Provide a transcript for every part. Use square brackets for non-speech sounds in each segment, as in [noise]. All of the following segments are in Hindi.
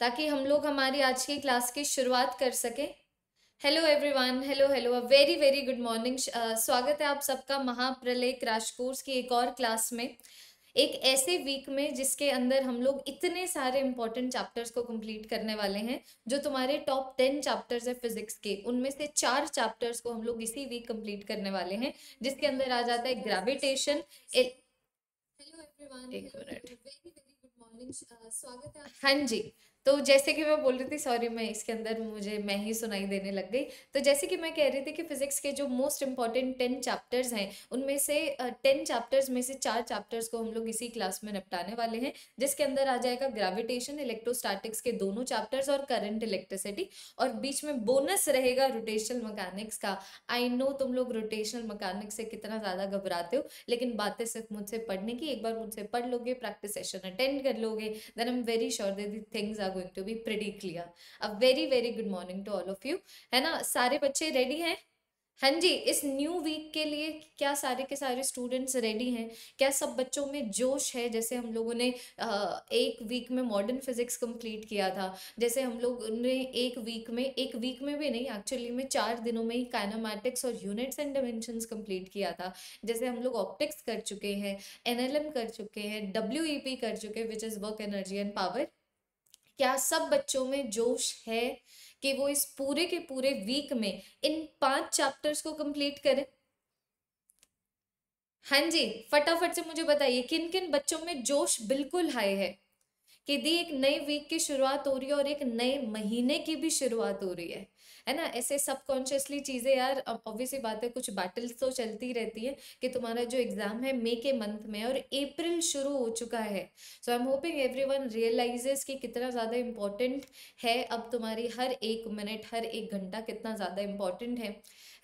ताकि हम लोग हमारी आज की क्लास की शुरुआत कर सकें। Hello everyone hello hello a very very good morning स्वागत है आप सबका महाप्रलय क्रैश कोर्स की एक और क्लास में। एक ऐसे वीक में जिसके अंदर हम लोग इतने सारे इंपॉर्टेंट चैप्टर्स को कंप्लीट करने वाले हैं जो तुम्हारे टॉप टेन चैप्टर्स है फिजिक्स के उनमें से चार चैप्टर्स को हम लोग इसी वीक कंप्लीट करने वाले हैं जिसके अंदर आ जाता है ग्रेविटेशन हेलो एवरीवन एक मिनट। वेरी वेरी गुड मॉर्निंग स्वागत है हाँ जी। तो जैसे कि मैं बोल रही थी सॉरी मैं इसके अंदर मुझे मैं ही सुनाई देने लग गई। तो जैसे कि मैं कह रही थी कि फिजिक्स के जो मोस्ट इंपॉर्टेंट टेन चैप्टर्स हैं, उनमें से टेन चैप्टर्स में से चार चैप्टर्स को हम लोग इसी क्लास में निपटाने वाले हैं, जिसके अंदर आ जाएगा ग्रेविटेशन इलेक्ट्रोस्टैटिक्स के दोनों चैप्टर्स और करंट इलेक्ट्रिसिटी और बीच में बोनस रहेगा रोटेशनल मैकेनिक्स का। आई नो तुम लोग रोटेशनल मैकेनिक्स से कितना ज़्यादा घबराते हो, लेकिन बातें सिर्फ़ मुझसे पढ़ने की, एक बार मुझसे पढ़ लोगे प्रैक्टिस सेशन अटेंड कर लोगे then I am very sure that things are going to be pretty clear. A very very good morning to all of you. है ना? सारे बच्चे रेडी हैं? हाँ जी, इस न्यू वीक के लिए क्या सारे के सारे स्टूडेंट्स रेडी हैं? क्या सब बच्चों में जोश है? जैसे हम लोगों ने एक वीक में मॉडर्न फिजिक्स कंप्लीट किया था। जैसे हम लोग ने एक वीक में, एक वीक में भी नहीं एक्चुअली में चार दिनों में ही काइनामेटिक्स और यूनिट्स एंड डिमेंशंस कंप्लीट किया था। जैसे हम लोग ऑप्टिक्स कर चुके हैं एनएलएम कर चुके हैं डब्ल्यू कर चुके हैं which is work energy and power क्या सब बच्चों में जोश है कि वो इस पूरे के पूरे वीक में इन पाँच चैप्टर्स को कंप्लीट करें? हाँ जी, फटाफट से मुझे बताइए किन किन बच्चों में जोश बिल्कुल हाई है? कि दी एक नए वीक की शुरुआत हो रही है और एक नए महीने की भी शुरुआत हो रही है। है ना? ऐसे सबकॉन्शियसली चीज़ें यार ऑब्वियसली बात है, कुछ बैटल्स तो चलती रहती है कि तुम्हारा जो एग्ज़ाम है मे के मंथ में और अप्रैल शुरू हो चुका है। So I am hoping every one realizes कि कितना ज़्यादा इम्पोर्टेंट है अब तुम्हारी हर एक मिनट हर एक घंटा कितना ज़्यादा इंपॉर्टेंट है।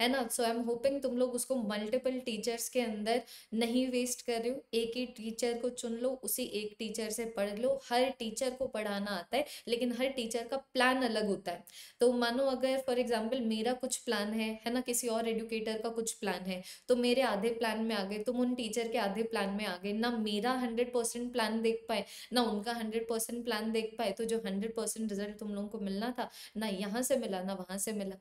है ना? सो आई एम होपिंग तुम लोग उसको मल्टीपल टीचर्स के अंदर नहीं वेस्ट कर रहे हो। एक ही टीचर को चुन लो, उसी एक टीचर से पढ़ लो। हर टीचर को पढ़ाना आता है, लेकिन हर टीचर का प्लान अलग होता है। तो मानो अगर फॉर एग्ज़ाम्पल मेरा कुछ प्लान है है ना? किसी और एडुकेटर का कुछ प्लान है तो मेरे आधे प्लान में आ गए, तुम उन टीचर के आधे प्लान में आ गए। ना मेरा हंड्रेड परसेंट प्लान देख पाए, ना उनका हंड्रेड परसेंट प्लान देख पाए तो जो हंड्रेड परसेंट रिज़ल्ट तुम लोगों को मिलना था, ना यहाँ से मिला, ना वहाँ से मिला।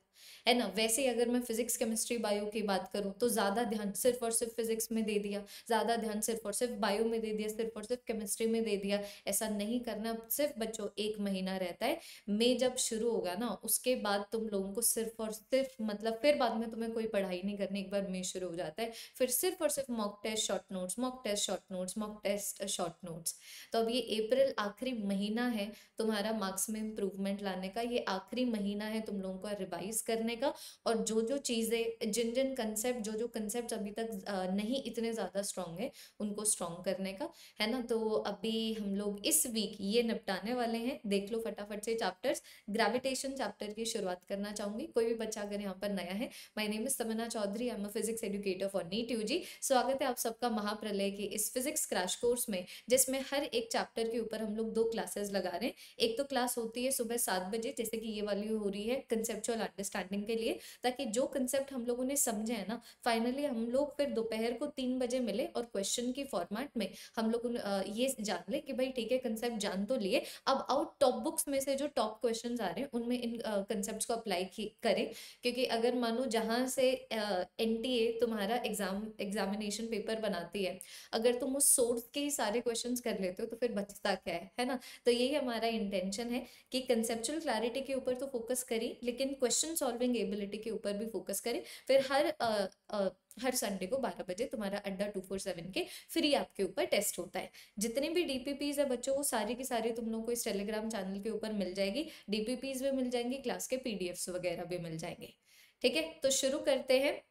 है ना? वैसे ही अगर मैं फिजिक्स केमिस्ट्री बायो की बात करूँ तो ज़्यादा ध्यान सिर्फ़ और सिर्फ़ फिजिक्स में दे दिया, ज़्यादा ध्यान सिर्फ़ और सिर्फ़ बायो में दे दिया, सिर्फ़ और सिर्फ़ केमिस्ट्री में दे दिया, ऐसा नहीं करना, सिर्फ़ बच्चों, एक महीना रहता है। मे जब शुरू होगा ना, उसके बाद तुम लोगों को सिर्फ़ और सिर्फ़ मतलब फिर बाद में तुम्हें कोई पढ़ाई नहीं करनी, एक बार मे शुरू हो जाता है। फिर सिर्फ़ और सिर्फ़ mock test short notes mock test short notes mock test short notes तो अब ये अप्रैल आखिरी महीना है, तुम्हारा मार्क्स में इंप्रूवमेंट लाने का, ये आखिरी महीना है तुम लोगों को रिवाइज करने का और जो जो चीज़ें जिन जिन कंसेप्ट जो जो कंसेप्ट अभी तक नहीं इतने ज़्यादा स्ट्रॉन्ग है, उनको स्ट्रॉन्ग करने का, है ना? तो अभी हम लोग इस वीक ये निपटाने वाले हैं। देख लो फटाफट से चैप्टर्स ग्रेविटेशन चैप्टर की शुरुआत करना चाहूँगी। कोई भी बच्चा अगर यहाँ पर नया है my name is Tamanna Chaudhary am physics educator for NEET U G स्वागत है आप सबका महाप्रलय के इस फिजिक्स क्रैश कोर्स में, जिसमें हर एक चैप्टर के ऊपर हम लोग दो क्लासेस लगा रहे हैं। एक तो क्लास होती है सुबह सात बजे, जैसे कि ये वाली हो रही है कंसेप्चुअल अंडरस्टैंडिंग के लिए, ताकि जो कंसेप्ट हम लोगों ने समझे है ना फाइनली हम लोग फिर दोपहर को तीन बजे मिले और क्वेश्चन की फॉर्मेट में हम लोग ये जान ले कि भाई ठीक है कंसेप्ट जान तो लिए। अब आउट टॉप बुक्स में से जो टॉप क्वेश्चन आ रहे हैं, उनमें इन कंसेप्ट को अप्लाई करें। क्योंकि अगर मानो जहाँ से एनटीए तुम्हारा एग्ज़ाम एग्जामिनेशन पेपर बनाती है, अगर तुम उस सोर्स के ही सारे क्वेश्चंस कर लेते हो तो फिर बचता क्या है? है ना? तो यही हमारा इंटेंशन है कि कंसेप्चुअल क्लैरिटी के ऊपर तो फोकस करी, लेकिन क्वेश्चन सॉल्विंग एबिलिटी के ऊपर भी फोकस करें। फिर हर आ, आ, हर संडे को 12 बजे तुम्हारा अड्डा टू फोर सेवन के फ्री आपके ऊपर टेस्ट होता है। जितने भी डीपीपीज है बच्चों वो सारी की सारी तुम लोग को इस टेलीग्राम चैनल के ऊपर मिल जाएगी। डीपीपीज भी मिल जाएँगी क्लास के पीडीएफ्स वगैरह भी मिल जाएँगे। ठीक है? तो शुरू करते हैं।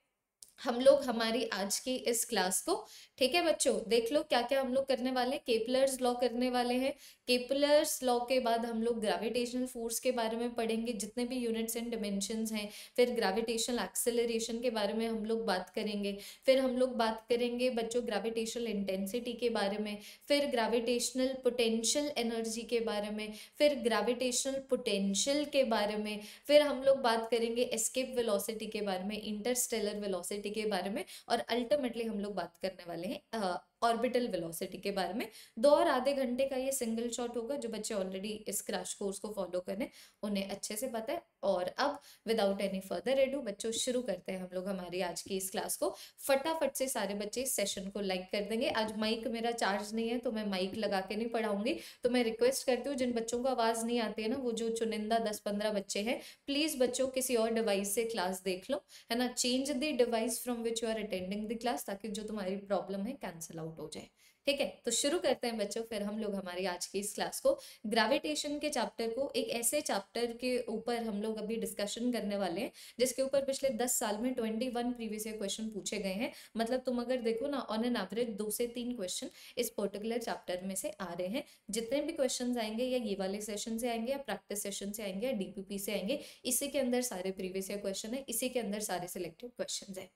हम लोग हमारी आज की इस क्लास को, ठीक है बच्चों? देख लो क्या क्या हम लोग करने वाले केपलर्स लॉ करने वाले हैं। केपलर्स लॉ के बाद हम लोग ग्रेविटेशनल फोर्स के बारे में पढ़ेंगे। जितने भी यूनिट्स एंड डिमेंशंस हैं, फिर ग्रेविटेशनल एक्सेलरेशन के बारे में हम लोग बात करेंगे। फिर हम लोग बात करेंगे बच्चों ग्रेविटेशनल इंटेंसिटी के बारे में। फिर ग्रेविटेशनल पोटेंशियल एनर्जी के बारे में। फिर ग्रेविटेशनल पोटेंशियल के बारे में। फिर हम लोग बात करेंगे एस्केप वेलोसिटी के बारे में इंटरस्टेलर वेलोसिटी के बारे में और अल्टीमेटली हम लोग बात करने वाले हैं ऑर्बिटल वेलोसिटी के बारे में। दो और आधे घंटे का ये सिंगल शॉट होगा, जो बच्चे ऑलरेडी इस क्रैश कोर्स को फॉलो करें उन्हें अच्छे से पता है। और अब विदाउट एनी फर्दर एडू बच्चों, शुरू करते हैं हम लोग हमारी आज की इस क्लास को। फटाफट से सारे बच्चे इस सेशन को लाइक कर देंगे। आज माइक मेरा चार्ज नहीं है तो मैं माइक लगा के नहीं पढ़ाऊँगी। तो मैं रिक्वेस्ट करती हूँ, जिन बच्चों को आवाज़ नहीं आती है ना, वो जो चुनिंदा दस पंद्रह बच्चे हैं प्लीज़ बच्चों, किसी और डिवाइस से क्लास देख लो। है ना? Change the device from which you are attending the class ताकि जो तुम्हारी प्रॉब्लम है कैंसिल आउट हो जाए। ठीक है? तो शुरू करते हैं बच्चों, फिर हम लोग हमारी आज की इस क्लास को। ग्रेविटेशन के चैप्टर को एक ऐसे चैप्टर के ऊपर हम लोग अभी डिस्कशन करने वाले हैं, जिसके ऊपर पिछले दस साल में twenty one previous year question पूछे गए हैं। मतलब तुम अगर देखो ना ऑन एन एवरेज दो से तीन क्वेश्चन इस पर्टिकुलर चैप्टर में से आ रहे हैं। जितने भी क्वेश्चन आएँगे, या ये वाले सेशन से आएँगे, या प्रैक्टिस सेशन से आएँगे, या डीपीपी से आएँगे, इसी के अंदर सारे प्रीवियस ईयर क्वेश्चन है, इसी के अंदर सारे सिलेक्टेड क्वेश्चन है।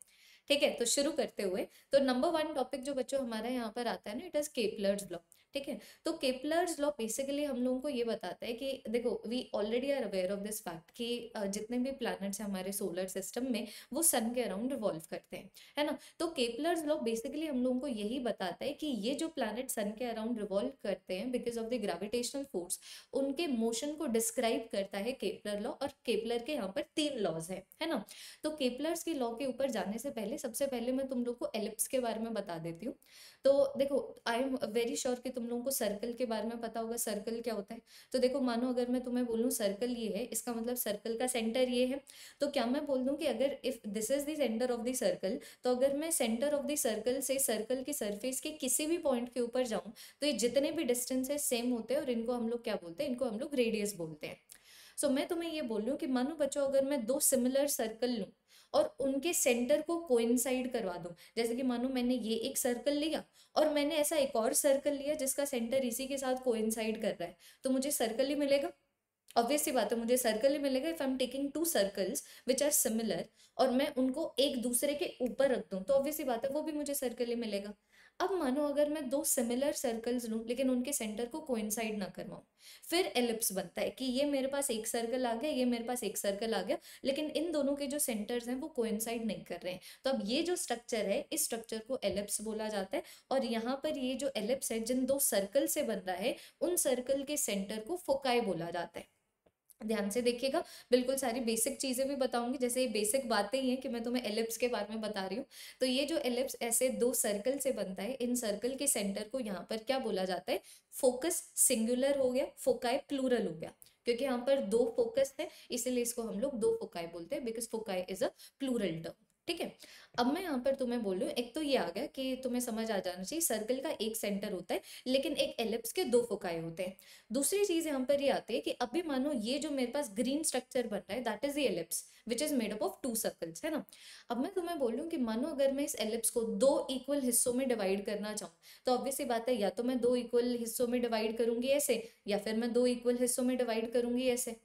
ठीक है तो शुरू करते हुए तो नंबर वन टॉपिक जो बच्चों हमारा यहाँ पर आता है ना इट इज़ केपलर्स लॉ ठीक है? तो केपलर्स लॉ बेसिकली हम लोगों को ये बताता है कि देखो we already are aware of this fact कि जितने भी प्लैनेट्स हैं हमारे सोलर सिस्टम में, वो सन के अराउंड रिवॉल्व करते हैं, है ना? तो केपलर्स लॉ बेसिकली हम लोगों को यही बताता है कि ये जो प्लैनेट सन के अराउंड रिवॉल्व करते हैं because of the gravitational force उनके मोशन को डिस्क्राइब करता है केपलर लॉ और केपलर के यहाँ पर तीन लॉज है है ना? तो केपलर्स के लॉ के ऊपर जाने से पहले, सबसे पहले मैं तुम लोग को एलिप्स के बारे में बता देती हूँ। तो देखो आई एम वेरी श्योर कि तुम लोगों को सर्कल के बारे में पता होगा सर्कल क्या होता है। तो देखो मानो अगर मैं तुम्हें बोलूँ सर्कल ये है इसका मतलब सर्कल का सेंटर ये है तो क्या मैं बोल दूँ कि अगर if this is the centre of the circle तो अगर मैं सेंटर ऑफ़ द सर्कल से सर्कल की सरफेस के किसी भी पॉइंट के ऊपर जाऊँ तो ये जितने भी डिस्टेंस है सेम होते हैं और इनको हम लोग क्या बोलते हैं? इनको हम लोग रेडियस बोलते हैं। सो so, मैं तुम्हें ये बोल रही हूँ कि मानो बच्चों अगर मैं दो सिमिलर सर्कल लूँ और उनके सेंटर को कोइंसाइड करवा दो। जैसे कि मानो मैंने ये एक सर्कल लिया और मैंने ऐसा एक और सर्कल लिया जिसका सेंटर इसी के साथ कोइंसाइड कर रहा है। तो मुझे सर्कल ही मिलेगा। ऑब्वियसली बात है, मुझे सर्कल ही मिलेगा if I am taking two circles which are similar और मैं उनको एक दूसरे के ऊपर रख दूँ। तो ऑब्वियसली बात है, वो भी मुझे सर्कल ही मिलेगा। अब मानो अगर मैं दो सिमिलर सर्कल्स लूँ, लेकिन उनके सेंटर को कोइंसाइड ना करवाऊँ, फिर एलिप्स बनता है कि ये मेरे पास एक सर्कल आ गया, ये मेरे पास एक सर्कल आ गया, लेकिन इन दोनों के जो सेंटर्स हैं वो कोइंसाइड नहीं कर रहे हैं। तो अब ये जो स्ट्रक्चर है, इस स्ट्रक्चर को एलिप्स बोला जाता है, और यहाँ पर ये जो एलिप्स है, जिन दो सर्कल से बन रहा है, उन सर्कल के सेंटर को फोकाई बोला जाता है। ध्यान से देखिएगा। बिल्कुल सारी बेसिक चीज़ें भी बताऊँगी। जैसे ये बेसिक बातें ही हैं कि मैं तुम्हें एलिप्स के बारे में बता रही हूँ। तो ये जो एलिप्स ऐसे दो सर्कल से बनता है, इन सर्कल के सेंटर को यहाँ पर क्या बोला जाता है? फोकस सिंगुलर हो गया, फोकाई प्लूरल हो गया। क्योंकि यहाँ पर दो फोकस है इसीलिए इसको हम लोग दो फोकाई बोलते हैं, because foci is a plural term. ठीक है? अब मैं यहाँ पर तुम्हें बोल रही हूँ एक तो ये आ गया कि तुम्हें समझ आ जाना चाहिए, सर्कल का एक सेंटर होता है, लेकिन एक एलिप्स के दो फोकाई होते हैं। दूसरी चीज़ यहाँ पर ये आती है कि अभी मानो ये जो मेरे पास ग्रीन स्ट्रक्चर बन रहा है that is ellipse which is made up of two circles है ना? अब मैं तुम्हें बोल रही हूँ कि मानो अगर मैं इस एलिप्स को दो इक्वल हिस्सों में डिवाइड करना चाहूँ तो ऑब्वियसली बात है, या तो मैं दो इक्वल हिस्सों में डिवाइड करूँगी ऐसे, या फिर मैं दो इक्वल हिस्सों में डिवाइड करूँगी ऐसे।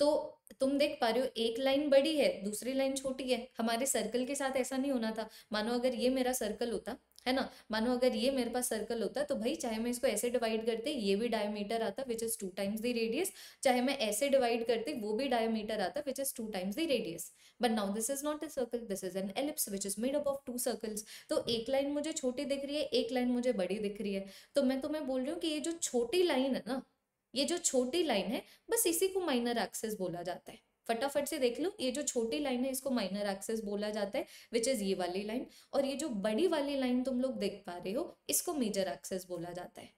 तो तुम देख पा रहे हो, एक लाइन बड़ी है, दूसरी लाइन छोटी है। हमारे सर्कल के साथ ऐसा नहीं होना था। मानो अगर ये मेरा सर्कल होता, है ना? मानो अगर ये मेरे पास सर्कल होता तो भाई चाहे मैं इसको ऐसे डिवाइड करते, ये भी डायमीटर आता which is two times the radius चाहे मैं ऐसे डिवाइड करते, वो भी डायमीटर आता which is two times the radius but now this is not a circle this is an ellipse which is made up of two circles तो एक लाइन मुझे छोटी दिख रही है, एक लाइन मुझे बड़ी दिख रही है। तो मैं तुम्हें बोल रही हूँ कि ये जो छोटी लाइन है ना ये जो छोटी लाइन है, बस इसी को माइनर एक्सेस बोला जाता है। फटाफट से देख लो, ये जो छोटी लाइन है, इसको माइनर एक्सेस बोला जाता है विच इज़ ये वाली लाइन और ये जो बड़ी वाली लाइन तुम लोग देख पा रहे हो, इसको मेजर एक्सेस बोला जाता है।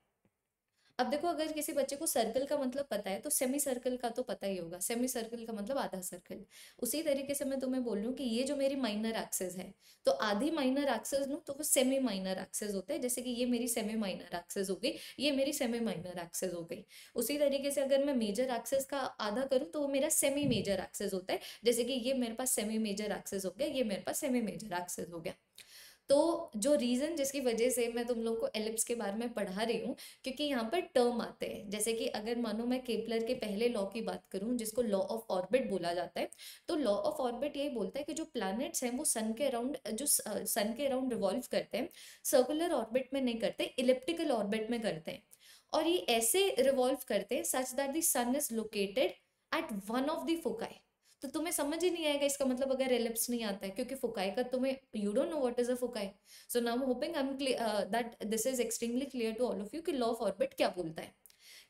अब देखो, अगर किसी बच्चे को सर्कल का मतलब पता है तो सेमी सर्कल का तो पता ही होगा। सेमी सर्कल का मतलब आधा सर्कल उसी तरीके से मैं तुम्हें बोल रही कि ये जो मेरी माइनर एक्सेस है तो आधी माइनर एक्सेस लूँ तो वो सेमी माइनर एक्सेस होता है। जैसे कि ये मेरी सेमी माइनर एक्सेस हो गई, ये मेरी सेमी माइनर एक्सेस हो गई। उसी तरीके से अगर मैं मेजर एक्सेस का आधा करूँ तो वो मेरा सेमी मेजर एक्सेस होता है। जैसे कि ये मेरे पास सेमी मेजर एक्सेस हो गया, ये मेरे पास सेमी मेजर एक्सेस हो गया। तो जो रीज़न जिसकी वजह से मैं तुम लोग को एलिप्स के बारे में पढ़ा रही हूँ, क्योंकि यहाँ पर टर्म आते हैं। जैसे कि अगर मानो मैं केपलर के पहले लॉ की बात करूँ, जिसको लॉ ऑफ़ ऑर्बिट बोला जाता है तो लॉ ऑफ़ ऑर्बिट यही बोलता है कि जो प्लैनेट्स हैं, वो सन के अराउंड जो सन के अराउंड रिवॉल्व करते हैं सर्कुलर ऑर्बिट में नहीं करते इलिप्टिकल ऑर्बिट में करते हैं। और ये ऐसे रिवॉल्व करते हैं such that the sun is located at one of the foci तो तुम्हें समझ ही नहीं आएगा इसका मतलब अगर एलिप्स नहीं आता है, क्योंकि फुकाई का तुम्हें you don't know what is a foci. So now hoping I am that this is extremely clear to all of you कि लॉ ऑफ़ ऑर्बिट क्या बोलता है।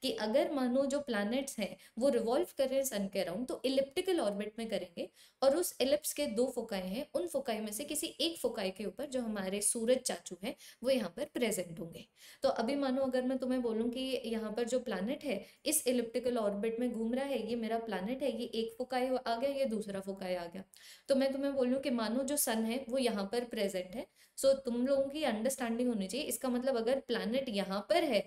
कि अगर मानो जो प्लैनेट्स हैं, वो रिवॉल्व कर रहे हैं सन के अराउंड तो इलिप्टिकल ऑर्बिट में करेंगे और उस इलिप्स के दो फोकाई हैं, उन फोकाई में से किसी एक फोकाई के ऊपर जो हमारे सूरज चाचू हैं, वो यहाँ पर प्रेजेंट होंगे। तो अभी मानो अगर मैं तुम्हें बोलूँ कि यहाँ पर जो प्लानट है, इस इलिप्टिकल ऑर्बिट में घूम रहा है, ये मेरा प्लानट है, ये एक फोकाई आ गया, ये दूसरा फोकाई आ गया। तो मैं तुम्हें बोलूँ कि मानो जो सन है, वो यहाँ पर प्रेजेंट है। सो तुम लोगों की अंडरस्टैंडिंग होनी चाहिए। इसका मतलब अगर प्लानट यहाँ पर है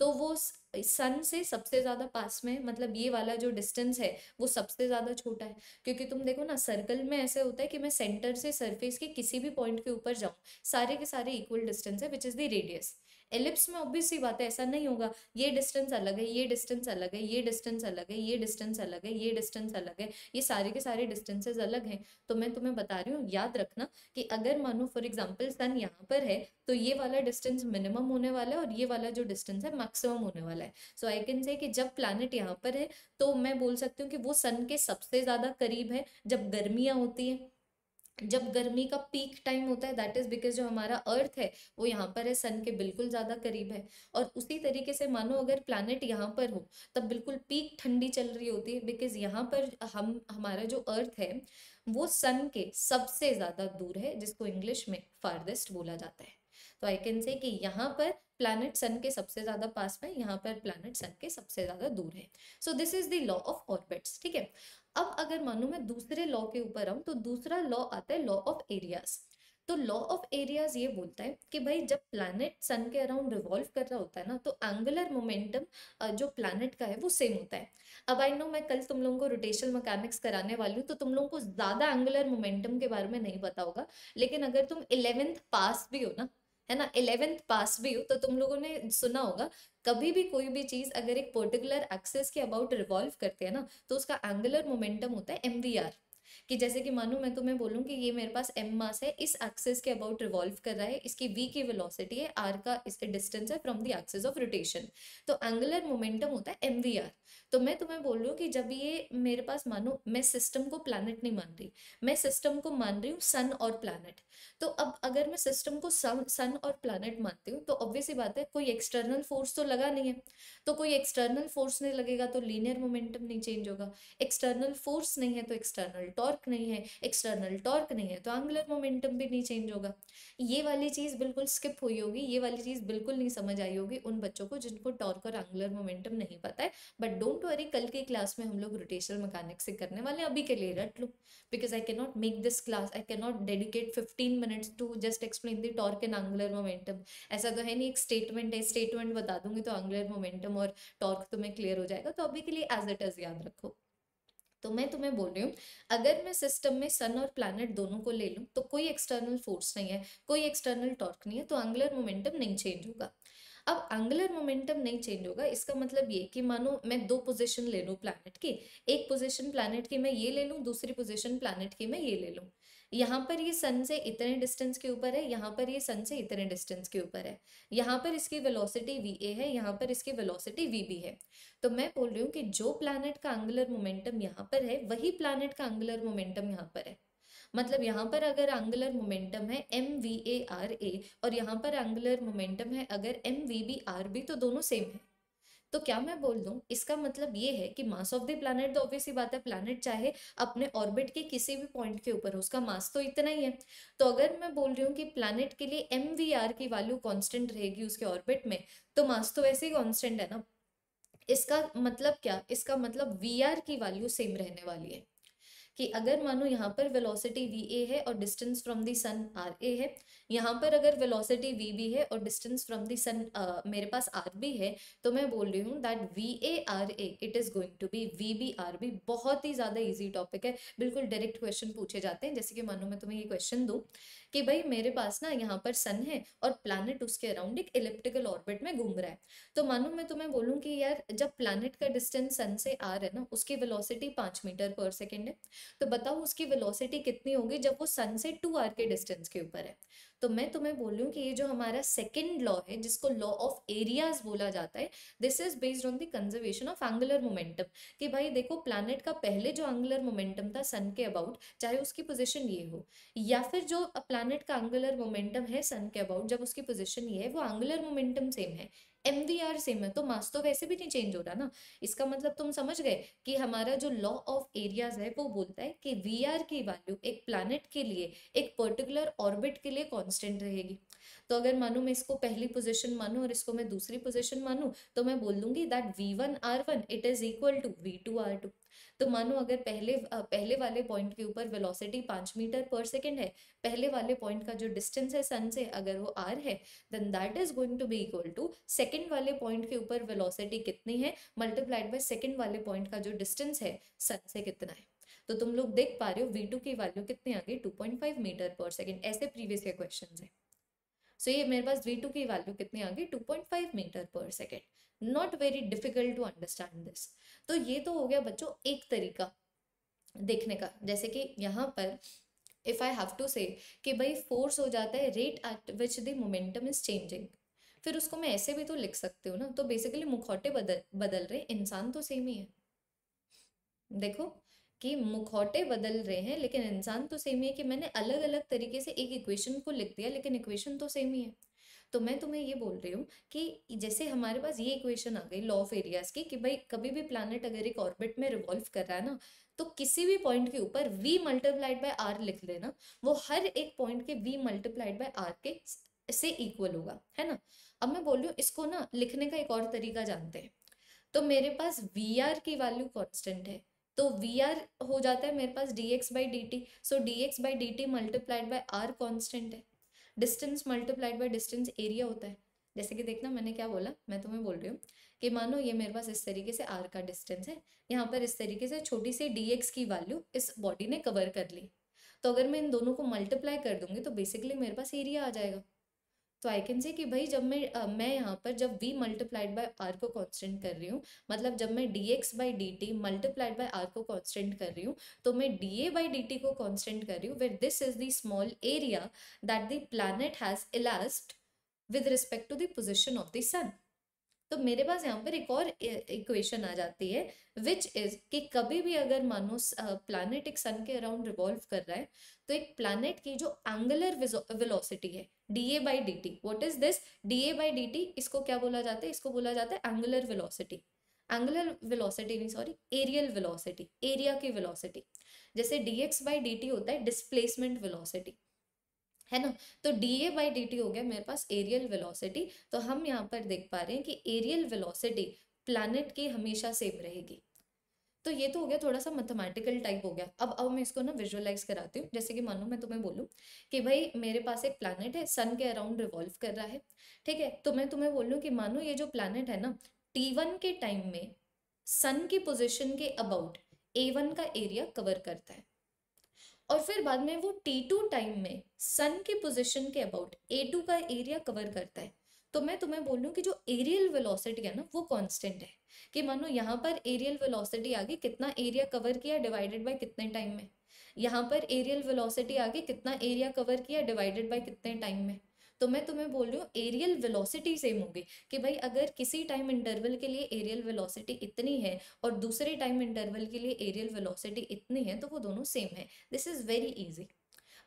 तो वो सन से सबसे ज़्यादा पास में मतलब ये वाला जो डिस्टेंस है, वो सबसे ज़्यादा छोटा है। क्योंकि तुम देखो ना सर्कल में ऐसे होता है कि मैं सेंटर से सरफेस के किसी भी पॉइंट के ऊपर जाऊँ, सारे के सारे इक्वल डिस्टेंस है which is the radius ellipse में ऑब्वियस सी बात है, ऐसा नहीं होगा। ये डिस्टेंस अलग है, ये डिस्टेंस अलग है, ये डिस्टेंस अलग है, ये डिस्टेंस अलग है, ये डिस्टेंस अलग है, ये सारे के सारे डिस्टेंसेज अलग हैं। तो मैं तुम्हें बता रही हूँ, याद रखना कि अगर मानो फॉर एग्ज़ाम्पल सन यहाँ पर है तो ये वाला डिस्टेंस मिनिमम होने वाला है और ये वाला जो डिस्टेंस है मैक्सिमम होने वाला है। सो आई कैन से कि जब प्लानट यहाँ पर है तो मैं बोल सकती हूँ कि वो सन के सबसे ज़्यादा करीब है, जब गर्मियाँ होती हैं। जब गर्मी का पीक टाइम होता है दैट इज़ बिकॉज़ जो हमारा अर्थ है, वो यहाँ पर है सन के बिल्कुल ज़्यादा करीब है। और उसी तरीके से मानो अगर प्लानट यहाँ पर हो, तब बिल्कुल पीक ठंडी चल रही होती है बिकॉज़ यहाँ पर हम, हमारा जो अर्थ है, वो सन के सबसे ज़्यादा दूर है, जिसको इंग्लिश में फारदेस्ट बोला जाता है। तो आई कैन से कि यहाँ पर प्लानट सन के सबसे ज़्यादा पास में, यहाँ पर प्लानट सन के सबसे ज़्यादा दूर है। So this is the law of orbits ठीक है? अब अगर मानो मैं दूसरे लॉ के ऊपर आऊँ तो दूसरा लॉ आता है लॉ ऑफ़ एरियाज़ तो लॉ ऑफ़ एरियाज़ ये बोलता है कि भाई जब प्लैनेट सन के अराउंड रिवॉल्व कर रहा होता है ना तो एंगुलर मोमेंटम जो प्लैनेट का है, वो सेम होता है. अब आई नो मैं कल तुम लोगों को रोटेशनल मैकेनिक्स कराने वाली हूँ तो तुम लोगों को ज़्यादा एंगुलर मोमेंटम के बारे में नहीं पता होगा, लेकिन अगर तुम इलेवेंथ पास भी हो ना है ना इलेवेंथ पास भी हो तो तुम लोगों ने सुना होगा, कभी भी कोई भी चीज़ अगर एक पर्टिकुलर एक्सेस के अबाउट रिवॉल्व करते हैं ना तो उसका एंगुलर मोमेंटम होता है एम कि जैसे कि मानो मैं तुम्हें बोलूँ कि ये मेरे पास एम मास है, इस एक्सेस के अबाउट रिवॉल्व कर रहा है, इसकी वी की वेलोसिटी है आर का इस डिस्टेंस है from the axis of rotation तो एंगुलर मोमेंटम होता है एमवीआर तो मैं तुम्हें बोल रही हूँ कि जब ये मेरे पास मानो, मैं सिस्टम को प्लानट नहीं मान रही। मैं सिस्टम को मान रही हूँ सन और प्लानट तो अब अगर मैं सिस्टम को सन सन और प्लानट मानती हूँ तो ऑब्वियसली बात है, कोई एक्सटर्नल फोर्स तो लगा नहीं है। तो कोई एक्सटर्नल फोर्स नहीं लगेगा तो लीनियर मोमेंटम नहीं चेंज होगा। एक्सटर्नल फोर्स नहीं है तो एक्सटर्नल टॉर्क नहीं है। एक्सटर्नल टॉर्क नहीं है तो एंगुलर मोमेंटम भी नहीं चेंज होगा। ये वाली चीज़ बिल्कुल स्किप हुई होगी, ये वाली चीज़ बिल्कुल नहीं समझ आई होगी उन बच्चों को जिनको टॉर्क और एंगुलर मोमेंटम नहीं पता है। बट डोंट वरी कल की क्लास में हम लोग रोटेशनल मैकेनिक्स से करने वाले अभी के लिए रट लो because I can not make this class I can not dedicate fifteen minutes to just explain the torque and angular momentum ऐसा तो है नहीं, एक स्टेटमेंट है स्टेटमेंट बता दूँगी तो एंगुलर मोमेंटम और टॉर्क तुम्हें क्लियर हो जाएगा तो अभी के लिए एज इट इज़ याद रखो। तो मैं तुम्हें बोल रही हूँ, अगर मैं सिस्टम में सन और प्लैनेट दोनों को ले लूँ तो कोई एक्सटर्नल फोर्स नहीं है, कोई एक्सटर्नल टॉर्क नहीं है तो एंगुलर मोमेंटम नहीं चेंज होगा। अब एंगुलर मोमेंटम नहीं चेंज होगा। इसका मतलब ये कि मानो मैं दो पोजीशन ले लूँ प्लानट की। एक पोजीशन प्लैनेट की मैं ये ले लूँ, दूसरी पोजीशन प्लानट की मैं ये ले लूँ। यहाँ पर ये सन से इतने डिस्टेंस के ऊपर है, यहाँ पर ये सन से इतने डिस्टेंस के ऊपर है। यहाँ पर इसकी वेलोसिटी वी ए है, यहाँ पर इसकी वेलोसिटी वी बी है। तो मैं बोल रही हूँ कि जो प्लानट का एंगुलर मोमेंटम यहाँ पर है, वही प्लानट का एंगुलर मोमेंटम यहाँ पर है। मतलब यहाँ पर अगर एंगुलर मोमेंटम है M V A R A और यहाँ पर एंगुलर मोमेंटम है, अगर M V B R B तो दोनों सेम है। तो क्या मैं बोल दूँ, इसका मतलब ये है कि मास ऑफ़ द प्लानट तो ऑब्वियसली बात है प्लानट चाहे अपने ऑर्बिट के किसी भी पॉइंट के ऊपर उसका मास तो इतना ही है। तो अगर मैं बोल रही हूँ कि प्लानट के लिए एम वी आर की वैल्यू कांस्टेंट रहेगी उसके ऑर्बिट में तो मास तो वैसे ही कांस्टेंट है ना। इसका मतलब क्या? इसका मतलब वी आर की वैल्यू सेम रहने वाली है। कि अगर मानो यहाँ पर वेलोसिटी वी ए है और distance from the sun R A है यहाँ पर अगर वेलोसिटी वी बी है और डिस्टेंस फ्रॉम द सन मेरे पास आर बी है तो मैं बोल रही हूँ that V A R A it is going to be V B R B बहुत ही ज़्यादा ईजी टॉपिक है। बिल्कुल डायरेक्ट क्वेश्चन पूछे जाते हैं। जैसे कि मानो मैं तुम्हें ये क्वेश्चन दूँ कि भाई मेरे पास ना यहाँ पर सन है और प्लानट उसके अराउंड एक इलेप्टिकल ऑर्बिट में घूम रहा है। तो मानो मैं तुम्हें बोलूँ कि यार, जब प्लानट का डिस्टेंस सन से आ रहा है ना, उसकी वेलोसिटी पाँच मीटर पर सेकेंड है। तो बताओ उसकी वेलोसिटी कितनी होगी जब वो सन से टू आर के डिस्टेंस के ऊपर है। तो मैं तुम्हें बोल रही हूँ कि ये जो हमारा सेकेंड लॉ है, जिसको लॉ ऑफ़ एरियाज़ बोला जाता है this is based on the conservation of angular momentum कि भाई देखो प्लानट का पहले जो एंगुलर मोमेंटम था सन के अबाउट चाहे उसकी पोजिशन ये हो, या फिर जो प्लानट का एंगुलर मोमेंटम है सन के अबाउट जब उसकी पोजिशन ये है, वो एंगुलर मोमेंटम सेम है। एम वी आर सेम है तो मास तो वैसे भी नहीं चेंज हो रहा ना। इसका मतलब तुम समझ गए कि हमारा जो लॉ ऑफ़ एरियाज़ है, वो बोलता है कि वी आर की वैल्यू एक प्लानट के लिए, एक पर्टिकुलर ऑर्बिट के लिए कॉन्स्टेंट रहेगी। तो अगर मानू मैं इसको पहली पोजिशन मानू और इसको मैं दूसरी पोजिशन मानू तो मैं बोल दूँगी that V one R one it is equal to V two R two तो मानो अगर पहले पहले वाले पॉइंट के ऊपर वेलोसिटी पाँच मीटर पर सेकेंड है, पहले वाले पॉइंट का जो डिस्टेंस है सन से अगर वो आर है then that is going to be equal to second वाले पॉइंट के ऊपर वेलोसिटी कितनी है मल्टीप्लाइड बाय सेकेंड वाले पॉइंट का जो डिस्टेंस है सन से कितना है। तो तुम लोग देख पा रहे हो वी टू की वैल्यू कितनी आ गई two point five metre per second ऐसे प्रीवियस ईयर क्वेश्चन है। सो ये मेरे पास वी टू की वैल्यू कितनी आ गई? Two point five metre per second not very difficult to understand this तो ये तो हो गया बच्चों एक तरीका देखने का। जैसे कि यहाँ पर if I have to say कि भाई फोर्स हो जाता है rate at which the momentum is changing फिर उसको मैं ऐसे भी तो लिख सकती हूँ ना। तो बेसिकली मुखौटे बदल बदल रहे इंसान तो सेम ही है। देखो कि मुखौटे बदल रहे हैं, लेकिन इंसान तो सेम ही है कि मैंने अलग अलग तरीके से एक इक्वेशन को लिख दिया, लेकिन इक्वेशन तो सेम ही है। तो मैं तुम्हें ये बोल रही हूँ कि जैसे हमारे पास ये इक्वेशन आ गई लॉ ऑफ़ एरियाज़ की कि भाई कभी भी प्लानट अगर एक ऑर्बिट में रिवॉल्व कर रहा है ना तो किसी भी पॉइंट के ऊपर v मल्टीप्लाइड बाय आर लिख लेना, वो हर एक पॉइंट के v मल्टीप्लाइड बाय आर के से इक्वल होगा, है ना? अब मैं बोल रही हूँ इसको ना लिखने का एक और तरीका जानते हैं। तो मेरे पास वी आर की वैल्यू कॉन्स्टेंट है तो वी आर हो जाता है मेरे पास D X by D T so D X by D T multiplied by R constant है. Distance multiplied by distance area होता है. जैसे कि देखना मैंने क्या बोला, मैं तुम्हें बोल रही हूँ कि मानो ये मेरे पास इस तरीके से आर का डिस्टेंस है. यहाँ पर इस तरीके से छोटी सी डी एक्स की वैल्यू इस बॉडी ने कवर कर ली. तो अगर मैं इन दोनों को मल्टीप्लाई कर दूँगी तो बेसिकली मेरे पास एरिया आ जाएगा. तो आई कैन से कि भाई जब मैं आ, मैं यहाँ पर जब v मल्टीप्लाइड बाय आर को कांस्टेंट कर रही हूँ मतलब जब मैं dx by D T multiplied by R को कांस्टेंट कर रही हूँ तो मैं D A by D T को कांस्टेंट कर रही हूँ where this is the small area that the planet has elapsed with respect to the position of the sun तो मेरे पास यहाँ पर एक और इक्वेशन आ जाती है विच इज़ कि कभी भी अगर मानो प्लानट एक सन के अराउंड रिवॉल्व कर रहा है तो एक प्लानट की जो एंगुलर वेलोसिटी है D A by D T what is this D A by D T इसको क्या बोला जाता है? इसको बोला जाता है एंगुलर वेलोसिटी एंगुलर वेलोसिटी नहीं सॉरी एरियल वेलोसिटी एरिया की वेलोसिटी जैसे D X by D T होता है डिस्प्लेसमेंट वेलोसिटी है ना? तो D A by D T हो गया मेरे पास एरियल वेलोसिटी तो हम यहाँ पर देख पा रहे हैं कि एरियल वेलोसिटी प्लानट की हमेशा सेम रहेगी. तो ये तो हो गया थोड़ा सा मैथमेटिकल टाइप हो गया। अब अब मैं इसको ना विजुअलाइज कराती हूँ। जैसे कि मानो मैं तुम्हें बोलूँ कि भाई मेरे पास एक प्लानट है सन के अराउंड रिवॉल्व कर रहा है, ठीक है? तो मैं तुम्हें बोलूँ कि मानो ये जो प्लानट है ना टी के टाइम में सन की पोजिशन के अबाउट ए का एरिया कवर करता है। और फिर बाद में वो टी टू टाइम में सन की पोजिशन के अबाउट ए टू का एरिया कवर करता है। तो मैं तुम्हें बोल रही हूँ कि जो एरियल वेलोसिटी है ना, वो कांस्टेंट है। कि मानो यहाँ पर एरियल वेलोसिटी आ गई कितना एरिया कवर किया डिवाइडेड बाय कितने टाइम में? यहाँ पर एरियल वेलोसिटी आ गई कितना एरिया कवर किया डिवाइडेड बाय कितने टाइम में? तो मैं तुम्हें बोल रही हूँ एरियल वेलोसिटी सेम होगी। कि भाई अगर किसी टाइम इंटरवल के लिए एरियल वेलोसिटी इतनी है और दूसरे टाइम इंटरवल के लिए एरियल वेलोसिटी इतनी है तो वो दोनों सेम है। दिस इज़ वेरी ईजी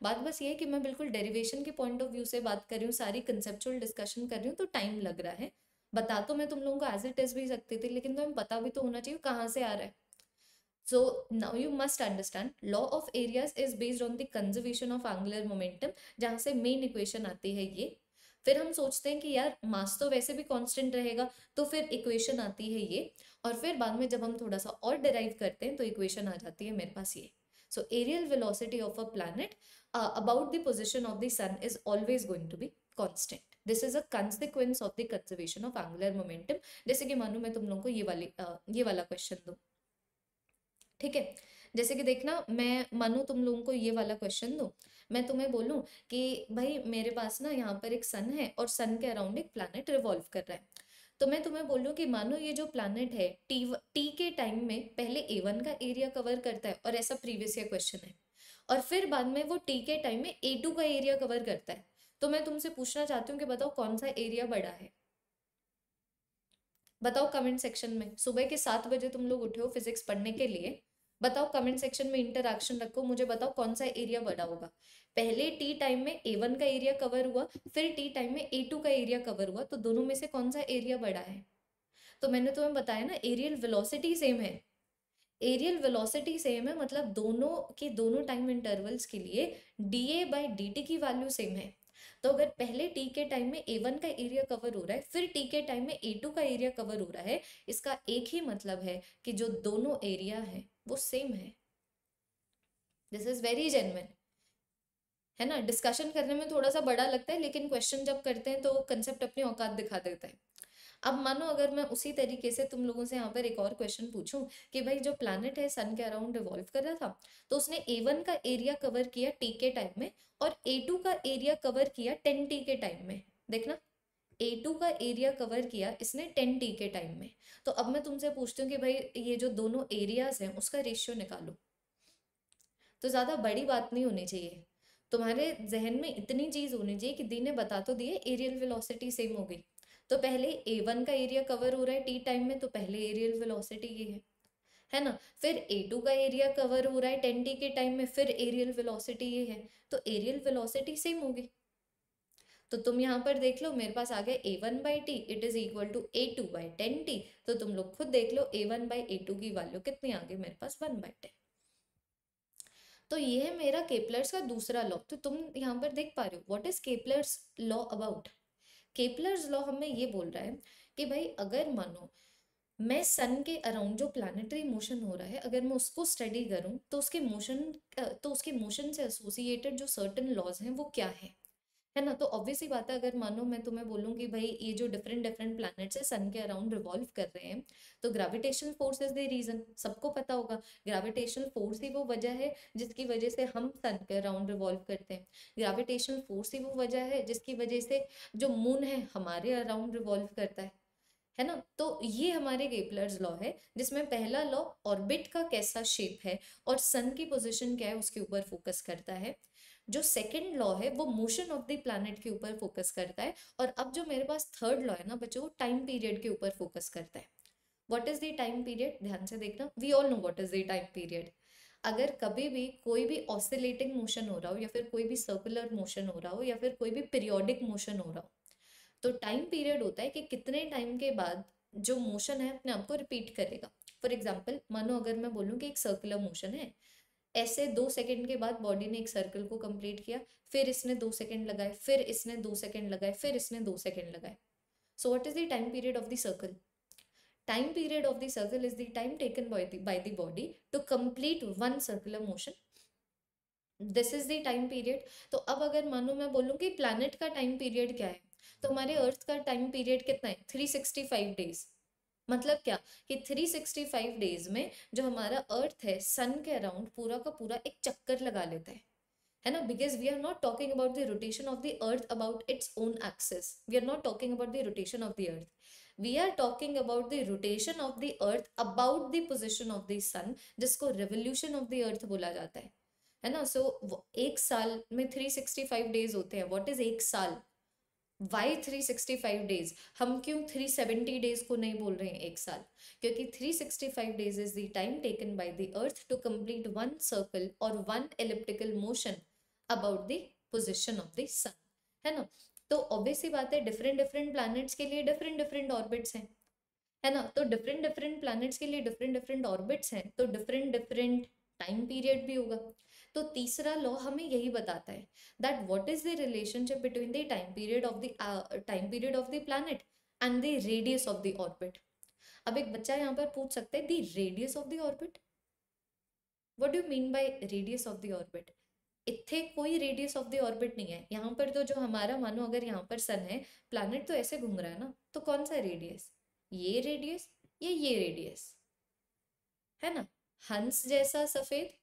बात बस ये है कि मैं बिल्कुल डेरिवेशन के पॉइंट ऑफ़ व्यू से बात कर रही हूँ, सारी कंसेप्चुअल डिस्कशन कर रही हूँ तो टाइम लग रहा है। बता तो मैं तुम लोगों को एज इट इज़ भी सकती थी, लेकिन तुम्हें पता भी तो होना चाहिए कहाँ से आ रहा है। So, now you must understand, law of areas is based on the conservation of angular momentum, जहाँ से मेन इक्वेशन आती है ये। फिर हम सोचते हैं कि यार मास तो वैसे भी कांस्टेंट रहेगा तो फिर इक्वेशन आती है ये। और फिर बाद में जब हम थोड़ा सा और डिराइव करते हैं तो इक्वेशन आ जाती है मेरे पास ये। So areal velocity of a planet about the position of the sun is always going to be constant this is a consequence of the conservation of angular momentum जैसे कि मानो मैं तुम लोगों को ये वाली uh, ये वाला क्वेश्चन दूँ। ठीक है? जैसे कि देखना मैं मानो तुम लोगों को ये वाला क्वेश्चन दो। मैं तुम्हें बोलूँ कि भाई मेरे पास ना यहाँ पर एक सन है और सन के अराउंड एक प्लानट रिवॉल्व कर रहा है। तो मैं तुम्हें बोल कि मानो ये जो प्लानट है टी टी के टाइम में पहले ए वन का एरिया कवर करता है और ऐसा प्रीवियस ईयर क्वेश्चन है। और फिर बाद में वो टी के टाइम में ए टू का एरिया कवर करता है। तो मैं तुमसे पूछना चाहती हूँ कि बताओ कौन सा एरिया बड़ा है? बताओ कमेंट सेक्शन में। सुबह के सात बजे तुम लोग उठे हो फिजिक्स पढ़ने के लिए। बताओ कमेंट सेक्शन में इंटरक्शन रखो। मुझे बताओ कौन सा एरिया बड़ा होगा। पहले टी टाइम में ए वन का एरिया कवर हुआ, फिर टी टाइम में ए टू का एरिया कवर हुआ तो दोनों में से कौन सा एरिया बड़ा है? तो मैंने तुम्हें बताया ना एरियल वेलोसिटी सेम है। एरियल वेलोसिटी सेम है मतलब दोनों के दोनों टाइम इंटरवल्स के लिए D A by D T की वैल्यू सेम है। तो अगर पहले टी के टाइम में ए वन का एरिया कवर हो रहा है, फिर टी के टाइम में ए टू का एरिया कवर हो रहा है, इसका एक ही मतलब है कि जो दोनों एरिया है, वो सेम है। दिस इज़ वेरी जेनवन है ना? डिस्कशन करने में थोड़ा सा बड़ा लगता है, लेकिन क्वेश्चन जब करते हैं तो कंसेप्ट अपनी औकात दिखा देता है। अब मानो अगर मैं उसी तरीके से तुम लोगों से यहाँ पर एक और क्वेश्चन पूछूँ कि भाई जो प्लानट है सन के अराउंड रिवॉल्व कर रहा था तो उसने ए वन का एरिया कवर किया टी के टाइम में और ए टू का एरिया कवर किया टेन टी के टाइम में। देखना ए टू का एरिया कवर किया इसने टेन टी के टाइम में। तो अब मैं तुमसे पूछती हूँ कि भाई ये जो दोनों एरियाज़ हैं, उसका रेशियो निकालो। तो ज़्यादा बड़ी बात नहीं होनी चाहिए। तुम्हारे जहन में इतनी चीज़ होनी चाहिए कि दी ने बता तो दिए एरियल वेलोसिटी सेम हो गई। तो पहले ए वन का एरिया कवर हो रहा है टी टाइम में तो पहले एरियल वेलोसिटी ये है। है ना? फिर ए टू का एरिया कवर हो रहा है टेन टी के टाइम में, फिर एरियल वेलोसिटी ये है। तो एरियल वेलोसिटी सेम होगी तो तुम यहाँ पर देख लो, मेरे पास आ गया A one by T it is equal to A two by ten T तो तुम लोग खुद देख लो A one by A two की वैल्यू कितनी आ गई, मेरे पास वन बाई टेन तो ये है मेरा केपलर्स का दूसरा लॉ तो तुम यहाँ पर देख पा रहे हो what is Kepler's law about Kepler's law हमें ये बोल रहा है कि भाई अगर मानो मैं सन के अराउंड जो प्लानिटरी मोशन हो रहा है, अगर मैं उसको स्टडी करूँ तो उसके मोशन तो उसके मोशन से एसोसिएटेड जो सर्टन लॉज हैं, वो क्या है? है ना? तो ऑब्वियसली बात है, अगर मानो मैं तुम्हें बोलूँ कि भाई ये जो डिफरेंट डिफरेंट प्लैनेट्स है सन के अराउंड रिवॉल्व कर रहे हैं तो gravitational force is the reason सबको पता होगा। ग्रेविटेशनल फोर्स ही वो वजह है जिसकी वजह से हम सन के अराउंड रिवॉल्व करते हैं। ग्रेविटेशनल फोर्स ही वो वजह है जिसकी वजह से जो मून है हमारे अराउंड रिवॉल्व करता है। है ना? तो ये हमारे गेपलर्स लॉ है, जिसमें पहला लॉ ऑर्बिट का कैसा शेप है और सन की पोजीशन क्या है, उसके ऊपर फोकस करता है। जो सेकंड लॉ है, वो मोशन ऑफ़ द प्लानट के ऊपर फोकस करता है और अब जो मेरे पास थर्ड लॉ है ना बच्चों, वो टाइम पीरियड के ऊपर फोकस करता है। What is the time period ध्यान से देखना। We all know what is the time period अगर कभी भी कोई भी ऑसिलेटिंग मोशन हो रहा हो या फिर कोई भी सर्कुलर मोशन हो रहा हो या फिर कोई भी पीरियोडिक मोशन हो रहा हो तो टाइम पीरियड होता है कि कितने टाइम के बाद जो मोशन है अपने आप को रिपीट करेगा। फॉर एग्ज़ाम्पल मानो अगर मैं बोलूँ कि एक सर्कुलर मोशन है ऐसे दो सेकंड के बाद बॉडी ने एक सर्कल को कंप्लीट किया, फिर इसने दो सेकंड लगाए, फिर इसने दो सेकंड लगाए, फिर इसने दो सेकंड लगाए। So what is the time period of the circle time period of the circle is the time taken by the body to complete one circular motion this is the time period तो अब अगर मानो मैं बोलूँ कि प्लानट का टाइम पीरियड क्या है? तो हमारे अर्थ का टाइम पीरियड कितना है? थ्री सिक्सटी फाइव डेज़ मतलब क्या कि 365 डेज़ में जो हमारा अर्थ है सन के अराउंड पूरा का पूरा एक चक्कर लगा लेता है। है ना? Because we are not talking about the rotation of the earth about its own axis we are not talking about the rotation of the earth we are talking about the rotation of the earth about the position of the sun जिसको रेवोल्यूशन ऑफ़ द अर्थ बोला जाता है। है ना? सो so, एक साल में 365 डेज़ होते हैं। व्हाट इज़ एक साल? Why three sixty five days हम क्यों थ्री सेवेंटी डेज़ को नहीं बोल रहे हैं एक साल? क्योंकि three sixty five days is the time taken by the earth to complete one circle और one elliptical motion about the position of the sun है ना? तो ऑब्वियसली बात है डिफरेंट डिफरेंट प्लैनेट्स के लिए डिफरेंट डिफरेंट ऑर्बिट्स हैं। है ना? तो डिफरेंट डिफरेंट प्लैनेट्स के लिए डिफरेंट डिफरेंट ऑर्बिट्स हैं तो डिफरेंट डिफरेंट टाइम पीरियड भी होगा। तो तीसरा लॉ हमें यही बताता है that what is the relationship between the time period of the time period of the planet and the radius of the orbit अब एक बच्चा यहाँ पर पूछ सकता है the radius of the orbit what do mean by radius of the orbit इतने कोई रेडियस ऑफ़ द ऑर्बिट नहीं है। यहाँ पर तो जो हमारा, मानो अगर यहाँ पर सन है प्लानट तो ऐसे घूम रहा है ना तो कौन सा रेडियस ये रेडियस या ये रेडियस है ना? हंस जैसा सफ़ेद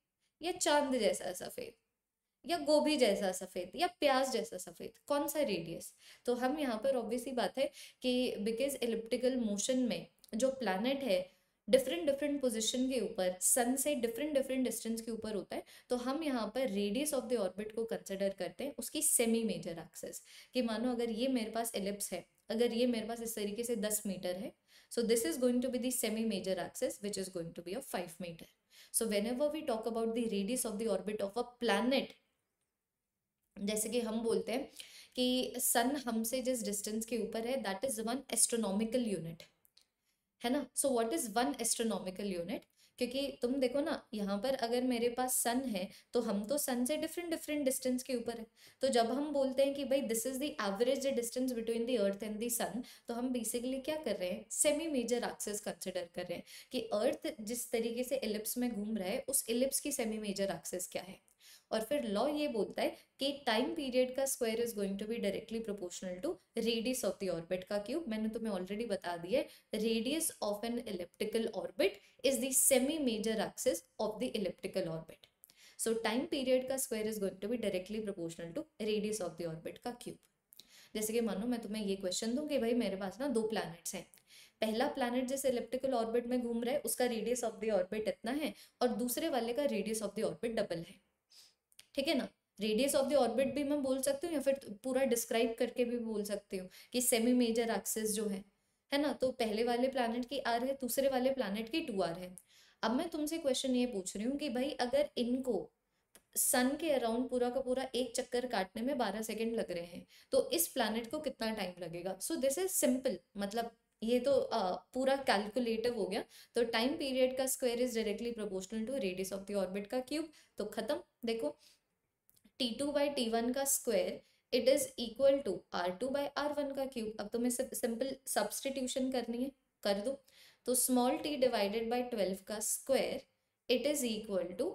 या चाँद जैसा सफ़ेद, या गोभी जैसा सफ़ेद, या प्याज जैसा सफ़ेद, कौन सा रेडियस तो हम यहाँ पर ऑब्वियसली बात है कि बिकॉज़ इलिप्टिकल मोशन में जो प्लानट है डिफरेंट डिफरेंट पोजिशन के ऊपर सन से डिफरेंट डिफरेंट डिस्टेंस के ऊपर होता है तो हम यहाँ पर रेडियस ऑफ़ द ऑर्बिट को कंसिडर करते हैं उसकी सेमी मेजर एक्सेस कि मानो अगर ये मेरे पास एलिप्स है, अगर ये मेरे पास इस तरीके से दस मीटर है so this is going to be the semi major axis, which is going to be of 5 meter so, whenever we talk about the radius of the orbit of a planet, जैसे कि हम बोलते हैं कि सन हमसे जिस डिस्टेंस के ऊपर है that is one astronomical unit है ना? So what is one astronomical unit क्योंकि तुम देखो ना, यहाँ पर अगर मेरे पास सन है तो हम तो सन से डिफरेंट डिफरेंट डिस्टेंस के ऊपर है। तो जब हम बोलते हैं कि भाई this is the average distance between the earth and the sun तो हम बेसिकली क्या कर रहे हैं? सेमी मेजर एक्सेस कंसिडर कर रहे हैं कि अर्थ जिस तरीके से इलिप्स में घूम रहा है, उस इलिप्स की सेमी मेजर एक्सेस क्या है? और फिर लॉ ये बोलता है कि टाइम पीरियड का square is going to be directly proportional to radius of the orbit का क्यूब मैंने तुम्हें ऑलरेडी बता दिया है radius of an elliptical orbit is the semi major axis of the elliptical orbit so time period का square is going to be directly proportional to radius of the orbit का क्यूब जैसे कि मानो मैं तुम्हें ये क्वेश्चन दूँ कि भाई मेरे पास ना दो प्लैनेट्स हैं। पहला प्लैनेट जिस इलेप्टिकल ऑर्बिट में घूम रहा है, उसका रेडियस ऑफ़ द ऑर्बिट इतना है और दूसरे वाले का radius of the orbit double है। ठीक है ना? रेडियस ऑफ़ द ऑर्बिट भी मैं बोल सकती हूँ या फिर पूरा डिस्क्राइब करके भी बोल सकती हूँ कि सेमी मेजर एक्सेस जो है है ना? तो पहले वाले प्लानट की आर है दूसरे वाले प्लानट की टू आर है। अब मैं तुमसे क्वेश्चन ये पूछ रही हूँ कि भाई अगर इनको सन के अराउंड पूरा का पूरा एक चक्कर काटने में बारह सेकेंड लग रहे हैं तो इस प्लानट को कितना टाइम लगेगा? सो दिस इज़ सिंपल मतलब ये तो आ, पूरा कैलकुलेटिव हो गया। तो टाइम पीरियड का square is directly proportional to radius of the orbit का क्यूब तो खत्म देखो। T two by T one का square it is equal to R two by R one का क्यूब अब तुम्हें सिंपल सब्सटीट्यूशन करनी है, कर दो। तो small T divided by twelve का square it is equal to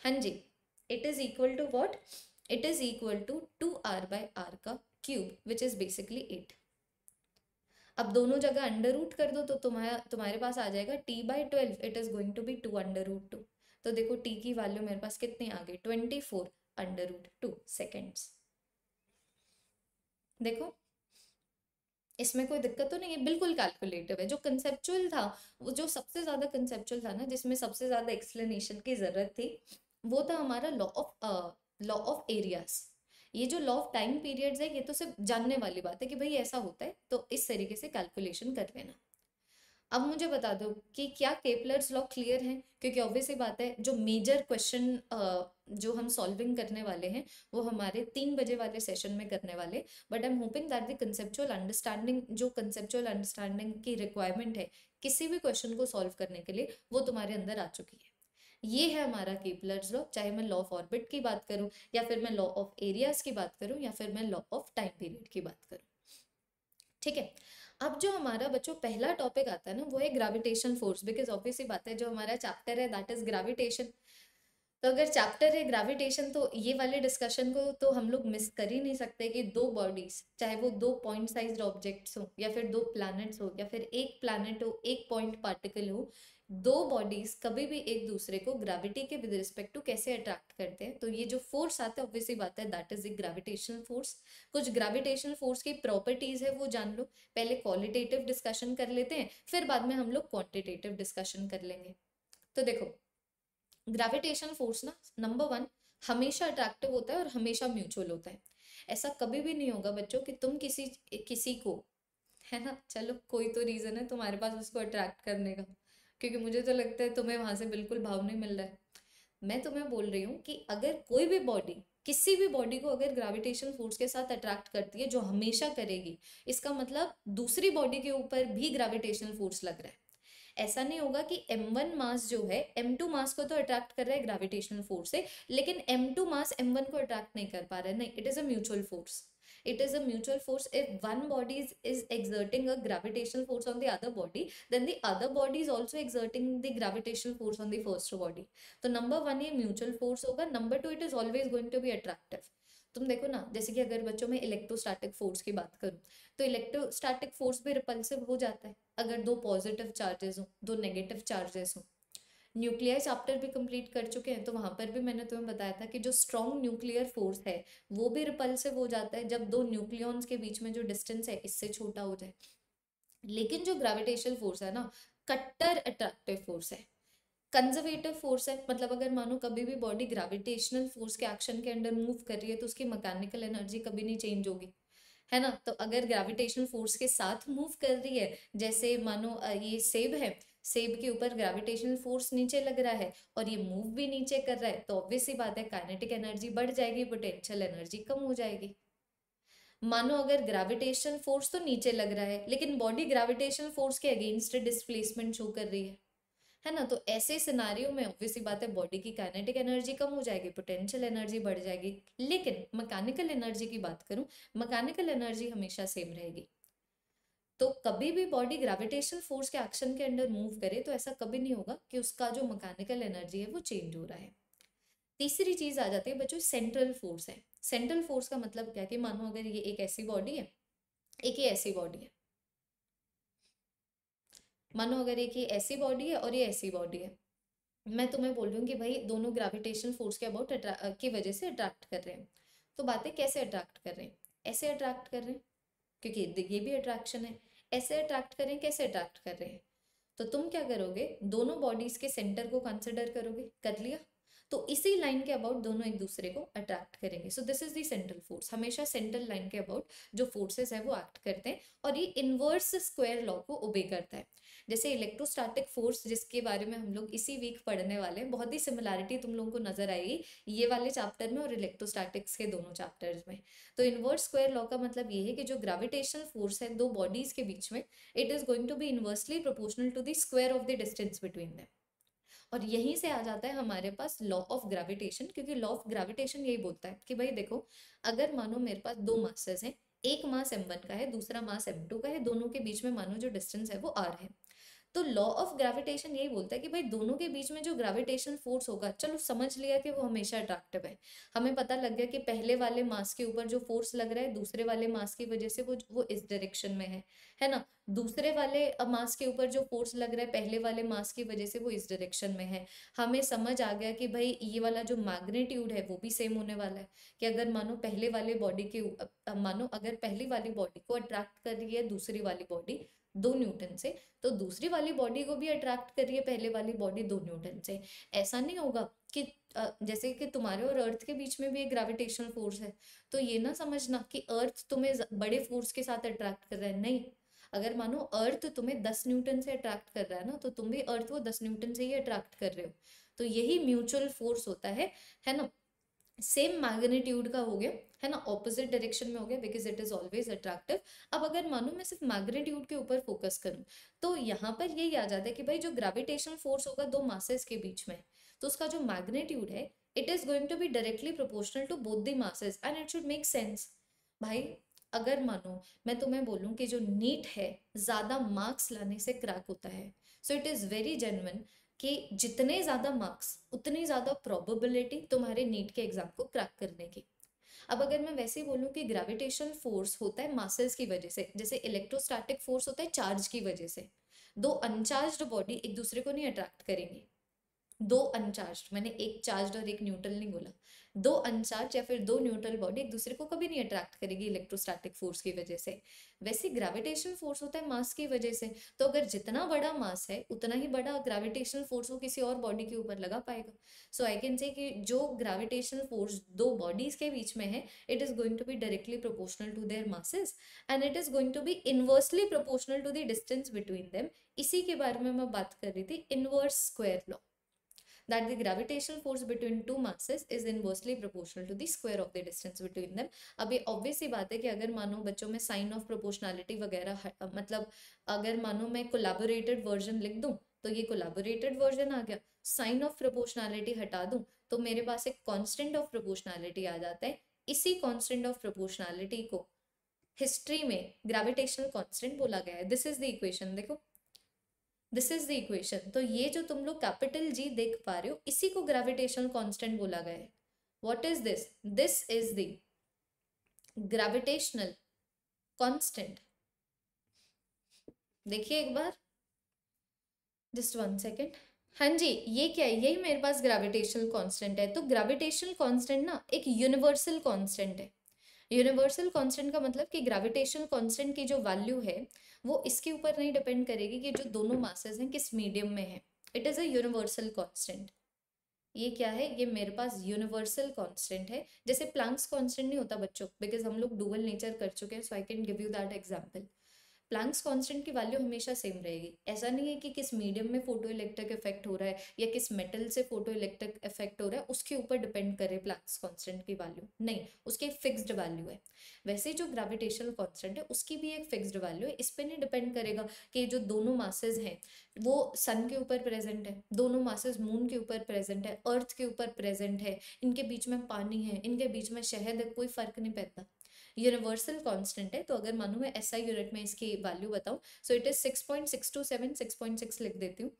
हाँ जी it is equal to what it is equal to two R by R का cube which is basically eight अब दोनों जगह अंडर रूट कर दो तो तुम्हारा, तुम्हारे पास आ जाएगा T by twelve it is going to be two under root two तो देखो टी की वैल्यू मेरे पास कितनी आ गई? Twenty four under root two seconds देखो, इसमें कोई दिक्कत तो नहीं है, बिल्कुल कैलकुलेटिव है। जो कंसेप्चुअल था, वो जो सबसे ज़्यादा कंसेप्चुअल था ना, जिसमें सबसे ज़्यादा एक्सप्लेनेशन की ज़रूरत थी, वो था हमारा law of law of areas ये जो लॉ ऑफ़ टाइम पीरियड्स है, ये तो सिर्फ़ जानने वाली बात है कि भाई ऐसा होता है तो इस तरीके से कैलकुलेशन कर लेना। अब मुझे बता दो कि क्या केपलर्स लॉ क्लियर है? क्योंकि ऑब्वियसली बात है, जो मेजर क्वेश्चन जो हम सॉल्विंग करने वाले हैं, वो हमारे तीन बजे वाले सेशन में करने वाले। But I am hoping that the conceptual understanding जो कंसेप्चुअल अंडरस्टैंडिंग की रिक्वायरमेंट है, किसी भी क्वेश्चन को सॉल्व करने के लिए, वो तुम्हारे अंदर आ चुकी है। ये है हमारा केपलर्स लॉ चाहे मैं लॉ ऑफ़ ऑर्बिट की बात करूँ, या फिर मैं लॉ ऑफ़ एरियाज़ की बात करूँ, या फिर मैं लॉ ऑफ़ टाइम पीरियड की बात करूँ। ठीक है? अब जो हमारा बच्चों, पहला टॉपिक आता है ना, वो है ग्रेविटेशन फोर्स बिकॉज़ ऑब्वियसली बात है, जो हमारा चैप्टर है दैट इज़ ग्रेविटेशन तो अगर चैप्टर है ग्रेविटेशन तो ये वाले डिस्कशन को तो हम लोग मिस कर ही नहीं सकते कि दो बॉडीज चाहे वो दो पॉइंट साइज़ ऑब्जेक्ट्स हो, या फिर दो प्लैनेट्स हो, या फिर एक प्लैनेट हो, एक पॉइंट पार्टिकल हो, दो बॉडीज कभी भी एक दूसरे को ग्रेविटी के विद रिस्पेक्ट टू कैसे अट्रैक्ट करते हैं? तो ये जो फोर्स आता है ऑब्वियसली बात है that is the gravitational force कुछ ग्रेविटेशनल फोर्स की प्रॉपर्टीज़ है, वो जान लो। पहले क्वालिटेटिव डिस्कशन कर लेते हैं, फिर बाद में हम लोग क्वांटिटेटिव डिस्कशन कर लेंगे। तो देखो ग्रेविटेशनल फोर्स ना नंबर वन हमेशा अट्रैक्टिव होता है और हमेशा म्यूचुअल होता है। ऐसा कभी भी नहीं होगा बच्चों कि तुम किसी किसी को, है ना? चलो, कोई तो रीजन है तुम्हारे पास उसको अट्रैक्ट करने का। क्योंकि मुझे तो लगता है तुम्हें वहाँ से बिल्कुल भाव नहीं मिल रहा है। मैं तुम्हें बोल रही हूँ कि अगर कोई भी बॉडी किसी भी बॉडी को अगर ग्रेविटेशन फोर्स के साथ अट्रैक्ट करती है, जो हमेशा करेगी, इसका मतलब दूसरी बॉडी के ऊपर भी ग्रेविटेशन फोर्स लग रहा है। ऐसा नहीं होगा कि एम वन मास जो है एम टू मास को तो अट्रैक्ट कर रहा है ग्रेविटेशनल फोर्स से, लेकिन M two mass M one को अट्रैक्ट नहीं कर पा रहा है। नहीं it is a mutual force it is a mutual force if one body is exerting a gravitational force on the other body then the other body is also exerting the gravitational force on the first body तो नंबर वन ये म्यूचुअल फोर्स होगा number two it is always going to be attractive तुम देखो ना, जैसे कि अगर बच्चों में इलेक्ट्रोस्टैटिक फोर्स की बात करूँ तो इलेक्ट्रोस्टैटिक फोर्स भी रिपल्सिव हो जाता है, अगर दो पॉजिटिव चार्जेस हो, दो नेगेटिव चार्जेस हो। न्यूक्लियर चैप्टर भी कंप्लीट कर चुके हैं तो वहाँ पर भी मैंने तुम्हें बताया था कि जो स्ट्रॉन्ग न्यूक्लियर फोर्स है, वो भी रिपल्सिव हो जाता है, जब दो न्यूक्लियॉन्स के बीच में जो डिस्टेंस है, इससे छोटा हो जाए। लेकिन जो ग्रेविटेशनल फोर्स है ना, कट्टर अट्रैक्टिव फोर्स है। कंजर्वेटिव फोर्स है मतलब अगर मानो कभी भी बॉडी ग्रेविटेशनल फोर्स के एक्शन के अंडर मूव कर रही है तो उसकी मैकेनिकल एनर्जी कभी नहीं चेंज होगी, है ना? तो अगर ग्रेविटेशनल फोर्स के साथ मूव कर रही है, जैसे मानो ये सेब है, सेब के ऊपर ग्रेविटेशनल फोर्स नीचे लग रहा है और ये मूव भी नीचे कर रहा है तो ऑब्वियस ही बात है काइनेटिक एनर्जी बढ़ जाएगी पोटेंशियल एनर्जी कम हो जाएगी। मानो अगर ग्रेविटेशनल फोर्स तो नीचे लग रहा है, लेकिन बॉडी ग्रेविटेशनल फोर्स के अगेंस्ट डिस्प्लेसमेंट शो कर रही है। है ना? तो ऐसे सिनारियों में ऑब्वियसली बात है बॉडी की काइनेटिक एनर्जी कम हो जाएगी पोटेंशियल एनर्जी बढ़ जाएगी। लेकिन मैकेनिकल एनर्जी की बात करूँ मैकेनिकल एनर्जी हमेशा सेम रहेगी। तो कभी भी बॉडी ग्रेविटेशनल फोर्स के एक्शन के अंडर मूव करे तो ऐसा कभी नहीं होगा कि उसका जो मैकेनिकल एनर्जी है, वो चेंज हो रहा है। तीसरी चीज़ आ जाती है बच्चों सेंट्रल फोर्स है। सेंट्रल फोर्स का मतलब क्या कि मानो अगर ये एक ऐसी बॉडी है, एक ही ऐसी बॉडी है। मानो अगर एक ये ऐसी बॉडी है और ये ऐसी बॉडी है। मैं तुम्हें बोल रही हूँ कि भाई, दोनों ग्रेविटेशन फोर्स के अबाउट की वजह से अट्रैक्ट कर रहे हैं। तो बातें कैसे अट्रैक्ट कर रहे हैं? ऐसे अट्रैक्ट कर रहे हैं? क्योंकि ये भी अट्रैक्शन है। ऐसे अट्रैक्ट करें कैसे अट्रैक्ट कर रहे हैं? तो तुम क्या करोगे? दोनों बॉडीज के सेंटर को कंसिडर करोगे? कर लिया? तो इसी लाइन के अबाउट दोनों एक दूसरे को अट्रैक्ट करेंगे। So this is the central force हमेशा सेंट्रल लाइन के अबाउट जो फोर्सेस है, वो एक्ट करते हैं और ये इनवर्स स्क्वायर लॉ को ओबे करता है। जैसे इलेक्ट्रोस्टैटिक फोर्स जिसके बारे में हम लोग इसी वीक पढ़ने वाले हैं, बहुत ही सिमिलैरिटी तुम लोगों को नज़र आएगी ये वाले चैप्टर में और इलेक्ट्रोस्टैटिक्स के दोनों चैप्टर्स में। तो इनवर्स स्क्वायर लॉ का मतलब ये है कि जो ग्रेविटेशनल फोर्स है, दो बॉडीज के बीच में it is going to be inversely proportional to the square of the distance between them और यहीं से आ जाता है हमारे पास लॉ ऑफ़ ग्रेविटेशन क्योंकि लॉ ऑफ़ ग्रेविटेशन यही बोलता है कि भाई देखो, अगर मानो मेरे पास दो मासेस हैं, एक मास एम वन का है, दूसरा मास एम टू का है, दोनों के बीच में मानो जो डिस्टेंस है वो आर है। तो लॉ ऑफ़ ग्रेविटेशन यही बोलता है कि भाई दोनों के बीच में जो ग्रेविटेशन फोर्स होगा, चलो समझ लिया कि वो हमेशा अट्रैक्टिव है। हमें पता लग गया कि पहले वाले मास के ऊपर जो फोर्स लग रहा है, दूसरे वाले मास की वजह से वो वो इस डायरेक्शन में है है ना? दूसरे वाले मास के ऊपर जो फोर्स लग रहा है, पहले वाले मास की वजह से वो इस डायरेक्शन में है। हमें समझ आ गया कि भाई ये वाला जो मैग्नेट्यूड है, वो भी सेम होने वाला है कि अगर मानो पहले वाले बॉडी के मानो अगर पहली वाली बॉडी को अट्रैक्ट कर रही है, दूसरी वाली बॉडी दो न्यूटन से तो दूसरी वाली बॉडी को भी अट्रैक्ट करिए, पहले वाली बॉडी दो न्यूटन से। ऐसा नहीं होगा कि जैसे कि तुम्हारे और अर्थ के बीच में भी एक ग्रेविटेशनल फोर्स है तो ये ना समझना कि अर्थ तुम्हें बड़े फोर्स के साथ अट्रैक्ट कर रहा है। नहीं, अगर मानो अर्थ तुम्हें दस न्यूटन से अट्रैक्ट कर रहा है ना तो तुम भी अर्थ को दस न्यूटन से ही अट्रैक्ट कर रहे हो। तो यही म्यूचुअल फोर्स होता है है ना? सेम मैग्नीट्यूड का हो गया। है ना ऑपोजिट डायरेक्शन में हो गया because it is always attractive अब अगर मानो मैं सिर्फ़ मैग्नीट्यूड के ऊपर फोकस करूँ तो यहाँ पर यही आ जाता है कि भाई जो ग्रेविटेशनल फोर्स होगा दो मासेस के बीच में तो उसका जो मैग्नीट्यूड है it is going to be directly proportional to both the masses and it should make sense भाई, अगर मानो मैं तुम्हें बोलूँ कि जो नीट है, ज़्यादा मार्क्स लाने से क्रैक होता है so it is very genuine कि जितने ज़्यादा मार्क्स उतनी ज़्यादा प्रोबेबिलिटी तुम्हारे नीट के एग्ज़ाम को क्रैक करने की। अब अगर मैं वैसे बोलूँ कि ग्रेविटेशन फोर्स होता है मासेस की वजह से, जैसे इलेक्ट्रोस्टैटिक फोर्स होता है चार्ज की वजह से, दो अनचार्ज बॉडी एक दूसरे को नहीं अट्रैक्ट करेंगी। दो अनचार्ज मैंने एक चार्ज और एक न्यूट्रल नहीं बोला। दो अनचार्ज या फिर दो न्यूट्रल बॉडी एक दूसरे को कभी नहीं अट्रैक्ट करेगी इलेक्ट्रोस्टैटिक फोर्स की वजह से। वैसे ग्रेविटेशन फोर्स होता है मास की वजह से तो अगर जितना बड़ा मास है, उतना ही बड़ा ग्रेविटेशनल फोर्स वो किसी और बॉडी के ऊपर लगा पाएगा। सो आई कैन से कि जो ग्रेविटेशनल फोर्स दो बॉडीज के बीच में है it is going to be directly proportional to their masses and it is going to be inversely proportional to the distance between them इसी के बारे में मैं बात कर रही थी inverse square law that the gravitational force between two masses is inversely proportional to the square of the distance between them. अब ये ऑब्वियस ही बात है कि अगर मानो बच्चों में साइन ऑफ़ प्रोपोर्शनैलिटी वगैरह मतलब अगर मानो मैं कोलाबोरेटेड वर्जन लिख दूँ तो ये कोलाबोरेटेड वर्जन आ गया। साइन ऑफ़ प्रोपोर्शनैलिटी हटा दूँ तो मेरे पास एक कांस्टेंट ऑफ़ प्रोपोर्शनैलिटी आ जाता है। इसी कांस्टेंट ऑफ़ प्रोपोर्शनैलिटी को हिस्ट्री में ग्रेविटेशनल कांस्टेंट बोला गया है। दिस इज़ द इक्वेशन देखो। दिस इज़ द इक्वेशन तो ये जो तुम लोग कैपिटल जी देख पा रहे हो, इसी को ग्रेविटेशनल कांस्टेंट बोला गया है। What is this this is the gravitational constant देखिए एक बार। जस्ट वन सेकेंड हाँ जी, ये क्या है? यही मेरे पास ग्रेविटेशनल कांस्टेंट है। तो ग्रेविटेशनल कांस्टेंट ना, एक यूनिवर्सल कांस्टेंट है। यूनिवर्सल कांस्टेंट का मतलब कि ग्रेविटेशन कांस्टेंट की जो वैल्यू है, वो इसके ऊपर नहीं डिपेंड करेगी कि जो दोनों मासेज हैं किस मीडियम में है। It is a universal constant ये क्या है? ये मेरे पास यूनिवर्सल कांस्टेंट है। जैसे प्लांक्स कांस्टेंट नहीं होता बच्चों बिकॉज़ हम लोग डुअल नेचर कर चुके हैं so I can give you that example Planck's constant की वैल्यू हमेशा सेम रहेगी। ऐसा नहीं है कि किस मीडियम में फ़ोटो इलेक्ट्रिक इफ़ेक्ट हो रहा है या किस मेटल से फ़ोटो इलेक्ट्रिक इफ़ेक्ट हो रहा है, उसके ऊपर डिपेंड करे प्लैंक्स कांस्टेंट की वैल्यू नहीं, उसकी फिक्स्ड वैल्यू है। वैसे जो ग्रेविटेशनल कांस्टेंट है, उसकी भी एक फिक्स्ड वैल्यू है। इस पर नहीं डिपेंड करेगा कि जो दोनों मासेज हैं, वो सन के ऊपर प्रेजेंट है, दोनों मासेज मून के ऊपर प्रेजेंट है अर्थ के ऊपर प्रेजेंट है, इनके बीच में पानी है, इनके बीच में शहद है, कोई फ़र्क नहीं पड़ता। यूनिवर्सल कांस्टेंट है तो अगर मानो मैं एसआई यूनिट में इसकी वैल्यू बताऊँ so it is six point six two seven six point six लिख देती हूँ।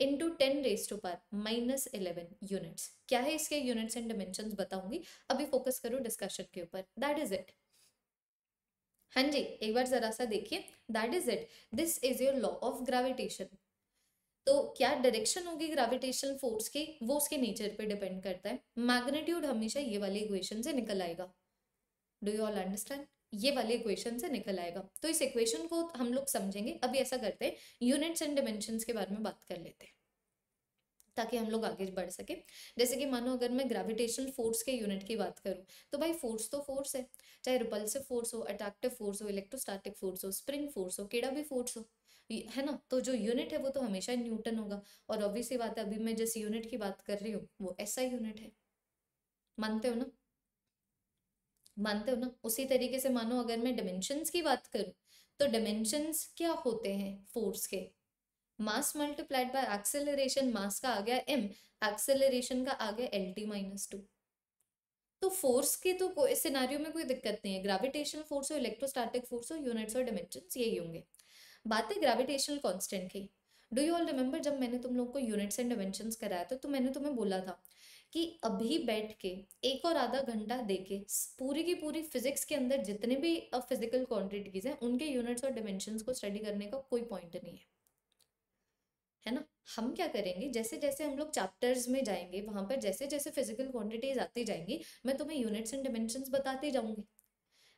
Into ten raise to power minus eleven units क्या है इसके यूनिट्स एंड डिमेंशन बताऊँगी? अभी फोकस करो डिस्कशन के ऊपर। दैट इज़ इट हाँ जी, एक बार जरा सा देखिए। That is it this is your law of gravitation तो क्या डायरेक्शन होगी ग्रेविटेशनल फोर्स की? वो उसके नेचर पे डिपेंड करता है। मैग्नीट्यूड हमेशा ये वाली इक्वेशन से निकल आएगा। डू यू ऑल अंडरस्टैंड ये वाले इक्वेशन से निकल आएगा। तो इस इक्वेशन को हम लोग समझेंगे। अभी ऐसा करते हैं। यूनिट्स एंड डिमेंशंस के बारे में बात कर लेते हैं। ताकि हम लोग आगे बढ़ सके। जैसे कि मानो अगर मैं ग्रेविटेशनल फोर्स के यूनिट की बात करूँ तो भाई फोर्स तो फोर्स है। चाहे रिपल्सिव फोर्स हो अट्रैक्टिव फोर्स हो इलेक्ट्रोस्टैटिक फोर्स हो स्प्रिंग फोर्स हो, केड़ा भी फोर्स हो। है ना? तो जो यूनिट है वो तो हमेशा न्यूटन होगा। और ऑब्वियसली बात है, अभी मैं जिस यूनिट की बात कर रही हूँ, वो ऐसा यूनिट है। मानते हो ना? मानते हो ना? उसी तरीके से मानो अगर मैं डिमेंशंस की बात करूँ तो डिमेंशंस क्या होते हैं फोर्स के? Mass multiplied by acceleration mass का आ गया एम एक्सेलरेशन का आ गया एल टी माइनस टू तो फोर्स के तो कोई सिनारियो में कोई दिक्कत नहीं है। ग्रेविटेशनल फोर्स हो इलेक्ट्रोस्टैटिक फोर्स हो यूनिट्स और डिमेंशंस यही होंगे। बात है ग्रेविटेशनल कॉन्स्टेंट की। डू यू ऑल रिमेंबर जब मैंने तुम लोग को यूनिट्स एंड डिमेंशंस कराया था तो मैंने तुम्हें बोला था कि अभी बैठ के, एक और आधा घंटा दे के पूरी की पूरी फिजिक्स के अंदर जितने भी फ़िज़िकल क्वांटिटीज हैं, उनके यूनिट्स और डिमेंशंस को स्टडी करने का कोई पॉइंट नहीं है। है ना? हम क्या करेंगे? जैसे जैसे हम लोग चैप्टर्स में जाएँगे, वहाँ पर जैसे जैसे फ़िज़िकल क्वांटिटीज आती जाएँगी, मैं तुम्हें यूनिट्स एंड डिमेंशन बताती जाऊँगी।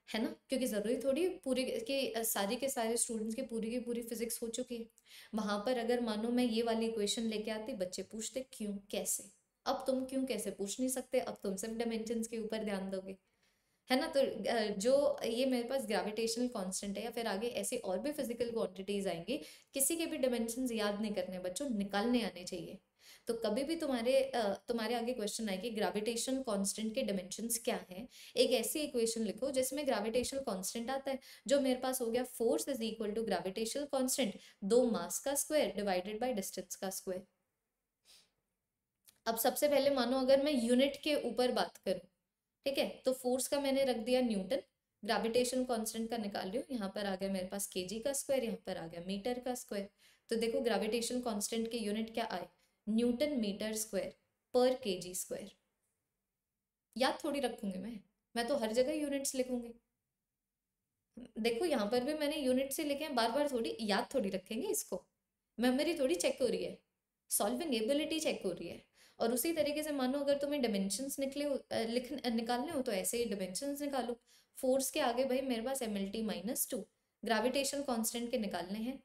है ना? क्योंकि ज़रूरी थोड़ी पूरी के सारे के सारे स्टूडेंट्स की पूरी की पूरी फिजिक्स हो चुकी है। वहाँ पर अगर मानो मैं ये वाली इक्वेशन लेके आती, बच्चे पूछते, क्यों? कैसे? अब तुम क्यों कैसे पूछ नहीं सकते? अब तुम सिर्फ़ डायमेंशन के ऊपर ध्यान दोगे। है ना? तो जो ये मेरे पास ग्रेविटेशनल कांस्टेंट है या फिर आगे ऐसे और भी फ़िज़िकल क्वांटिटीज आएँगी, किसी के भी डायमेंशन याद नहीं करने, बच्चों, निकालने आने चाहिए। तो कभी भी तुम्हारे तुम्हारे आगे क्वेश्चन आए कि ग्रेविटेशन कांस्टेंट के डायमेंशंस क्या हैं, एक ऐसी इक्वेशन लिखो जिसमें ग्रेविटेशनल कांस्टेंट आता है, जो मेरे पास हो गया force is equal to gravitational constant दो मास का स्क्वायर डिवाइडेड बाय डिस्टेंस का स्क्वायर अब सबसे पहले मानो अगर मैं यूनिट के ऊपर बात करूँ, ठीक है? तो फोर्स का मैंने रख दिया न्यूटन। ग्रेविटेशन कांस्टेंट का निकाल हूँ। यहाँ पर आ गया मेरे पास केजी का स्क्वायर यहाँ पर आ गया मीटर का स्क्वायर तो देखो ग्रेविटेशन कांस्टेंट के यूनिट क्या आए? न्यूटन मीटर स्क्वायर पर के स्क्वायर याद थोड़ी रखूँगी मैं। मैं तो हर जगह यूनिट्स लिखूँगी। देखो यहाँ पर भी मैंने यूनिट से लिखे हैं। बार बार थोड़ी याद थोड़ी रखेंगे इसको। मेमोरी थोड़ी चेक हो रही है। सॉल्विंग एबिलिटी चेक हो रही है। और उसी तरीके से मानो अगर तुम्हें डिमेंशंस निकले लिख निकालने हो तो ऐसे ही डिमेंशंस निकालो। फोर्स के आगे भाई मेरे पास M L T minus two gravitation constant के निकालने हैं,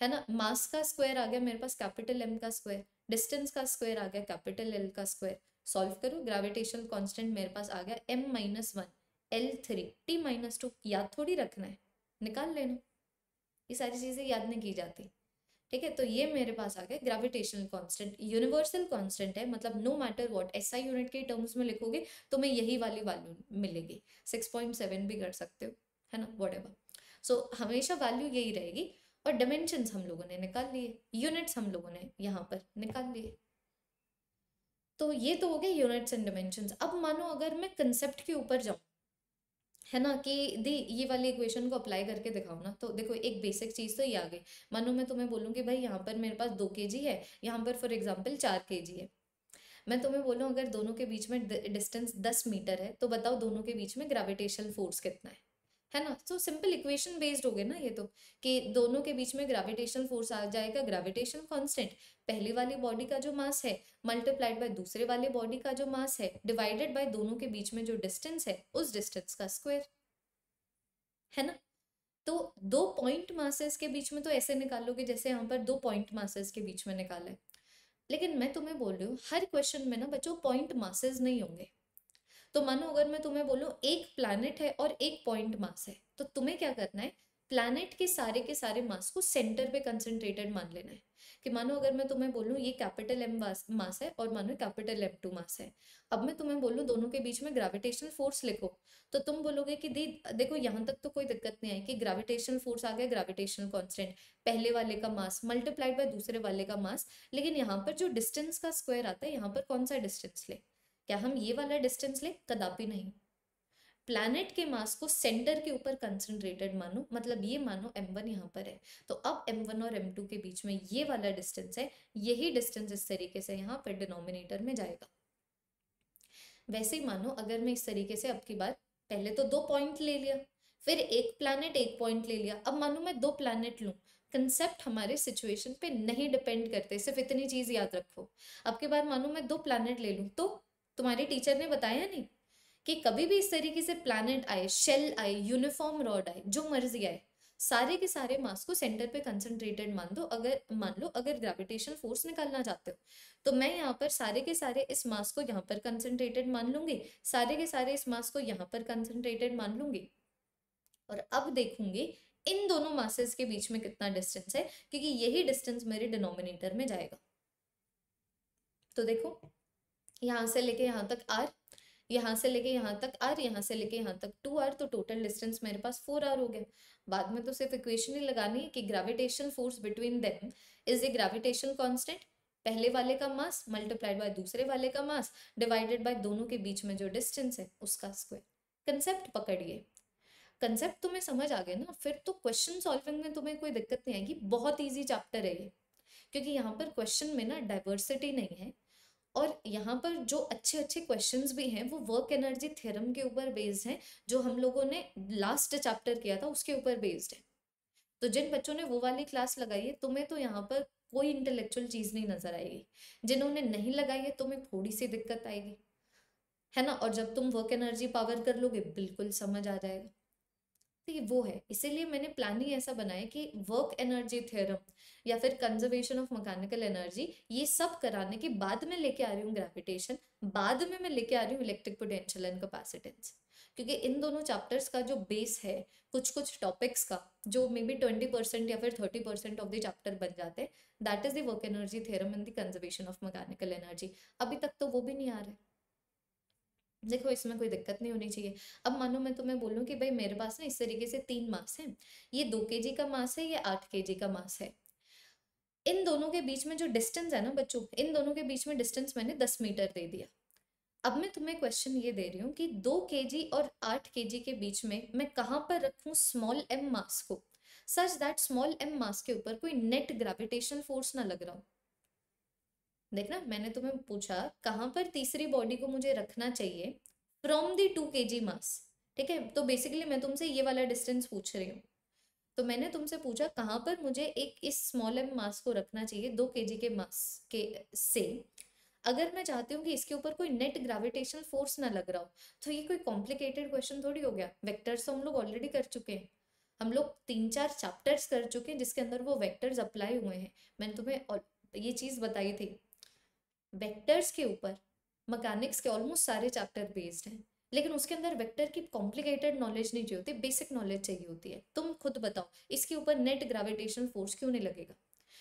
है ना? मास का स्क्वायर आ गया मेरे पास कैपिटल एम का स्क्वायर डिस्टेंस का स्क्वायर आ गया कैपिटल एल का स्क्वायर सॉल्व करो ग्रेविटेशन कॉन्स्टेंट मेरे पास आ गया M minus one L three T minus two याद थोड़ी रखना है, निकाल लेना। ये सारी चीज़ें याद नहीं की जाती। ठीक है तो ये मेरे पास आ गया ग्रेविटेशनल कांस्टेंट यूनिवर्सल कांस्टेंट है मतलब no matter what SI unit के टर्म्स में लिखोगे तो मैं यही वाली वैल्यू मिलेगी। सिक्स पॉइंट सेवन भी कर सकते हो, है ना? वट एवर सो हमेशा वैल्यू यही रहेगी और डायमेंशन हम लोगों ने निकाल लिए यूनिट्स हम लोगों ने यहाँ पर निकाल लिए। तो ये तो हो गए यूनिट्स एंड डायमेंशन अब मानो अगर मैं कंसेप्ट के ऊपर जाऊँ है ना कि दी, ये वाली इक्वेशन को अप्लाई करके दिखाओ ना। तो देखो, एक बेसिक चीज़ तो ये आ गई। मानो मैं तुम्हें बोलूँ कि भाई यहाँ पर मेरे पास दो के जी है, यहाँ पर फॉर एग्ज़ाम्पल चार के जी है। मैं तुम्हें बोलूँ, अगर दोनों के बीच में डिस्टेंस दस मीटर है तो बताओ दोनों के बीच में ग्रेविटेशन फोर्स कितना है? है ना? तो सिंपल इक्वेशन बेस्ड हो गए ना ये तो कि दोनों के बीच में ग्रेविटेशन फोर्स आ जाएगा ग्रेविटेशन कांस्टेंट पहले वाली बॉडी का जो मास है मल्टीप्लाइड बाय दूसरे वाले बॉडी का जो मास है डिवाइडेड बाय दोनों के बीच में जो डिस्टेंस है, उस डिस्टेंस का स्क्वायर है ना? तो दो पॉइंट मासेस के बीच में तो ऐसे निकाल लोगे जैसे यहाँ पर दो पॉइंट मासेस के बीच में निकाला है। लेकिन मैं तुम्हें बोल रही हूँ, हर क्वेश्चन में ना बच्चों पॉइंट मासेस नहीं होंगे। तो मानो, अगर मैं तुम्हें बोलूँ, एक प्लानट है और एक पॉइंट मास है तो तुम्हें क्या करना है? प्लानट के सारे के सारे मास को सेंटर पे कंसंट्रेटेड मान लेना है। कि मानो, अगर मैं तुम्हें बोलूँ, ये कैपिटल एम मास है और मानो कैपिटल एम टू मास है। अब मैं तुम्हें बोलूँ, दोनों के बीच में ग्रेविटेशनल फोर्स लिखो। तो तुम बोलोगे कि दी, देखो, यहाँ तक तो कोई दिक्कत नहीं आई कि ग्रेविटेशनल फोर्स आ गया ग्रेविटेशनल कॉन्स्टेंट पहले वाले का मास मल्टीप्लाइड बाय दूसरे वाले का मास लेकिन यहाँ पर जो डिस्टेंस का स्क्वायर आता है, यहाँ पर कौन सा डिस्टेंस ले? क्या हम ये वाला डिस्टेंस ले? कदापि नहीं। प्लैनेट के मास को सेंटर के ऊपर कंसंट्रेटेड मानो मतलब ये मानो m1 वन यहाँ पर है। तो अब m1 और m2 के बीच में ये वाला डिस्टेंस है, यही डिस्टेंस इस तरीके से यहाँ पर डिनोमिनेटर में जाएगा। वैसे ही मानो, अगर मैं इस तरीके से अब की बार पहले तो दो पॉइंट ले लिया, फिर एक प्लैनेट एक पॉइंट ले लिया। अब मानो मैं दो प्लैनेट लूँ। कंसेप्ट हमारे सिचुएशन पे नहीं डिपेंड करते, सिर्फ़ इतनी चीज़ याद रखो। अब के बाद मानो मैं दो प्लैनेट ले लूँ तो तुम्हारे टीचर ने बताया नहीं कि कभी भी इस तरीके से प्लैनेट आए शेल आए यूनिफॉर्म रॉड आए, जो मर्ज़ी आए, सारे के सारे मास को सेंटर पे कंसंट्रेटेड मान दो। अगर, मान लो, अगर ग्रेविटेशन फोर्स निकालना चाहते हो तो मैं यहाँ पर सारे के सारे इस मास को यहाँ पर कंसंट्रेटेड मान लूँगी। सारे के सारे इस मास को यहाँ पर कंसंट्रेटेड मान लूँगी। और अब देखूँगी इन दोनों मासेस के बीच में कितना डिस्टेंस है, क्योंकि यही डिस्टेंस मेरे डिनोमिनेटर में जाएगा। तो देखो यहाँ से लेके यहाँ तक आर, यहाँ से लेके यहाँ तक आर, यहाँ से लेके यहाँ तक टू आर तो टोटल डिस्टेंस मेरे पास फोर आर हो गया। बाद में तो सिर्फ़ इक्वेशन ही लगानी है कि gravitation force between them is a gravitation constant पहले वाले का मास मल्टीप्लाइड बाय दूसरे वाले का मास डिवाइडेड बाय दोनों के बीच में जो डिस्टेंस है, उसका स्क्वायर कंसेप्ट पकड़िए। कंसेप्ट तुम्हें समझ आ गया ना? फिर तो क्वेश्चन सॉल्विंग में तुम्हें कोई दिक्कत नहीं आएगी। बहुत ईजी चैप्टर है ये। क्योंकि यहाँ पर क्वेश्चन में ना डाइवर्सिटी नहीं है। और यहाँ पर जो अच्छे अच्छे क्वेश्चंस भी हैं, वो वर्क एनर्जी थ्योरम के ऊपर बेस्ड हैं, जो हम लोगों ने लास्ट चैप्टर किया था, उसके ऊपर बेस्ड है। तो जिन बच्चों ने वो वाली क्लास लगाई है, तुम्हें तो यहाँ पर कोई इंटेलेक्चुअल चीज़ नहीं नज़र आएगी। जिन्होंने नहीं लगाई है, तुम्हें थोड़ी सी दिक्कत आएगी। है ना? और जब तुम वर्क एनर्जी पावर कर लोगे, बिल्कुल समझ आ जाएगा। तो ये वो है। इसीलिए मैंने प्लान ही ऐसा बनाया कि वर्क एनर्जी थ्योरम या फिर कंजर्वेशन ऑफ़ मैकेनिकल एनर्जी ये सब कराने के बाद में लेके आ रही हूँ ग्रेविटेशन बाद में मैं लेके आ रही हूँ इलेक्ट्रिक पोटेंशियल एंड कैपेसिटेंस क्योंकि इन दोनों चैप्टर्स का जो बेस है कुछ कुछ टॉपिक्स का, जो मे बी ट्वेंटी परसेंट या फिर thirty percent of the chapter बन जाते हैं that is the work energy theorem and the conservation of mechanical energy अभी तक तो वो भी नहीं आ रहा। है देखो, इसमें कोई दिक्कत नहीं होनी चाहिए। अब मानो मैं तुम्हें बोलूँ कि भाई मेरे पास ना इस तरीके से तीन मास है। ये दो के का मास है, ये आठ के का मास है। इन दोनों के बीच में जो डिस्टेंस है ना बच्चों, इन दोनों के बीच में डिस्टेंस मैंने दस मीटर दे दिया। अब मैं तुम्हें क्वेश्चन ये दे रही हूँ कि दो के जी और आठ के जी के बीच में मैं कहाँ पर रखूँ स्मॉल एम मास को? Such that small M mass के ऊपर कोई नेट ग्रेविटेशन फोर्स ना लग रहा हो। देखना, मैंने तुम्हें पूछा, कहाँ पर तीसरी बॉडी को मुझे रखना चाहिए? From the two K G mass ठीक है? तो बेसिकली मैं तुमसे ये वाला डिस्टेंस पूछ रही हूँ। तो मैंने तुमसे पूछा, कहाँ पर मुझे एक इस स्मॉल एम मास को रखना चाहिए, दो के जी के मास के, से? अगर मैं चाहती हूँ कि इसके ऊपर कोई नेट ग्रेविटेशन फोर्स ना लग रहा हो तो ये कोई कॉम्प्लिकेटेड क्वेश्चन थोड़ी हो गया। वेक्टर्स तो हम लोग ऑलरेडी कर चुके हैं। हम लोग तीन चार चैप्टर्स कर चुके हैं, जिसके अंदर वो वेक्टर्स अप्लाई हुए हैं। मैंने तुम्हें ये चीज़ बताई थी। वेक्टर्स के ऊपर मैकेनिक्स के ऑलमोस्ट सारे चैप्टर बेस्ड हैं, लेकिन उसके अंदर वेक्टर की कॉम्प्लिकेटेड नॉलेज नहीं चाहिए होती बेसिक नॉलेज चाहिए होती है। तुम खुद बताओ, इसके ऊपर नेट ग्रेविटेशन फोर्स क्यों नहीं लगेगा?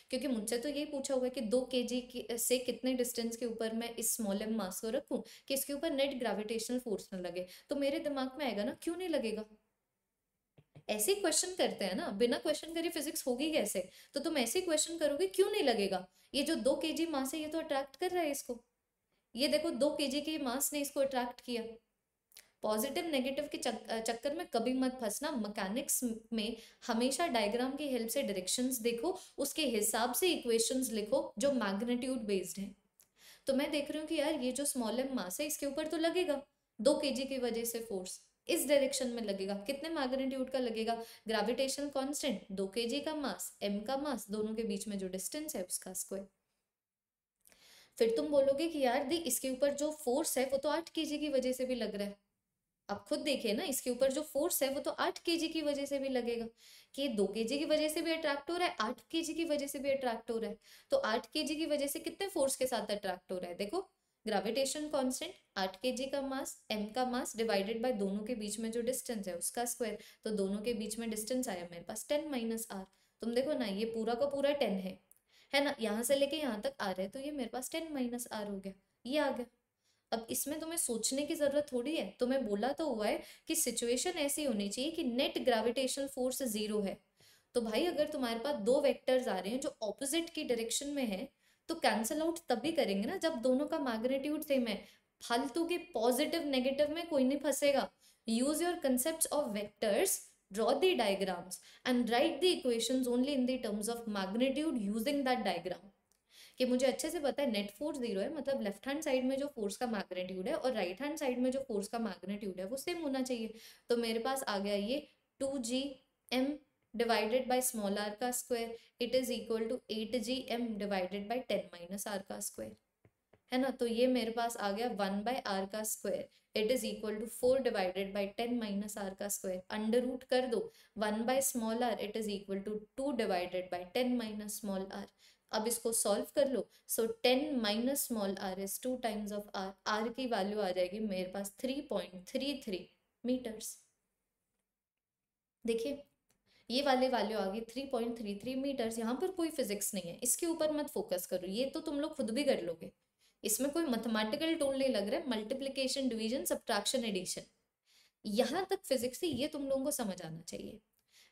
क्योंकि मुझसे तो यही पूछा हुआ है कि दो के जी से कितने डिस्टेंस के ऊपर मैं इस स्मॉल मास को रखूँ, कि इसके ऊपर नेट ग्रेविटेशनल फोर्स न लगे। तो मेरे दिमाग में आएगा ना, क्यों नहीं लगेगा? ऐसे क्वेश्चन करते हैं ना बिना क्वेश्चन करे फिजिक्स होगी कैसे? तो तुम ऐसे क्वेश्चन करोगे क्यों नहीं लगेगा? ये जो दो के जी मास है ये तो अट्रैक्ट कर रहा है इसको। ये देखो दो के जी के मास ने इसको अट्रैक्ट किया। पॉजिटिव नेगेटिव के चक, चक्कर में कभी मत फंसना। मैकेनिक्स में हमेशा डायग्राम की हेल्प से डायरेक्शंस देखो उसके हिसाब से इक्वेशंस लिखो जो मैग्नेट्यूड बेस्ड है। तो मैं देख रही हूँ कि यार ये जो स्मॉल एम मास है इसके ऊपर तो लगेगा। दो के की वजह से फोर्स इस डायरेक्शन में लगेगा। कितने मैग्नीट्यूड का लगेगा? ग्रेविटेशन कांस्टेंट दो के का मास एम का मास दोनों के बीच में जो डिस्टेंस है उसका स्क्वायर फिर तुम बोलोगे कि यार दी, इसके ऊपर जो फोर्स है वो तो आठ के की वजह से भी लग रहा है। आप खुद देखिए ना, इसके ऊपर जो फोर्स है वो तो आठ के की वजह से भी लगेगा। कि दो के की वजह से भी अट्रैक्ट हो रहा है, आठ के की वजह से भी अट्रैक्ट हो रहा है। तो आठ के की वजह से कितने फोर्स के साथ अट्रैक्ट हो रहा है? देखो ग्रेविटेशन कांस्टेंट, आठ के का मास एम का मास डिवाइडेड बाय दोनों के बीच में जो डिस्टेंस है, उसका स्क्वायर तो दोनों के बीच में डिस्टेंस आया मेरे पास टेन माइनस आर तुम देखो ना, ये पूरा का पूरा टेन है। है ना? यहाँ से लेके यहाँ तक आ रहा तो ये मेरे पास टेन माइनस आर हो गया। ये आ गया। अब इसमें तुम्हें सोचने की ज़रूरत थोड़ी है। तुम्हें बोला तो हुआ है कि सिचुएशन ऐसी होनी चाहिए कि नेट ग्रेविटेशनल फोर्स ज़ीरो है। तो भाई, अगर तुम्हारे पास दो वेक्टर्स आ रहे हैं जो ऑपोजिट की डायरेक्शन में है तो कैंसिल आउट तभी करेंगे ना, जब दोनों का मैग्नेट्यूड सेम है। फालतू के पॉजिटिव नेगेटिव में कोई नहीं फंसेगा। Use your concept of vectors draw the diagrams and write the equations only in the terms of magnitude using that diagram कि मुझे अच्छे से पता है नेट फोर्स ज़ीरो है मतलब लेफ़्ट हैंड साइड में जो फोर्स का मैग्नीट्यूड है और राइट हैंड साइड में जो फोर्स का मैग्नेट्यूड है, वो सेम होना चाहिए। तो मेरे पास आ गया ये two G M divided by small R का square it is equal to eight G M divided by ten minus R का स्क्वायर है ना? तो ये मेरे पास आ गया वन बाय आर का square it is equal to four divided by ten minus R का स्क्वायर अंडर रूट कर दो. One by small R it is equal to two divided by ten minus small R अब इसको सॉल्व कर लो. So ten minus small R is two times of R R की वैल्यू आ जाएगी मेरे पास three point three three meters देखिए ये वाले वैल्यू आ गई three point three three meters यहाँ पर कोई फिजिक्स नहीं है। इसके ऊपर मत फोकस करो। ये तो तुम लोग खुद भी कर लोगे। इसमें कोई मैथमेटिकल टूल नहीं लग रहा है। मल्टीप्लीकेशन डिवीज़न सब्ट्रैक्शन एडिशन यहाँ तक फिजिक्स से ये तुम लोगों को समझ आना चाहिए।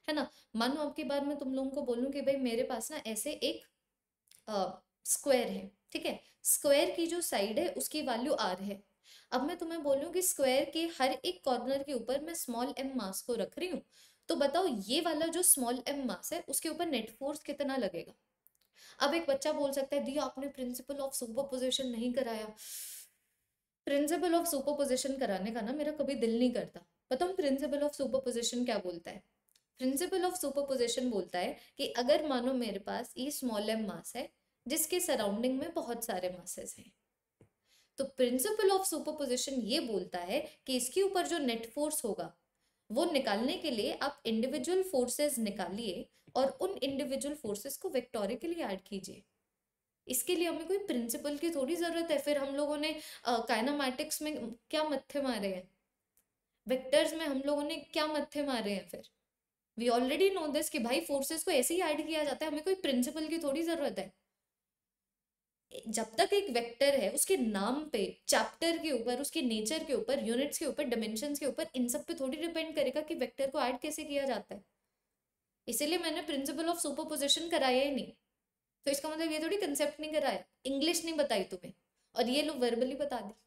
है ना? मानो आपके बार में तुम लोगों को बोलूँ कि भाई मेरे पास ना ऐसे एक स्क्वायर है, ठीक है? स्क्वायर की जो साइड है, उसकी वैल्यू आर है। अब मैं तुम्हें बोलूँ कि स्क्वायर के हर एक कॉर्नर के ऊपर मैं स्मॉल एम मास को रख रही हूँ। तो बताओ, ये वाला जो स्मॉल एम मास है, उसके ऊपर नेट फोर्स कितना लगेगा? अब एक बच्चा बोल सकता है दी आपने प्रिंसिपल ऑफ़ सुपर पोजिशन नहीं कराया। प्रिंसिपल ऑफ़ सुपर पोजिशन कराने का ना, मेरा कभी दिल नहीं करता। बताओ प्रिंसिपल ऑफ़ सुपर पोजिशन क्या बोलता है? प्रिंसिपल ऑफ़ सुपर पोजिशन बोलता है कि अगर मानो मेरे पास ये स्मॉल एम मास है, जिसके सराउंडिंग में बहुत सारे मासेस हैं। तो प्रिंसिपल ऑफ़ सुपर पोजिशन ये बोलता है कि इसके ऊपर जो नेट फोर्स होगा वो निकालने के लिए आप इंडिविजुअल फोर्सेस निकालिए और उन इंडिविजुअल फोर्सेस को वेक्टोरियल के लिए ऐड कीजिए। इसके लिए हमें कोई प्रिंसिपल की थोड़ी ज़रूरत है। फिर हम लोगों ने काइनामेटिक्स में क्या मत्थे मारे हैं? वेक्टर्स में हम लोगों ने क्या मत्थे मारे हैं फिर? वी ऑलरेडी नो दिस कि भाई फोर्सेस को ऐसे ही ऐड किया जाता है। हमें कोई प्रिंसिपल की थोड़ी ज़रूरत है। जब तक एक वेक्टर है, उसके नाम पे चैप्टर के ऊपर, उसके नेचर के ऊपर यूनिट्स के ऊपर डायमेंशन के ऊपर, इन सब पे थोड़ी डिपेंड करेगा कि वेक्टर को ऐड कैसे किया जाता है। इसीलिए मैंने प्रिंसिपल ऑफ़ सुपरपोजिशन कराया ही नहीं। तो इसका मतलब ये थोड़ी कंसेप्ट नहीं कराया। इंग्लिश नहीं बताई तुम्हें। और ये लोग वर्बली बता दी।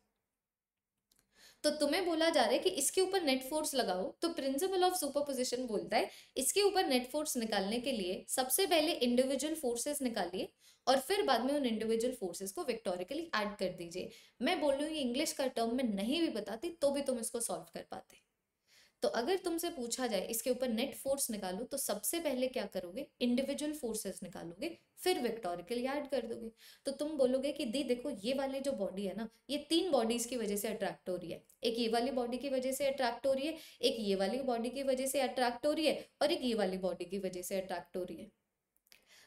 तो तुम्हें बोला जा रहा है कि इसके ऊपर नेट फोर्स लगाओ। तो प्रिंसिपल ऑफ़ सुपरपोजिशन बोलता है, इसके ऊपर नेट फोर्स निकालने के लिए सबसे पहले इंडिविजुअल फोर्सेस निकालिए और फिर बाद में उन इंडिविजुअल फोर्सेस को विक्टोरिकली ऐड कर दीजिए। मैं बोल रही हूँ इंग्लिश का टर्म में नहीं भी बताती तो भी तुम इसको सॉल्व कर पाते। तो अगर तुमसे पूछा जाए, इसके ऊपर नेट फोर्स निकालो तो सबसे पहले क्या करोगे? इंडिविजुअल फोर्सेस निकालोगे, फिर विक्टोरिकल ऐड कर दोगे। तो तुम बोलोगे कि, दी, देखो, ये वाली जो बॉडी है ना, ये तीन बॉडीज की वजह से अट्रैक्ट हो रही है। एक ये वाली बॉडी की वजह से अट्रैक्ट हो रही है, एक ये वाली बॉडी की वजह से अट्रैक्ट हो रही है और एक ये वाली बॉडी की वजह से अट्रैक्ट हो रही है।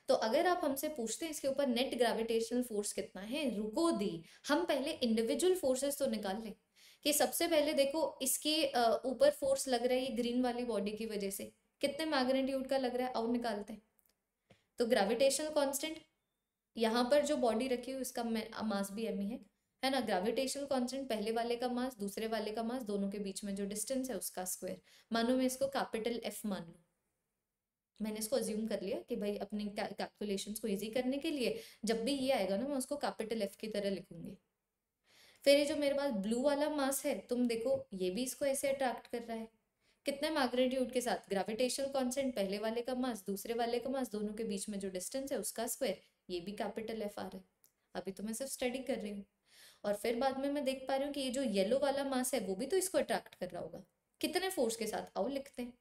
तो अगर आप हमसे पूछते हैं, इसके ऊपर नेट ग्रेविटेशनल फोर्स कितना है, रुको दी। हम पहले इंडिविजुअल फोर्सेस तो निकाल लें। कि सबसे पहले देखो इसके ऊपर फोर्स लग रहा है ये ग्रीन वाली बॉडी की वजह से। कितने मैग्नेट्यूड का लग रहा है? और निकालते हैं। तो ग्रेविटेशनल कांस्टेंट यहाँ पर जो बॉडी रखी हुई, उसका मास भी एम ही है है ना? ग्रेविटेशनल कांस्टेंट पहले वाले का मास दूसरे वाले का मास दोनों के बीच में जो डिस्टेंस है उसका स्क्वायर मानो मैं इसको कैपिटल एफ़ मान लू। मैंने इसको अज्यूम कर लिया कि भाई अपने कैलकुलेशन को इजी करने के लिए, जब भी ये आएगा ना, मैं उसको कैपिटल एफ़ की तरह लिखूँगी। फिर ये जो मेरे पास ब्लू वाला मास है, तुम देखो, ये भी इसको ऐसे अट्रैक्ट कर रहा है। कितने मैग्नेट्यूड के साथ ग्रेविटेशनल कांस्टेंट पहले वाले का मास दूसरे वाले का मास दोनों के बीच में जो डिस्टेंस है, उसका स्क्वायर ये भी कैपिटल एफ़ आ रहा है। अभी तो मैं सिर्फ़ स्टडी कर रही हूँ। और फिर बाद में मैं देख पा रही हूँ कि ये जो येलो वाला मास है, वो भी तो इसको अट्रैक्ट कर रहा होगा। कितने फोर्स के साथ? आओ लिखते हैं।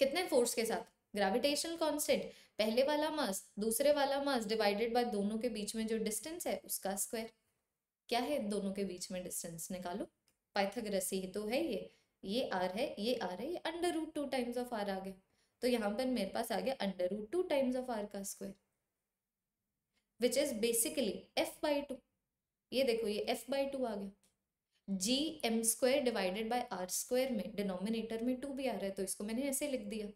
कितने फोर्स के साथ? ग्रेविटेशनल कांस्टेंट पहले वाला मास दूसरे वाला मास डिवाइडेड बाय दोनों के बीच में जो डिस्टेंस है, उसका स्क्वायर क्या है दोनों के बीच में डिस्टेंस निकालो? पाइथागोरस ही तो है ये। ये आर है, ये आर है, ये under root two times of R आ गया। तो यहाँ पर मेरे पास आ गया under root two times of R का square which is basically F by two ये देखो, ये एफ़ बाई टू आ गया। G M square divided by R square में डिनोमिनेटर में टू भी आ रहा है तो इसको मैंने ऐसे लिख दिया।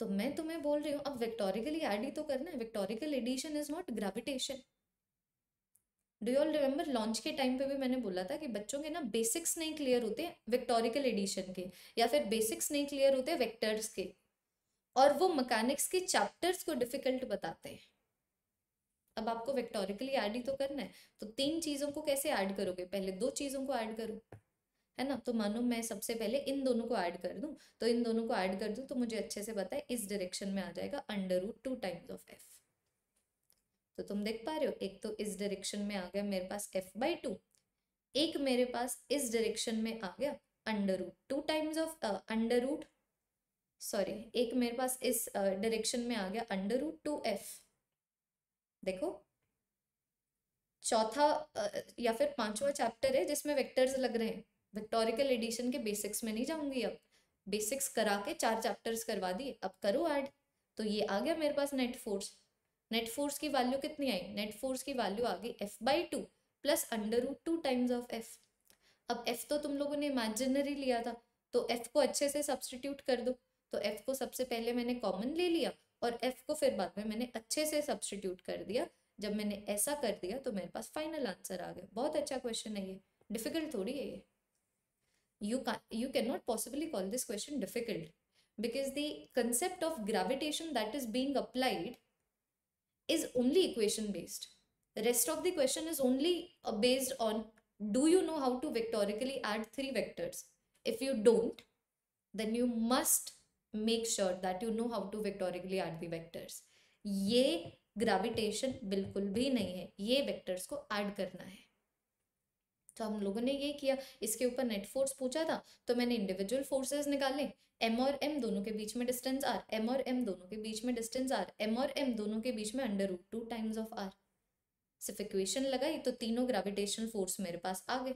तो मैं तुम्हें बोल रही हूँ, अब विक्टोरिकली एड ही तो करना है। Vectorial addition is not gravitation do you all remember launch के टाइम पे भी मैंने बोला था कि बच्चों के ना बेसिक्स नहीं क्लियर होते विक्टोरिकल एडिशन के, या फिर बेसिक्स नहीं क्लियर होते वेक्टर्स के, और वो मकैनिक्स के चैप्टर्स को डिफ़िकल्ट बताते हैं। अब आपको वेक्टोरिकली ऐड ही तो करना है तो तीन चीज़ों को कैसे ऐड करोगे? पहले दो चीज़ों को ऐड करो, है ना? तो मानो मैं सबसे पहले इन दोनों को ऐड कर दूँ तो इन दोनों को ऐड कर दूँ तो मुझे अच्छे से पता है इस डायरेक्शन में आ जाएगा under root two times of F तो तुम देख पा रहे हो एक तो इस डायरेक्शन में आ गया मेरे पास एफ़ बाई टू एक मेरे पास इस डायरेक्शन में आ गया under root two times of under root sorry एक मेरे पास इस डायरेक्शन uh, में आ गया अंडर रूट टू एफ़ देखो चौथा uh, या फिर पांचवा चैप्टर है जिसमें वेक्टर्स लग रहे हैं विक्टोरिकल एडिशन के बेसिक्स में नहीं जाऊँगी अब बेसिक्स करा के चार चैप्टर्स करवा दिए अब करो ऐड तो ये आ गया मेरे पास नेट फोर्स नेट फोर्स की वैल्यू कितनी आई? नेट फोर्स की वैल्यू आ गई F by two plus under root two times of F अब एफ़ तो तुम लोगों ने इमेजिनरी लिया था तो एफ़ को अच्छे से सब्सटीट्यूट कर दो। तो एफ़ को सबसे पहले मैंने कॉमन ले लिया और एफ़ को फिर बाद में मैंने अच्छे से सब्सटीट्यूट कर दिया। जब मैंने ऐसा कर दिया तो मेरे पास फाइनल आंसर आ गया। बहुत अच्छा क्वेश्चन है ये। डिफ़िकल्ट थोड़ी है ये। You can you cannot possibly call this question difficult because the concept of gravitation that is being applied is only equation based the rest of the question is only uh, based on do you know how to vectorically add three vectors if you don't then you must make sure that you know how to vectorically add the vectors ये ग्रेविटेशन बिल्कुल भी नहीं है ये वेक्टर्स को ऐड करना है तो हम लोगों ने ये किया। इसके ऊपर नेट फोर्स पूछा था तो मैंने इंडिविजुअल फोर्सेस निकाले। एम और एम दोनों के बीच में डिस्टेंस आर एम और एम दोनों के बीच में डिस्टेंस आर एम और एम दोनों के बीच में under root two times of R सिर्फ़ इक्वेशन लगाई तो तीनों ग्रेविटेशनल फोर्स मेरे पास आ गए।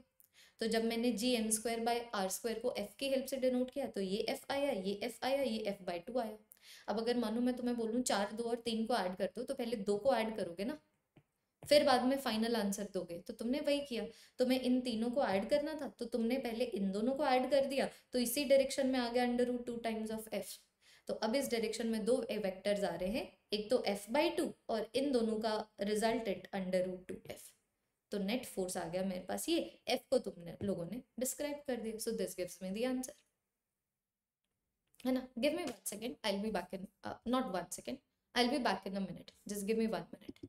तो जब मैंने G M square by R square को एफ़ की हेल्प से डिनोट किया तो ये एफ़ आया, ये एफ़ आया, ये एफ़ बाई टू आया। अब अगर मानो मैं तुम्हें बोलूँ, चार दो और तीन को ऐड कर दो तो पहले दो को ऐड करोगे ना? फिर बाद में फाइनल आंसर दोगे। तो तुमने वही किया। तुम्हें इन तीनों को ऐड करना था। तो तुमने पहले इन दोनों को ऐड कर दिया। तो इसी डायरेक्शन में आ गया under root two times of F तो अब इस डायरेक्शन में दो वेक्टर्स आ रहे हैं। एक तो एफ़ बाई टू और इन दोनों का resultant under root two F तो नेट फोर्स आ गया मेरे पास। ये एफ़ को तुमने, लोगों ने डिस्क्राइब कर दिया। So this gives me the answer है ना? Give me one second I be back in not one second I be back in a minute just give me one minute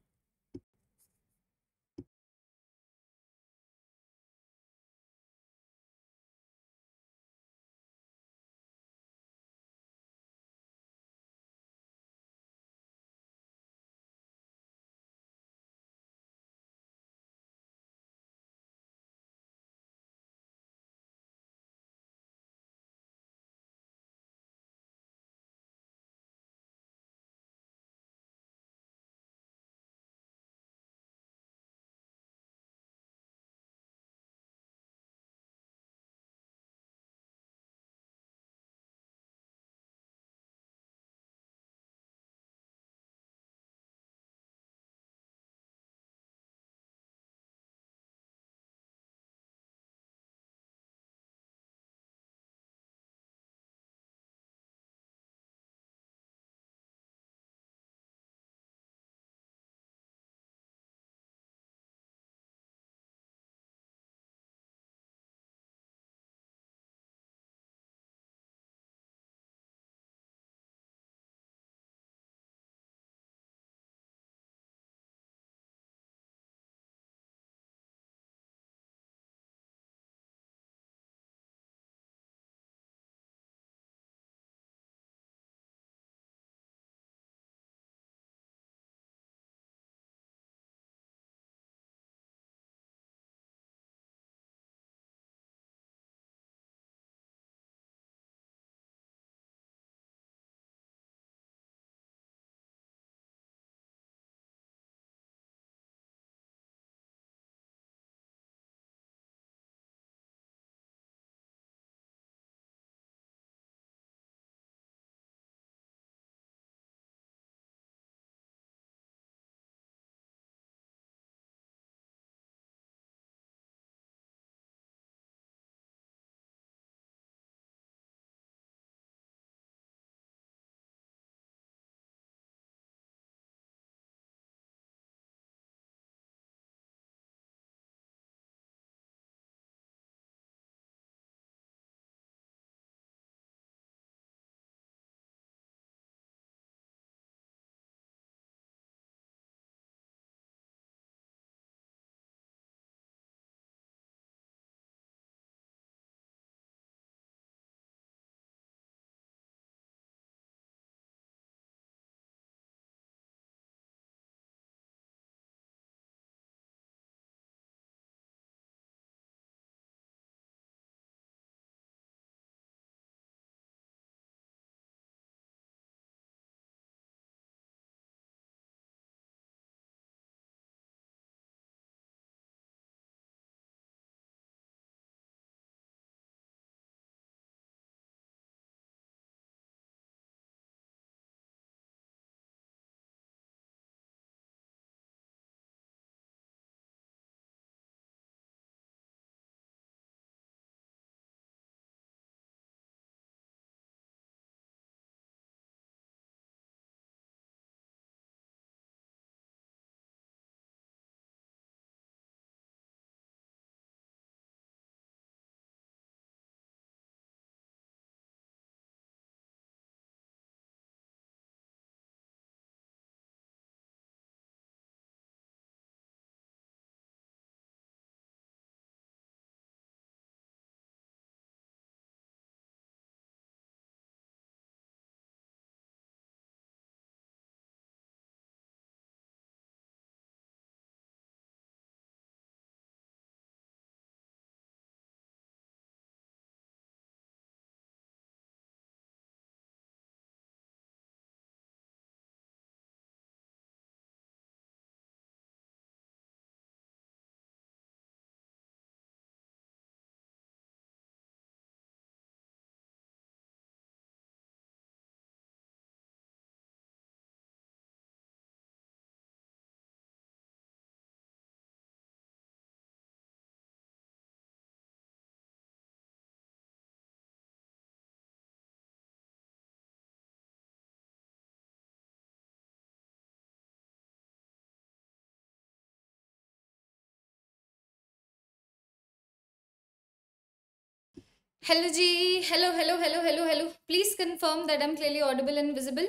hello ji hello hello hello hello hello please confirm that I am clearly audible and visible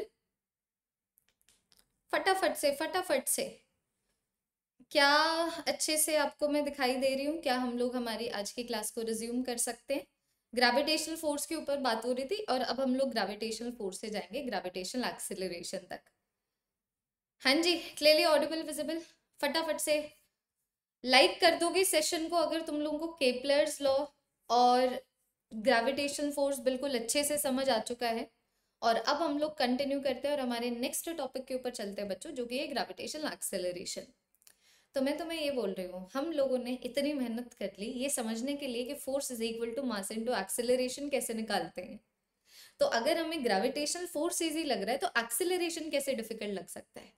फटाफट से फटाफट से। क्या अच्छे से आपको मैं दिखाई दे रही हूँ? क्या हम लोग हमारी आज की क्लास को रिज्यूम कर सकते हैं? ग्रेविटेशनल फोर्स के ऊपर बात हो रही थी और अब हम लोग ग्रेविटेशनल फोर्स से जाएँगे ग्रेविटेशनल एक्सिलरेशन तक। हाँ जी क्लियरली ऑडिबल विजिबल फटाफट से। लाइक कर दोगे सेशन को अगर तुम लोगों को केपलर्स लॉ और ग्रेविटेशन फोर्स बिल्कुल अच्छे से समझ आ चुका है। और अब हम लोग कंटिन्यू करते हैं और हमारे नेक्स्ट टॉपिक के ऊपर चलते हैं बच्चों, जो कि है ग्रेविटेशन एक्सेलरेशन तो मैं तुम्हें ये बोल रही हूँ, हम लोगों ने इतनी मेहनत कर ली ये समझने के लिए कि force is equal to mass into acceleration कैसे निकालते हैं। तो अगर हमें ग्रेविटेशन फोर्स इजी लग रहा है तो एक्सेलरेशन कैसे डिफ़िकल्ट लग सकता है?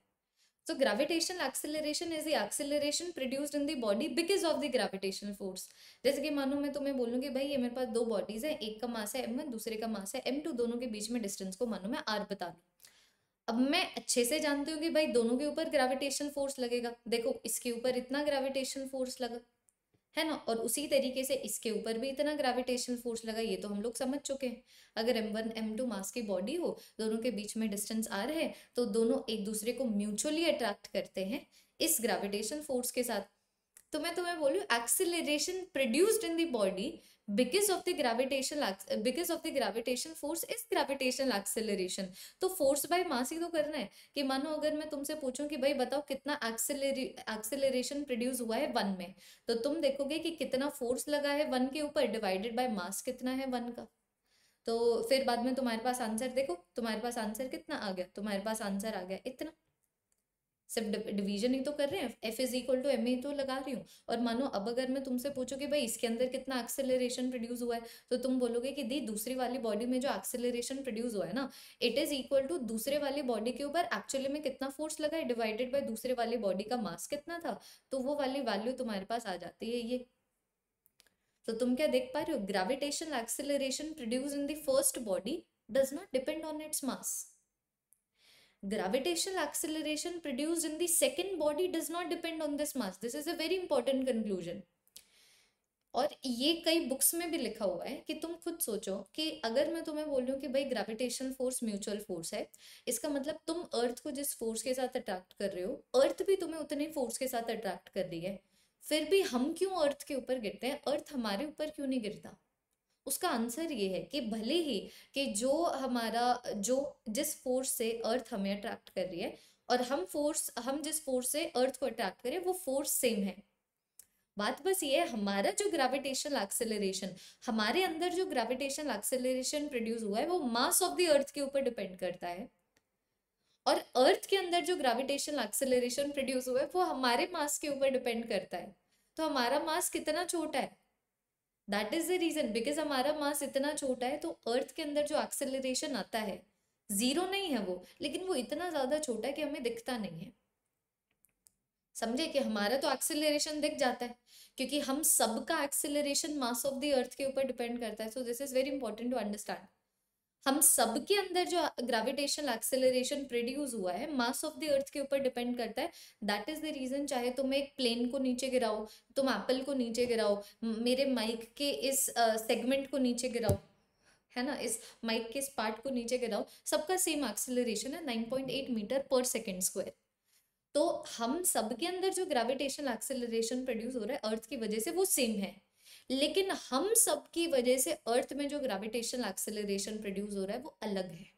So gravitational acceleration is the acceleration produced in the body because of the gravitational force. जैसे कि मानो मैं तुम्हें बोलूँ कि भाई, ये मेरे पास दो बॉडीज हैं, एक का मास है एम वन दूसरे का मास है एम टू दोनों के बीच में डिस्टेंस को मानो मैं आर बता दूँ. अब मैं अच्छे से जानती हूँ कि भाई दोनों के ऊपर ग्रेविटेशन फोर्स लगेगा। देखो, इसके ऊपर इतना ग्रेविटेशन फोर्स लगा। है ना? और उसी तरीके से इसके ऊपर भी इतना ग्रेविटेशन फोर्स लगा, ये तो हम लोग समझ चुके हैं। अगर M one M two mass की बॉडी हो, दोनों के बीच में डिस्टेंस आर है तो दोनों एक दूसरे को म्यूचुअली अट्रैक्ट करते हैं इस ग्रेविटेशन फोर्स के साथ। तो मैं तुम्हें बोलूँ acceleration produced in the body because of the gravitation because of the gravitation force is gravitational acceleration. तो फोर्स बाय मास ही तो करना है कि मानो अगर मैं तुमसे पूछूँ कि भाई बताओ कितना एक्सेलरेशन प्रोड्यूस हुआ है वन में तो तुम देखोगे कि कितना फोर्स लगा है वन के ऊपर डिवाइडेड बाय मास कितना है वन का। तो फिर बाद में तुम्हारे पास आंसर देखो, तुम्हारे पास आंसर कितना आ गया, तुम्हारे पास आंसर आ गया इतना। सिर्फ़ डिवीज़न ही तो कर रहे हैं F is equal to M ही तो लगा रही हूँ। और मानो, अब अगर मैं तुमसे पूछूँ कि भाई, इसके अंदर कितना एक्सेलरेशन प्रोड्यूस हुआ है तो तुम बोलोगे कि दी दूसरी वाली बॉडी में जो एक्सेलरेशन प्रोड्यूस हुआ है ना इट इज़ इक्वल टू दूसरे वाली बॉडी के ऊपर एक्चुअली में कितना फोर्स लगा है डिवाइडेड बाय दूसरे वाली बॉडी का मास कितना था तो वो वाली वैल्यू तुम्हारे पास आ जाती है ये। तो तुम क्या देख पा रहे हो? Gravitation acceleration produce in the first body does not depend on its mass gravitational acceleration produced in the second body does not depend on this mass. This is a very important conclusion. और ये कई बुक्स में भी लिखा हुआ है कि तुम खुद सोचो कि अगर मैं तुम्हें बोल कि भाई ग्रेविटेशन फोर्स म्यूचुअल फोर्स है, इसका मतलब तुम अर्थ को जिस फोर्स के साथ अट्रैक्ट कर रहे हो अर्थ भी तुम्हें उतने फोर्स के साथ अट्रैक्ट कर रही है। फिर भी हम क्यों अर्थ के ऊपर गिरते हैं? अर्थ हमारे ऊपर क्यों नहीं गिरता? उसका आंसर ये है कि भले ही कि जो हमारा, जो जिस फोर्स से अर्थ हमें अट्रैक्ट कर रही है और हम फोर्स हम जिस फोर्स से अर्थ को अट्रैक्ट करें, वो फोर्स सेम है। बात बस ये है, हमारा जो ग्रेविटेशनल एक्सेलरेशन हमारे अंदर जो ग्रेविटेशनल एक्सेलरेशन प्रोड्यूस हुआ है, वो मास ऑफ़ द अर्थ के ऊपर डिपेंड करता है। और अर्थ के अंदर जो ग्रेविटेशनल एक्सेलरेशन प्रोड्यूस हुआ है, वो हमारे मास के ऊपर डिपेंड करता है। तो हमारा मास कितना छोटा है? That is the reason because हमारा मास इतना छोटा है तो अर्थ के अंदर जो एक्सेलरेशन आता है ज़ीरो नहीं है वो, लेकिन वो इतना ज़्यादा छोटा है कि हमें दिखता नहीं है। समझे कि हमारा तो एक्सेलरेशन दिख जाता है, क्योंकि हम सबका acceleration mass of the earth के ऊपर डिपेंड करता है so this is very important to understand हम सब के अंदर जो ग्रेविटेशनल एक्सेलरेशन प्रोड्यूस हुआ है मास ऑफ़ द अर्थ के ऊपर डिपेंड करता है। दैट इज़ द रीजन चाहे तुम एक प्लेन को नीचे गिराओ तुम एप्पल को नीचे गिराओ मेरे माइक के इस सेगमेंट uh, को नीचे गिराओ है ना? इस माइक के इस पार्ट को नीचे गिराओ सबका सेम एक्सेलरेशन है 9.8 मीटर पर सेकेंड स्क्वायर तो हम सबके अंदर जो ग्रेविटेशनल एक्सेलरेशन प्रोड्यूस हो रहा है अर्थ की वजह से वो सेम है। लेकिन हम सब की वजह से अर्थ में जो ग्रेविटेशनल एक्सेलरेशन प्रोड्यूस हो रहा है, वो अलग है।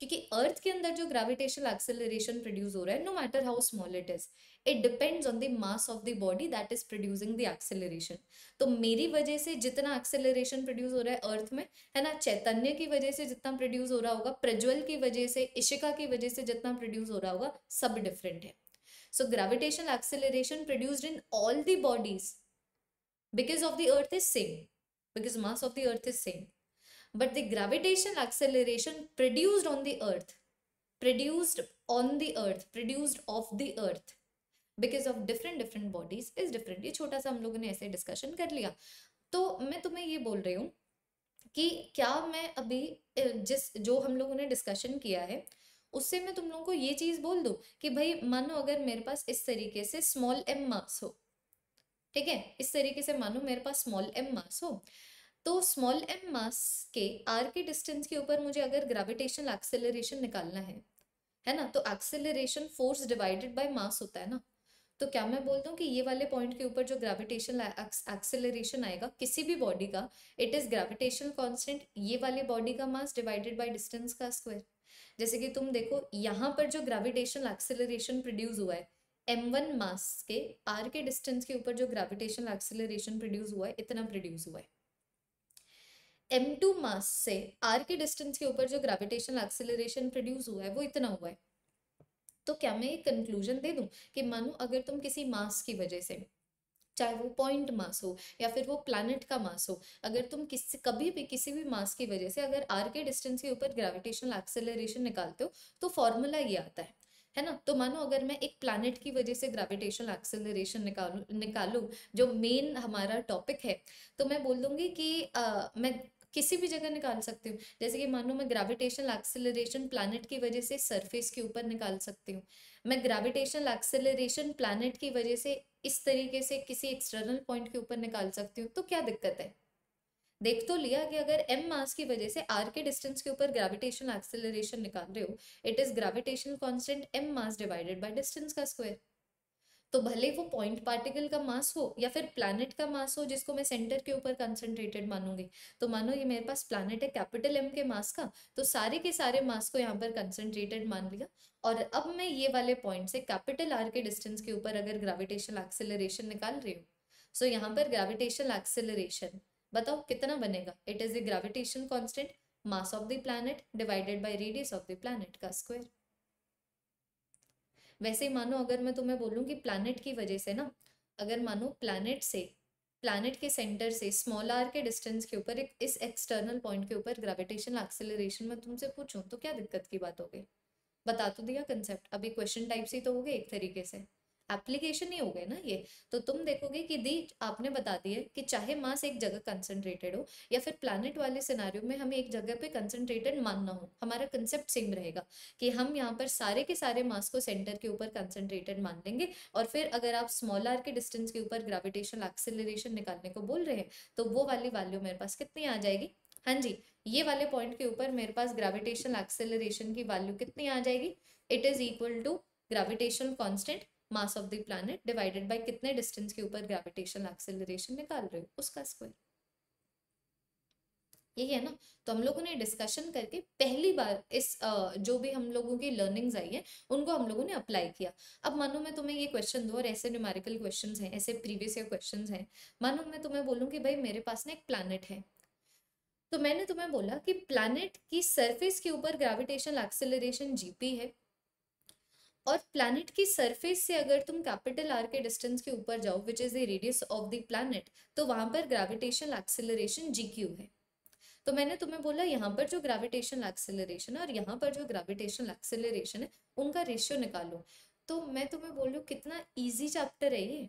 क्योंकि अर्थ के अंदर जो ग्रेविटेशनल एक्सेलरेशन प्रोड्यूस हो रहा है no matter how small it is it depends on the mass of the body that is producing the acceleration तो मेरी वजह से जितना एक्सेलरेशन प्रोड्यूस हो रहा है अर्थ में, है ना, चैतन्य की वजह से जितना प्रोड्यूस हो रहा होगा, प्रज्वल की वजह से, इशिका की वजह से जितना प्रोड्यूस हो रहा होगा, सब डिफरेंट है। So gravitational acceleration produced in all the bodies because of the earth is same because mass of the earth is same but the gravitational acceleration produced on the earth produced on the earth produced of the earth because of different different bodies is different ये छोटा सा हम लोगों ने ऐसे डिस्कशन कर लिया तो मैं तुम्हें ये बोल रही हूँ कि क्या मैं अभी जिस जो हम लोगों ने डिस्कशन किया है उससे मैं तुम लोगों को ये चीज़ बोल दूँ कि भाई मानो अगर मेरे पास इस तरीके से स्मॉल एम मास हो ठीक है? इस तरीके से मानो मेरे पास स्मॉल एम मास हो। तो स्मॉल एम मास के आर के डिस्टेंस के ऊपर मुझे अगर ग्रेविटेशनल एक्सेलरेशन निकालना है है ना? तो acceleration force divided by mass होता है ना? तो क्या मैं बोलता हूँ कि ये वाले पॉइंट के ऊपर जो ग्रेविटेशन एक्सेलरेशन आएगा किसी भी बॉडी का इट इज़ ग्रेविटेशन कांस्टेंट ये वाले बॉडी का मास डिवाइडेड बाय डिस्टेंस का स्क्वायर जैसे कि तुम देखो, यहाँ पर जो ग्रेविटेशन एक्सेलरेशन प्रोड्यूस हुआ है एम वन मास के आर के डिस्टेंस के ऊपर जो ग्रेविटेशन एक्सेलरेशन प्रोड्यूस हुआ है, इतना प्रोड्यूस हुआ है। एम टू मास से आर के डिस्टेंस के ऊपर जो ग्रेविटेशन एक्सेलरेशन प्रोड्यूस हुआ है, वो इतना हुआ है। तो क्या मैं एक कंक्लूजन दे दूँ कि मानो अगर तुम किसी मास की वजह से, चाहे वो पॉइंट मास हो या फिर वो प्लैनेट का मास हो, अगर तुम किसी, कभी भी किसी भी मास की वजह से अगर आर के डिस्टेंस के ऊपर ग्रेविटेशनल एक्सेलरेशन निकालते हो तो फॉर्मूला ये आता है। है ना? तो मानो अगर मैं एक प्लानट की वजह से ग्रेविटेशनल एक्सेलरेशन निकालू निकालू जो मेन हमारा टॉपिक है तो मैं बोल दूँगी कि आ, मैं किसी भी जगह निकाल सकती हूँ। जैसे कि मानो मैं ग्रेविटेशनल एक्सेलरेशन प्लानट की वजह से सरफेस के ऊपर निकाल सकती हूँ। मैं ग्रेविटेशनल एक्सेलरेशन प्लानट की वजह से इस तरीके से किसी एक्सटर्नल पॉइंट के ऊपर निकाल सकती हूँ तो क्या दिक्कत है? देख तो लिया कि अगर एम मास की वजह से आर के डिस्टेंस के ऊपर ग्रेविटेशनल एक्सेलरेशन निकाल रहे हो it is gravitation constant M mass divided by distance का स्क्वायर तो भले वो पॉइंट पार्टिकल का मास हो या फिर प्लैनेट का मास हो जिसको मैं सेंटर के ऊपर कंसंट्रेटेड मानूँगी तो मानो ये मेरे पास प्लैनेट है कैपिटल एम के मास का तो सारे के सारे मास को यहाँ पर कंसंट्रेटेड मान लिया। और अब मैं ये वाले पॉइंट से कैपिटल आर के डिस्टेंस के ऊपर अगर ग्रेविटेशनल एक्सेलरेशन निकाल रही हूँ सो यहाँ पर ग्रेविटेशनल एक्सेलरेशन बताओ कितना बनेगा? It is the gravitation constant mass of the planet divided by radius of the planet का स्क्वायर वैसे ही मानो अगर मैं तुम्हें बोलूँ कि प्लानट की वजह से ना, अगर मानो प्लानट से प्लानट के सेंटर से स्मॉल आर के डिस्टेंस के ऊपर एक, इस एक्सटर्नल पॉइंट के ऊपर ग्रेविटेशन एक्सेलरेशन में तुमसे पूछूँ तो क्या दिक्कत की बात होगी बता तो दिया कंसेप्ट अभी क्वेश्चन टाइप से तो हो गए एक तरीके से। एप्लीकेशन ही हो गए ना ये? तो तुम देखोगे कि दी, आपने बता दिया कि चाहे मास एक जगह कंसंट्रेटेड हो, या फिर प्लानट वाले सिनारियो में हमें एक जगह पे कंसंट्रेटेड मानना हो, हमारा कंसेप्ट सेम रहेगा कि हम यहाँ पर सारे के सारे मास को सेंटर के ऊपर कंसंट्रेटेड मान लेंगे और फिर अगर आप स्मॉल आर के डिस्टेंस के ऊपर ग्रेविटेशनल एक्सेलरेशन निकालने को बोल रहे हैं तो वो वाली वैल्यू मेरे पास कितनी आ जाएगी? हाँ जी, ये वाले पॉइंट के ऊपर मेरे पास ग्रेविटेशनल एक्सेलरेशन की वैल्यू कितनी आ जाएगी? It is equal to gravitational constant mass of the planet divided by कितने डिस्टेंस के ऊपर ग्रेविटेशनल एक्सेलरेशन निकाल रहे हो, उसका स्क्वायर यही है ना? तो हम लोगों ने डिस्कशन करके पहली बार इस जो भी हम लोगों की लर्निंग्स आई है, उनको हम लोगों ने अप्लाई किया. अब मानो मैं तुम्हें ये क्वेश्चन दो और ऐसे न्यूमेरिकल क्वेश्चंस हैं, ऐसे प्रीवियस ईयर क्वेश्चंस हैं, मानो मैं तुम्हें बोलूँ कि भाई मेरे पास ना एक प्लानट है. तो मैंने तुम्हें बोला कि प्लानट की सरफेस के ऊपर ग्रेविटेशनल एक्सेलरेशन जीपी है. और प्लैनेट की सरफेस से अगर तुम कैपिटल आर के डिस्टेंस के ऊपर जाओ which is the radius of the planet तो वहाँ पर ग्रेविटेशनल एक्सेलरेशन जी क्यू है। तो मैंने तुम्हें बोला, यहाँ पर जो ग्रेविटेशनल एक्सेलरेशन है और यहाँ पर जो ग्रेविटेशनल एक्सेलरेशन है, उनका रेशियो निकालो। तो मैं तुम्हें बोल रही कितना ईजी चैप्टर है ये।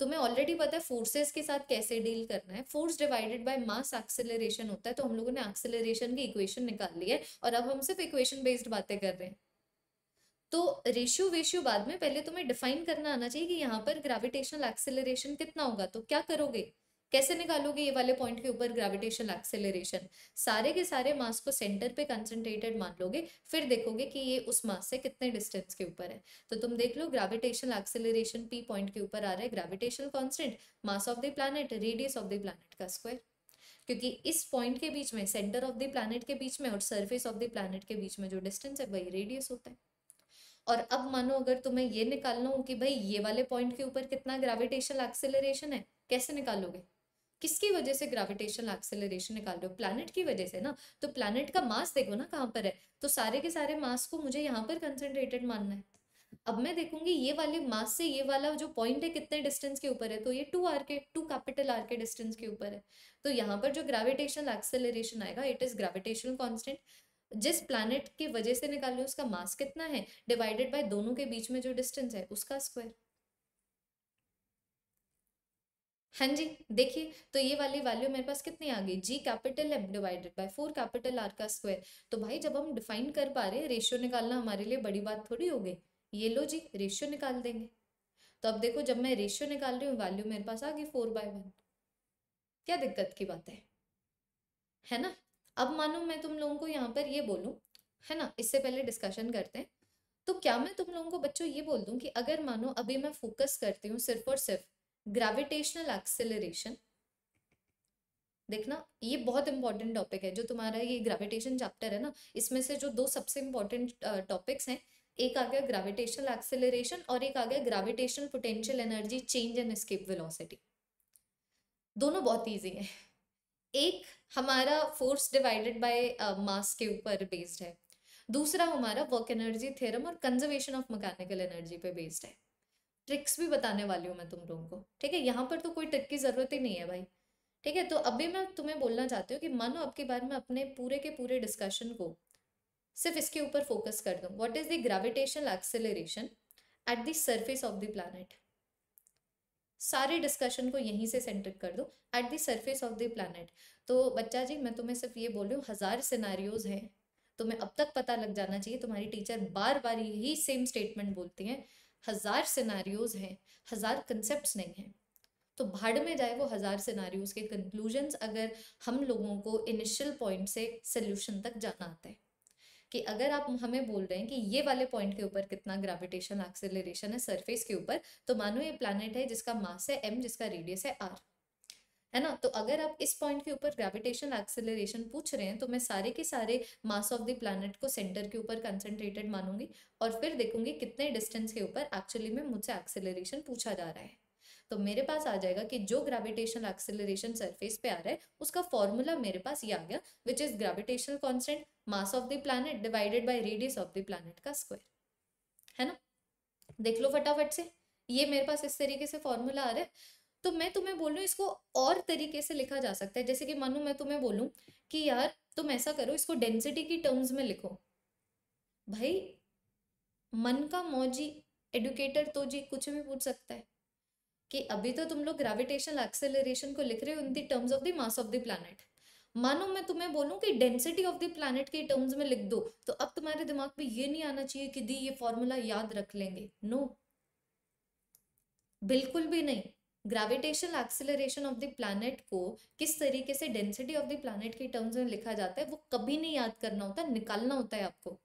तुम्हें ऑलरेडी पता है फोर्सेस के साथ कैसे डील करना है। Force divided by mass acceleration होता है तो हम लोगों ने एक्सेलरेशन की इक्वेशन निकाल ली है, और अब हम सिर्फ़ इक्वेशन बेस्ड बातें कर रहे हैं। तो रेशियो वेशियो बाद में पहले तुम्हें डिफाइन करना आना चाहिए कि यहाँ पर ग्रेविटेशनल एक्सेलरेशन कितना होगा। तो क्या करोगे? कैसे निकालोगे ये वाले पॉइंट के ऊपर ग्रेविटेशनल एक्सेलरेशन सारे के सारे मास को सेंटर पे कंसंट्रेटेड मान लोगे, फिर देखोगे कि ये उस मास से कितने डिस्टेंस के ऊपर है। तो तुम देख लो ग्रेविटेशनल एक्सेलरेशन पी पॉइंट के ऊपर आ रहा है। Gravitational constant mass of the planet radius of the planet का स्क्वायर क्योंकि इस पॉइंट के बीच में सेंटर ऑफ़ द प्लानट के बीच में और सर्फेस ऑफ़ द प्लानट के बीच में जो डिस्टेंस है, वही रेडियस होता है। और अब मानो अगर तुम्हें ये निकालना हो कि भाई ये वाले पॉइंट के ऊपर कितना ग्रेविटेशनल एक्सेलरेशन है, कैसे निकालोगे? किसकी वजह से ग्रेविटेशनल एक्सेलरेशन निकाल रहे हो? प्लैनेट की वजह से ना? तो प्लैनेट का मास देखो ना कहाँ पर है? तो सारे के सारे मास को मुझे यहाँ पर कंसेंट्रेटेड मानना है। अब मैं देखूँगी ये वाले मास से ये वाला जो पॉइंट है कितने डिस्टेंस के ऊपर है? तो ये टू आर के टू कैपिटल आर के डिस्टेंस के ऊपर है। तो यहाँ पर जो ग्रेविटेशनल एक्सेलरेशन आएगा इट इज़ ग्रेविटेशनल कॉन्स्टेंट जिस प्लैनेट की वजह से निकाल लो, उसका मास कितना है? डिवाइडेड बाय दोनों के बीच में जो डिस्टेंस है, उसका स्क्वायर हाँ जी, देखिए तो ये वाली वैल्यू मेरे पास कितनी आ गई? G capital M divided by four capital R का स्क्वायर तो भाई, जब हम डिफाइन कर पा रहे रेशियो निकालना हमारे लिए बड़ी बात थोड़ी हो गई. ये लो जी रेशियो निकाल देंगे. तो अब देखो, जब मैं रेशियो निकाल रही हूँ वैल्यू मेरे पास आ गई फोर बाय वन क्या दिक्कत की बात है? है ना? अब मानो मैं तुम लोगों को यहाँ पर ये बोलूँ, है ना? इससे पहले डिस्कशन करते हैं। तो क्या मैं तुम लोगों को बच्चों ये बोल दूँ कि अगर मानो अभी मैं फोकस करती हूँ सिर्फ़ और सिर्फ़ ग्रेविटेशनल एक्सेलरेशन देखना, ये बहुत इंपॉर्टेंट टॉपिक है, जो तुम्हारा ये ग्रेविटेशन चैप्टर है ना, इसमें से जो दो सबसे इंपॉर्टेंट टॉपिक्स हैं, एक आ गया ग्रेविटेशनल एक्सेलरेशन और एक आ गया gravitational potential energy change and escape velocity दोनों बहुत ईजी हैं। एक हमारा फोर्स डिवाइडेड बाय मास के ऊपर बेस्ड है। दूसरा हमारा वर्क एनर्जी थ्योरम और कंजर्वेशन ऑफ़ मैकेनिकल एनर्जी पे बेस्ड है। ट्रिक्स भी बताने वाली हूँ मैं तुम लोगों को, ठीक है? यहाँ पर तो कोई ट्रिक की ज़रूरत ही नहीं है भाई, ठीक है? तो अभी मैं तुम्हें बोलना चाहती हूँ कि मानो आपके बारे में अपने पूरे के पूरे डिस्कशन को सिर्फ़ इसके ऊपर फोकस कर दूँ। What is the gravitational acceleration at the surface of the planet सारे डिस्कशन को यहीं से सेंटर कर दो at the surface of the planet तो बच्चा जी, मैं तुम्हें सिर्फ़ ये बोल रही हूँ, हज़ार सिनारियोज हैं। तुम्हें अब तक पता लग जाना चाहिए, तुम्हारी टीचर बार बार यही सेम स्टेटमेंट बोलती हैं, हज़ार सिनारियोज हैं, हज़ार कंसेप्ट नहीं हैं। तो भाड़ में जाए वो हज़ार सिनारियोज के कंक्लूजन्स अगर हम लोगों को इनिशियल पॉइंट से सोल्यूशन तक जाना आता है। कि अगर आप हमें बोल रहे हैं कि ये वाले पॉइंट के ऊपर कितना ग्रेविटेशन एक्सेलरेशन है सरफेस के ऊपर तो मानो ये प्लानट है जिसका मास है एम जिसका रेडियस है आर है ना? तो अगर आप इस पॉइंट के ऊपर ग्रेविटेशन एक्सेलरेशन पूछ रहे हैं तो मैं सारे के सारे मास ऑफ़ द प्लानट को सेंटर के ऊपर कंसंट्रेटेड मानूँगी और फिर देखूँगी कितने डिस्टेंस के ऊपर एक्चुअली में मुझसे एक्सेलरेशन पूछा जा रहा है। तो मेरे पास आ जाएगा कि जो ग्रेविटेशनल एक्सेलरेशन सरफेस पे आ रहा है, उसका फॉर्मूला मेरे पास ये आ गया which is gravitational constant mass of the planet divided by radius of the planet का स्क्वायर है ना? देख लो फटाफट से। ये मेरे पास इस तरीके से फॉर्मूला आ रहा है। तो मैं तुम्हें बोल रही इसको और तरीके से लिखा जा सकता है। जैसे कि मानो मैं तुम्हें बोलूँ कि यार, तुम ऐसा करो, इसको डेंसिटी की टर्म्स में लिखो। भाई, मन का मौजी एडुकेटर तो जी कुछ भी पूछ सकता है। कि अभी तो तुम लोग ग्रेविटेशनल एक्सेलरेशन को लिख रहे हो in the terms of the mass of the planet मानो मैं तुम्हें बोलूँ कि डेंसिटी ऑफ़ द प्लैनेट के टर्म्स में लिख दो तो अब तुम्हारे दिमाग में ये नहीं आना चाहिए कि दी ये फॉर्मूला याद रख लेंगे। No no. बिल्कुल भी नहीं। Gravitational acceleration of the planet को किस तरीके से डेंसिटी ऑफ़ द प्लैनेट के टर्म्स में लिखा जाता है, वो कभी नहीं याद करना होता, निकालना होता है आपको।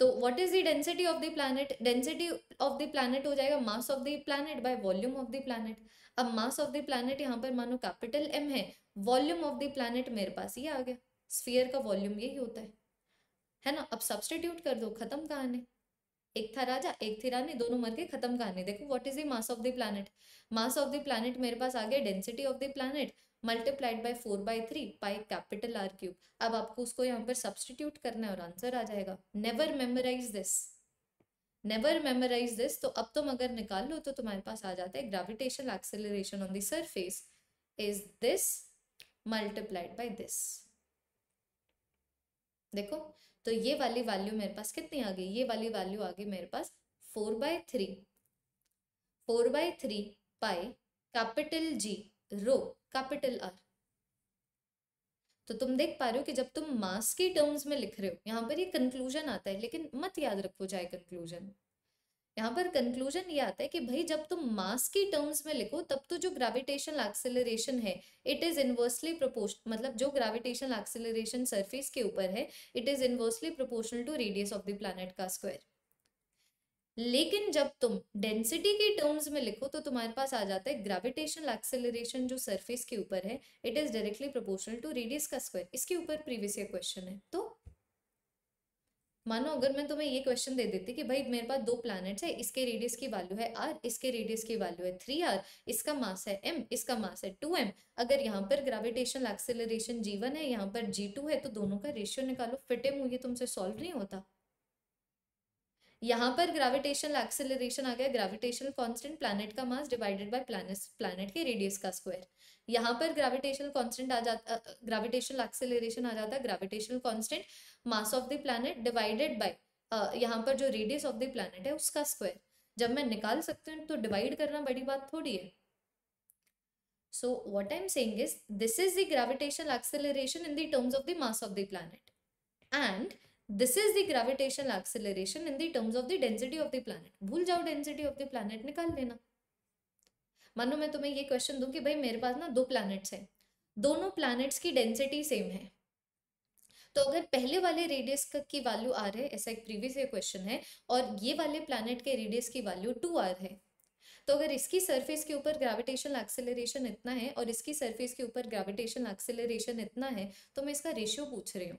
तो what is the density of the planet density of the planet हो जाएगा mass of the planet by volume of the planet अब मास ऑफ़ द प्लैनेट यहाँ पर मानो कैपिटल एम है वॉल्यूम ऑफ़ द प्लैनेट मेरे पास ये आ गया। स्फीयर का वॉल्यूम यही होता है। है ना? अब सब्सटीट्यूट कर दो, खत्म कहानी। एक था राजा, एक थी रानी, दोनों मर के खत्म कहानी। देखो what is the mass of the planet mass of the planet मेरे पास आ गया density of the planet multiplied by four by three pi capital R cube अब आपको उसको यहाँ पर सब्सटीट्यूट करना है और आंसर आ जाएगा। Never memorise this never memorise this तो अब तुम अगर निकाल लो तो तुम्हारे पास आ जाता है gravitational acceleration on the surface is this multiplied by this देखो तो ये वाली वैल्यू मेरे पास कितनी आ गई? ये वाली वैल्यू आ गई मेरे पास four by three four by three pi capital G rho capital R तो तुम देख पा रहे हो कि जब तुम मास की टर्म्स में लिख रहे हो, यहाँ पर ये कंक्लूजन आता है, लेकिन मत याद रखो जाए कंक्लूजन यहाँ पर कंक्लूजन ये आता है कि भाई जब तुम मास की टर्म्स में लिखो, तब तो जो ग्रेविटेशनल एक्सेलरेशन है इट इज़ इनवर्सली प्रोपोर्शन मतलब जो ग्रेविटेशनल एक्सेलरेशन सरफेस के ऊपर है it is inversely proportional to radius of the planet का स्क्वायर लेकिन जब तुम डेंसिटी के टर्म्स में लिखो तो तुम्हारे पास आ जाता है ग्रेविटेशनल एक्सेलरेशन जो सरफेस के ऊपर है it is directly proportional to radius का स्क्वायर इसके ऊपर प्रीवियस ईयर क्वेश्चन है। तो मानो अगर मैं तुम्हें ये क्वेश्चन दे देती कि भाई मेरे पास दो प्लैनेट्स है, इसके रेडियस की वैल्यू है आर इसके रेडियस की वैल्यू है थ्री आर इसका मास है एम इसका मास है टू एम अगर यहाँ पर ग्रेविटेशनल एक्सेलरेशन जी वन है, यहाँ पर जी टू है तो दोनों का रेशियो निकालो। फिटे मुझे तुमसे सॉल्व नहीं होता। यहाँ पर ग्रेविटेशनल एक्सेलरेशन आ गया ग्रेविटेशनल कांस्टेंट प्लैनेट का mass divided by planet planet के रेडियस का स्क्वायर यहाँ पर ग्रेविटेशनल कांस्टेंट आ जाता ग्रेविटेशनल एक्सेलरेशन आ जाता है gravitational constant mass of the planet divided by यहाँ पर जो रेडियस ऑफ़ द प्लैनेट है उसका स्क्वायर जब मैं निकाल सकती हूँ तो डिवाइड करना बड़ी बात थोड़ी है. So, what i'm saying is, this is the gravitational acceleration in the terms of the mass of the planet. And this is the gravitational acceleration in the terms of the density of the planet भूल जाओ डेंसिटी ऑफ़ द प्लैनेट निकाल लेना मानो मैं तुम्हें ये क्वेश्चन दूँ कि भाई मेरे पास ना दो प्लैनेट्स हैं। दोनों प्लैनेट्स की डेंसिटी सेम है। तो अगर पहले वाले रेडियस की वैल्यू आर है, ऐसा एक प्रीवियस क्वेश्चन है, और ये वाले प्लैनेट के रेडियस की वैल्यू टू आर है तो अगर इसकी सरफेस के ऊपर ग्रेविटेशनल एक्सेलरेशन इतना है, और इसकी सरफेस के ऊपर ग्रेविटेशनल एक्सेलरेशन इतना है तो मैं इसका रेशियो पूछ रही हूँ।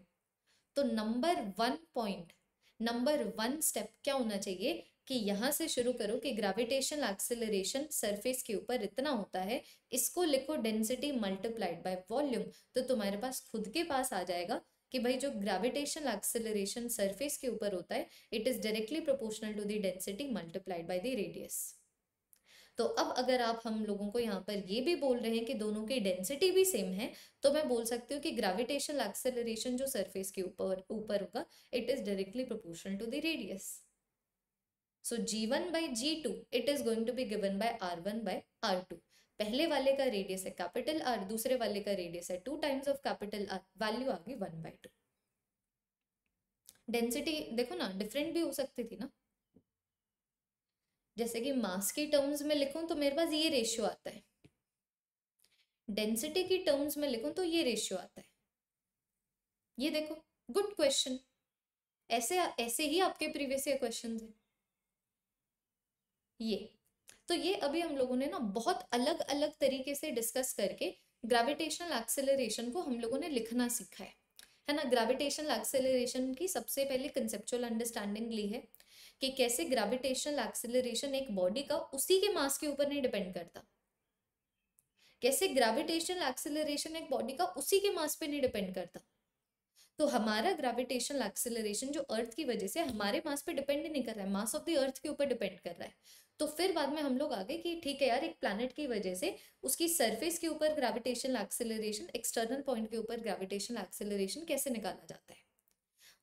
तो number one point, number one step क्या होना चाहिए कि यहाँ से शुरू करो कि ग्रेविटेशनल एक्सेलरेशन सरफेस के ऊपर इतना होता है, इसको लिखो डेंसिटी मल्टीप्लाइड बाय वॉल्यूम तो तुम्हारे पास खुद के पास आ जाएगा कि भाई जो ग्रेविटेशनल एक्सेलरेशन सरफेस के ऊपर होता है it is directly proportional to the density multiplied by the radius तो अब अगर आप हम लोगों को यहाँ पर ये भी बोल रहे हैं कि दोनों की डेंसिटी भी सेम है तो मैं बोल सकती हूँ कि ग्रेविटेशनल एक्सेलरेशन जो सरफेस के ऊपर ऊपर होगा it is directly proportional to the radius so G one by G two it is going to be given by R one by R two पहले वाले का रेडियस है कैपिटल आर दूसरे वाले का रेडियस है two times of capital R value आ गई वन बाई टू डेंसिटी देखो ना डिफरेंट भी हो सकती थी ना। जैसे कि मास के टर्म्स में लिखूं तो मेरे पास ये रेशियो आता है। डेंसिटी की टर्म्स में लिखूं तो ये रेशियो आता है। ये देखो गुड क्वेश्चन ऐसे ऐसे ही आपके प्रीवियस ईयर क्वेश्चन है। ये तो ये अभी हम लोगों ने ना बहुत अलग अलग तरीके से डिस्कस करके ग्रेविटेशनल एक्सेलरेशन को हम लोगों ने लिखना सीखा है। है ना? ग्रेविटेशनल एक्सेलरेशन की सबसे पहले कंसेप्चुअल अंडरस्टैंडिंग ली है। कि कैसे ग्रेविटेशनल एक्सेलरेशन एक बॉडी का उसी के मास के ऊपर नहीं डिपेंड करता। कैसे ग्रेविटेशनल एक्सेलरेशन एक बॉडी का उसी के मास पे नहीं डिपेंड करता। तो हमारा ग्रेविटेशनल एक्सेलरेशन जो अर्थ की वजह से हमारे मास पे डिपेंड नहीं कर रहा है मास ऑफ़ द अर्थ के ऊपर डिपेंड कर रहा है। तो फिर बाद में हम लोग आगे कि ठीक है यार, एक प्लानट की वजह से उसकी सरफेस के ऊपर ग्रेविटेशनल एक्सेलरेशन एक्सटर्नल पॉइंट के ऊपर ग्रेविटेशनल एक्सेलरेशन कैसे निकाला जाता है।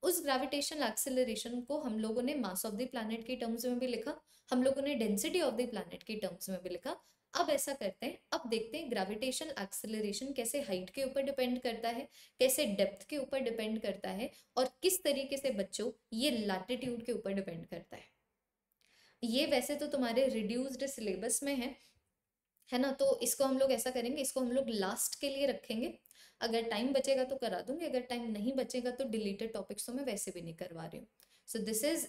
उस ग्रेविटेशनल एक्सेलरेशन को हम लोगों ने मास ऑफ़ द प्लानट के टर्म्स में भी लिखा, हम लोगों ने डेंसिटी ऑफ़ द प्लानट के टर्म्स में भी लिखा। अब ऐसा करते हैं, अब देखते हैं ग्रेविटेशनल एक्सेलरेशन कैसे हाइट के ऊपर डिपेंड करता है, कैसे डेप्थ के ऊपर डिपेंड करता है और किस तरीके से बच्चों ये लैटिट्यूड के ऊपर डिपेंड करता है। ये वैसे तो तुम्हारे रिड्यूस्ड सिलेबस में है है ना? तो इसको हम लोग ऐसा करेंगे, इसको हम लोग लास्ट के लिए रखेंगे। अगर टाइम बचेगा तो करा दूँगी, अगर टाइम नहीं बचेगा तो डिलीटेड टॉपिक्स तो मैं वैसे भी नहीं करवा रही हूँ। So this is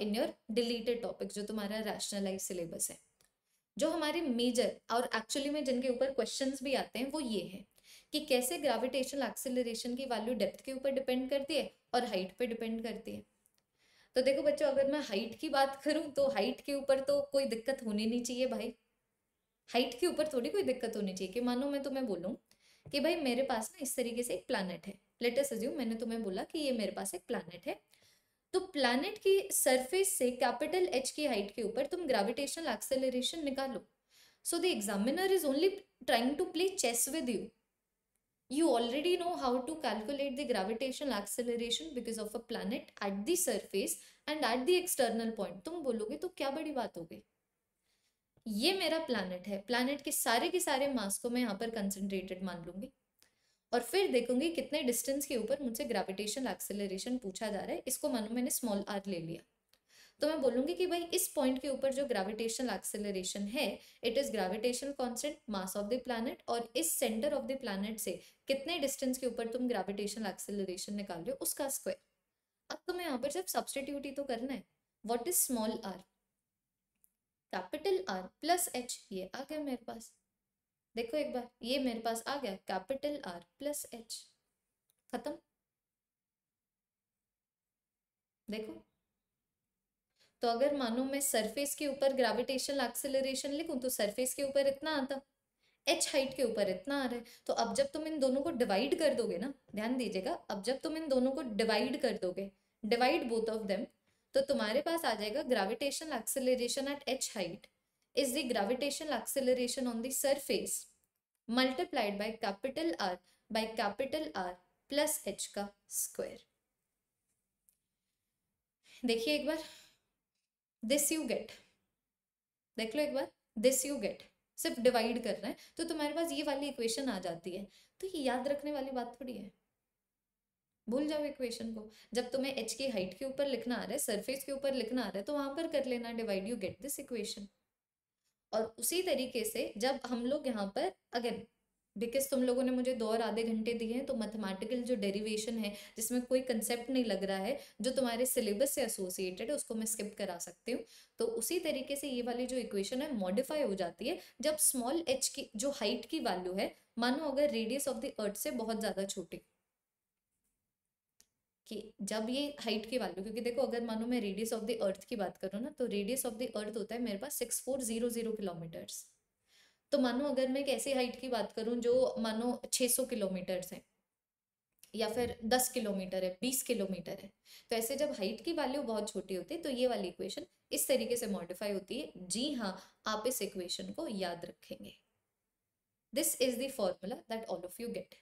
in your deleted topic जो तुम्हारा रैशनलाइज सिलेबस है। जो हमारे मेजर और एक्चुअली में जिनके ऊपर क्वेश्चंस भी आते हैं, वो ये है कि कैसे ग्रेविटेशनल एक्सेलरेशन की वैल्यू डेप्थ के ऊपर डिपेंड करती है और हाइट पे डिपेंड करती है। तो देखो बच्चों, अगर मैं हाइट की बात करूँ तो हाइट के ऊपर तो कोई दिक्कत होनी नहीं चाहिए भाई। हाइट के ऊपर थोड़ी कोई दिक्कत होनी चाहिए कि मानो मैं तुम्हें बोलूँ कि भाई मेरे पास ना इस तरीके से एक प्लानट है। लेटेस्ट अज्यूम मैंने तुम्हें बोला कि ये मेरे पास एक प्लानट है। तो प्लानट की सरफेस से कैपिटल एच की हाइट के ऊपर तुम ग्रेविटेशनल एक्सेलरेशन निकालो। So the examiner is only trying to play chess with you you already know how to calculate the gravitational acceleration because of a planet at the surface and at the external point तुम बोलोगे तो क्या बड़ी बात हो गई? ये मेरा प्लानट है। प्लानट के सारे के सारे मास को मैं यहाँ पर कंसंट्रेटेड मान लूँगी। और फिर देखूँगी कितने डिस्टेंस के ऊपर मुझसे ग्रेविटेशन एक्सेलरेशन पूछा जा रहा है। इसको मानो मैंने स्मॉल आर ले लिया। तो मैं बोलूँगी कि भाई इस पॉइंट के ऊपर जो ग्रेविटेशनल एक्सेलरेशन है it is gravitational constant mass of the planet और इस सेंटर ऑफ़ द प्लानट से कितने डिस्टेंस के ऊपर तुम ग्रेविटेशनल एक्सेलरेशन निकाल रहे हो, उसका स्क्वायर अब तुम्हें यहाँ पर सिर्फ़ सब्सटीट्यूट ही तो करना है। What is small R capital R plus H ये आ गया मेरे पास। देखो एक बार, ये मेरे पास आ गया, कैपिटल आर प्लस एच खत्म। देखो। तो अगर मानो मैं सरफेस के ऊपर ग्रेविटेशनल एक्सेलरेशन लिखूं तो सरफेस के ऊपर इतना आता। एच हाइट के ऊपर इतना आ रहा है। तो अब जब तुम इन दोनों को डिवाइड कर दोगे ना, ध्यान दीजिएगा, अब जब तुम इन दोनों को डिवाइड कर दोगे डिवाइड बोथ ऑफ़ देम तो तुम्हारे पास आ जाएगा gravitational acceleration at H height is the gravitational acceleration on the surface multiplied by capital R by capital R plus H का स्क्वायर देखिए एक बार दिस यू गेट देख लो एक बार दिस यू गेट सिर्फ़ डिवाइड करना है तो तुम्हारे पास ये वाली इक्वेशन आ जाती है। तो ये याद रखने वाली बात थोड़ी है। भूल जाओ इक्वेशन को। जब तुम्हें एच की हाइट के ऊपर लिखना आ रहा है सरफेस के ऊपर लिखना आ रहा है तो वहाँ पर कर लेना divide you get this equation और उसी तरीके से जब हम लोग यहाँ पर अगर बिकॉज़ तुम लोगों ने मुझे दो और आधे घंटे दिए हैं तो मैथमेटिकल जो डेरिवेशन है, जिसमें कोई कंसेप्ट नहीं लग रहा है, जो तुम्हारे सिलेबस से एसोसिएटेड है, उसको मैं स्किप करा सकती हूँ। तो उसी तरीके से ये वाली जो इक्वेशन है मॉडिफाई हो जाती है। जब स्मॉल एच की, जो हाइट की वैल्यू है, मानो अगर रेडियस ऑफ़ द अर्थ से बहुत ज़्यादा छोटी कि जब ये हाइट की वैल्यू क्योंकि देखो अगर मानो मैं रेडियस ऑफ़ द अर्थ की बात करूँ ना तो रेडियस ऑफ़ द अर्थ होता है मेरे पास six four zero zero kilometres तो मानो अगर मैं एक ऐसी हाइट की बात करूँ जो मानो 600 किलोमीटर है, या फिर 10 किलोमीटर है 20 किलोमीटर है तो ऐसे जब हाइट की वैल्यू बहुत छोटी होती है तो ये वाली इक्वेशन इस तरीके से मॉडिफाई होती है। जी हाँ आप इस इक्वेशन को याद रखेंगे। This is the formula that all of you get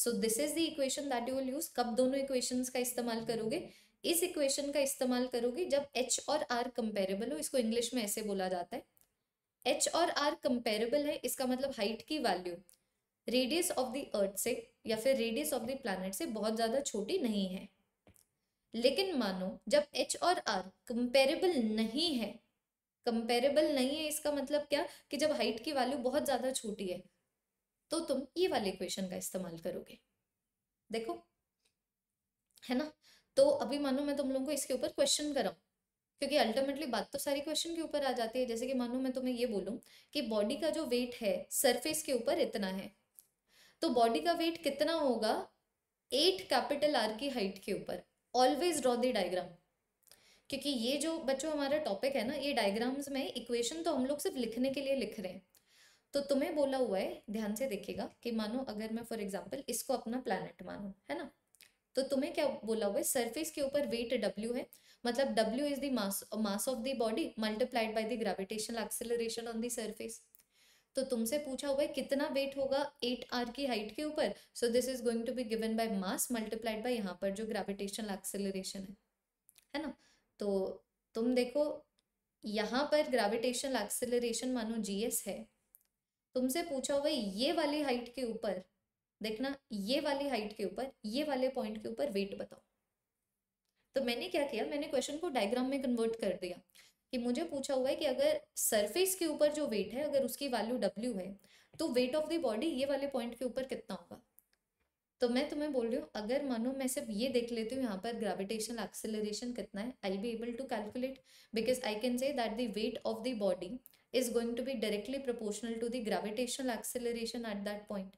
so this is the equation that you will use कब दोनों इक्वेशंस का इस्तेमाल करोगे? इस इक्वेशन का इस्तेमाल करोगे जब एच और आर कंपेरेबल हो, इसको इंग्लिश में ऐसे बोला जाता है। एच और आर कंपेरेबल है, इसका मतलब हाइट की value radius of the earth से, या फिर रेडियस ऑफ़ द प्लैनेट से बहुत ज़्यादा छोटी नहीं है। लेकिन मानो, जब एच और आर कंपेरेबल नहीं है कंपेरेबल नहीं है, इसका मतलब क्या? कि जब हाइट की वैल्यू बहुत ज़्यादा छोटी है तो तुम ये वाले इक्वेशन का इस्तेमाल करोगे। देखो, है ना? तो अभी मानो मैं तुम लोगों को इसके ऊपर क्वेश्चन कराऊं, क्योंकि अल्टीमेटली बात तो सारी क्वेश्चन के ऊपर आ जाती है। जैसे कि मानो मैं तुम्हें ये बोलूँ कि बॉडी का जो वेट है सरफेस के ऊपर इतना है। तो बॉडी का वेट कितना होगा? एट कैपिटल आर की हाइट के ऊपर। ऑलवेज ड्रॉ द डायग्राम क्योंकि ये जो बच्चों हमारा टॉपिक है ना, ये डायग्राम्स में इक्वेशन तो हम लोग सिर्फ़ लिखने के लिए लिख रहे हैं। तो तुम्हें बोला हुआ है, ध्यान से देखिएगा, कि मानो अगर मैं फॉर एग्ज़ाम्पल इसको अपना प्लानट मानू, है ना? तो तुम्हें क्या बोला हुआ है सरफेस के ऊपर वेट डब्ल्यू है मतलब W is the mass of the body multiplied by the gravitational acceleration on the surface तो तुमसे पूछा हुआ है, कितना वेट होगा एट आर की हाइट के ऊपर? So this is going to be given by mass multiplied by यहाँ पर जो ग्रेविटेशनल एक्सेलरेशन है है ना? तो तुम देखो, यहाँ पर ग्रेविटेशनल एक्सेलरेशन मानो जीएस है तुमसे पूछा हुआ ये वाली हाइट के ऊपर, देखना, ये वाली हाइट के ऊपर, ये वाले पॉइंट के ऊपर वेट बताओ। तो मैंने क्या किया, मैंने क्वेश्चन को डायग्राम में कन्वर्ट कर दिया कि मुझे पूछा हुआ है कि अगर सरफेस के ऊपर जो वेट है, अगर उसकी वैल्यू डब्ल्यू है तो वेट ऑफ़ द बॉडी ये वाले पॉइंट के ऊपर कितना होगा? तो मैं तुम्हें बोल रही हूँ, अगर मानो मैं सिर्फ़ ये देख लेती हूँ, यहाँ पर ग्रेविटेशनल एक्सेलरेशन कितना है I be able to calculate because I can say that the weight of the body is going to be directly proportional to the gravitational acceleration at that point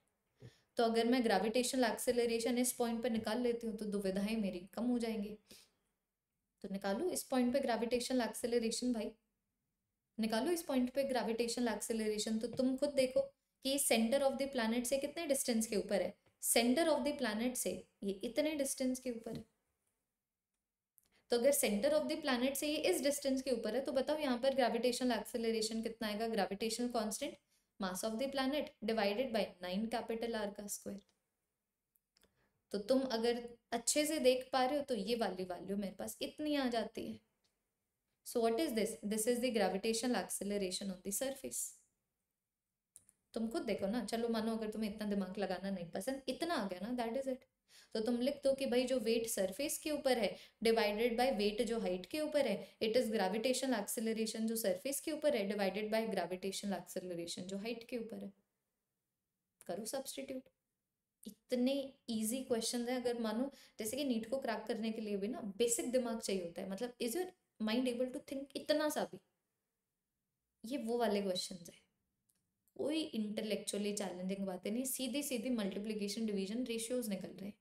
तो अगर मैं ग्रेविटेशनल एक्सेलरेशन इस पॉइंट पर निकाल लेती हूँ तो दुविधाएँ मेरी कम हो जाएँगी। तो निकालो इस पॉइंट पे ग्रेविटेशनल एक्सेलरेशन भाई। निकालो इस पॉइंट पे ग्रेविटेशनल एक्सेलरेशन तो तुम खुद देखो कि सेंटर ऑफ़ द प्लैनेट से कितने डिस्टेंस के ऊपर है। सेंटर ऑफ़ द प्लैनेट से ये इतने डिस्टेंस के ऊपर है। तो अगर सेंटर ऑफ़ द प्लैनेट से ये इस डिस्टेंस के ऊपर है तो बताओ यहाँ पर ग्रेविटेशनल एक्सेलरेशन कितना आएगा? Gravitational constant mass of the planet divided by nine capital R का स्क्वायर तो तुम अगर अच्छे से देख पा रहे हो तो ये वाली वैल्यू मेरे पास इतनी आ जाती है। So what is this this is the gravitational acceleration on the surface तुम खुद देखो ना। चलो मानो अगर तुम्हें इतना दिमाग लगाना नहीं पसंद, इतना आ गया ना दैट इज़ इट तो तुम लिख दो कि भाई जो वेट सरफेस के ऊपर है डिवाइडेड बाय वेट जो हाइट के ऊपर है इट इज़ ग्रेविटेशनल एक्सेलरेशन जो सरफेस के ऊपर है डिवाइडेड बाय ग्रेविटेशनल एक्सेलरेशन जो हाइट के ऊपर है। करो सब्सटीट्यूट इतने इजी क्वेश्चन है, अगर मानो, जैसे कि नीट को क्रैक करने के लिए भी ना बेसिक दिमाग चाहिए होता है मतलब is your mind able to think इतना सा भी? ये वो वाले क्वेश्चन है। कोई इंटेलेक्चुअली चैलेंजिंग बातें नहीं सीधी सीधी मल्टीप्लीकेशन डिवीज़न रेशियोज निकल रहे हैं।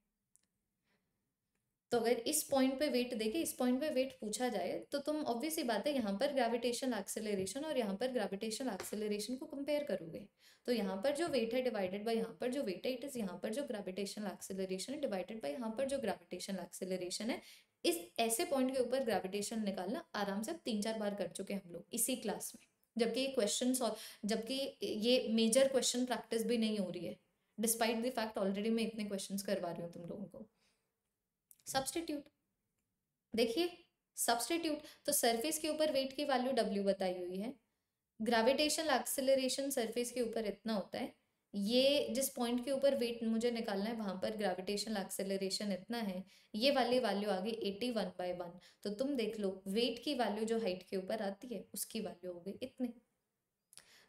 तो अगर इस पॉइंट पे वेट देखे, इस पॉइंट पे वेट पूछा जाए तो तुम ऑब्वियस ही बात है, यहाँ पर ग्रेविटेशन एक्सेलरेशन और यहाँ पर ग्रेविटेशन एक्सेलरेशन को कंपेयर करोगे। तो यहाँ पर जो वेट है डिवाइडेड बाय यहाँ पर जो वेट है इट इज़ यहाँ पर जो ग्रेविटेशन एक्सेलरेशन है डिवाइडेड बाय यहाँ पर जो ग्रेविटेशन एक्सेलरेशन है, इस ऐसे पॉइंट के ऊपर ग्रेविटेशन निकालना आराम से तीन चार बार कर चुके हम लोग इसी क्लास में। जबकि ये क्वेश्चन जबकि ये मेजर क्वेश्चन प्रैक्टिस भी नहीं हो रही है। डिस्पाइट द फैक्ट ऑलरेडी मैं इतने क्वेश्चन करवा रही हूँ तुम लोगों को। सब्सटीट्यूट देखिए सब्सटीट्यूट तो सरफेस के ऊपर वेट की वैल्यू डब्ल्यू बताई हुई है। ग्रेविटेशनल एक्सेलरेशन सरफेस के ऊपर इतना होता है। ये जिस पॉइंट के ऊपर वेट मुझे निकालना है, वहाँ पर ग्रेविटेशनल एक्सेलरेशन इतना है। ये वाली वैल्यू आ गई एटी वन बाई वन तो तुम देख लो वेट की वैल्यू जो हाइट के ऊपर आती है, उसकी वैल्यू हो गई इतनी।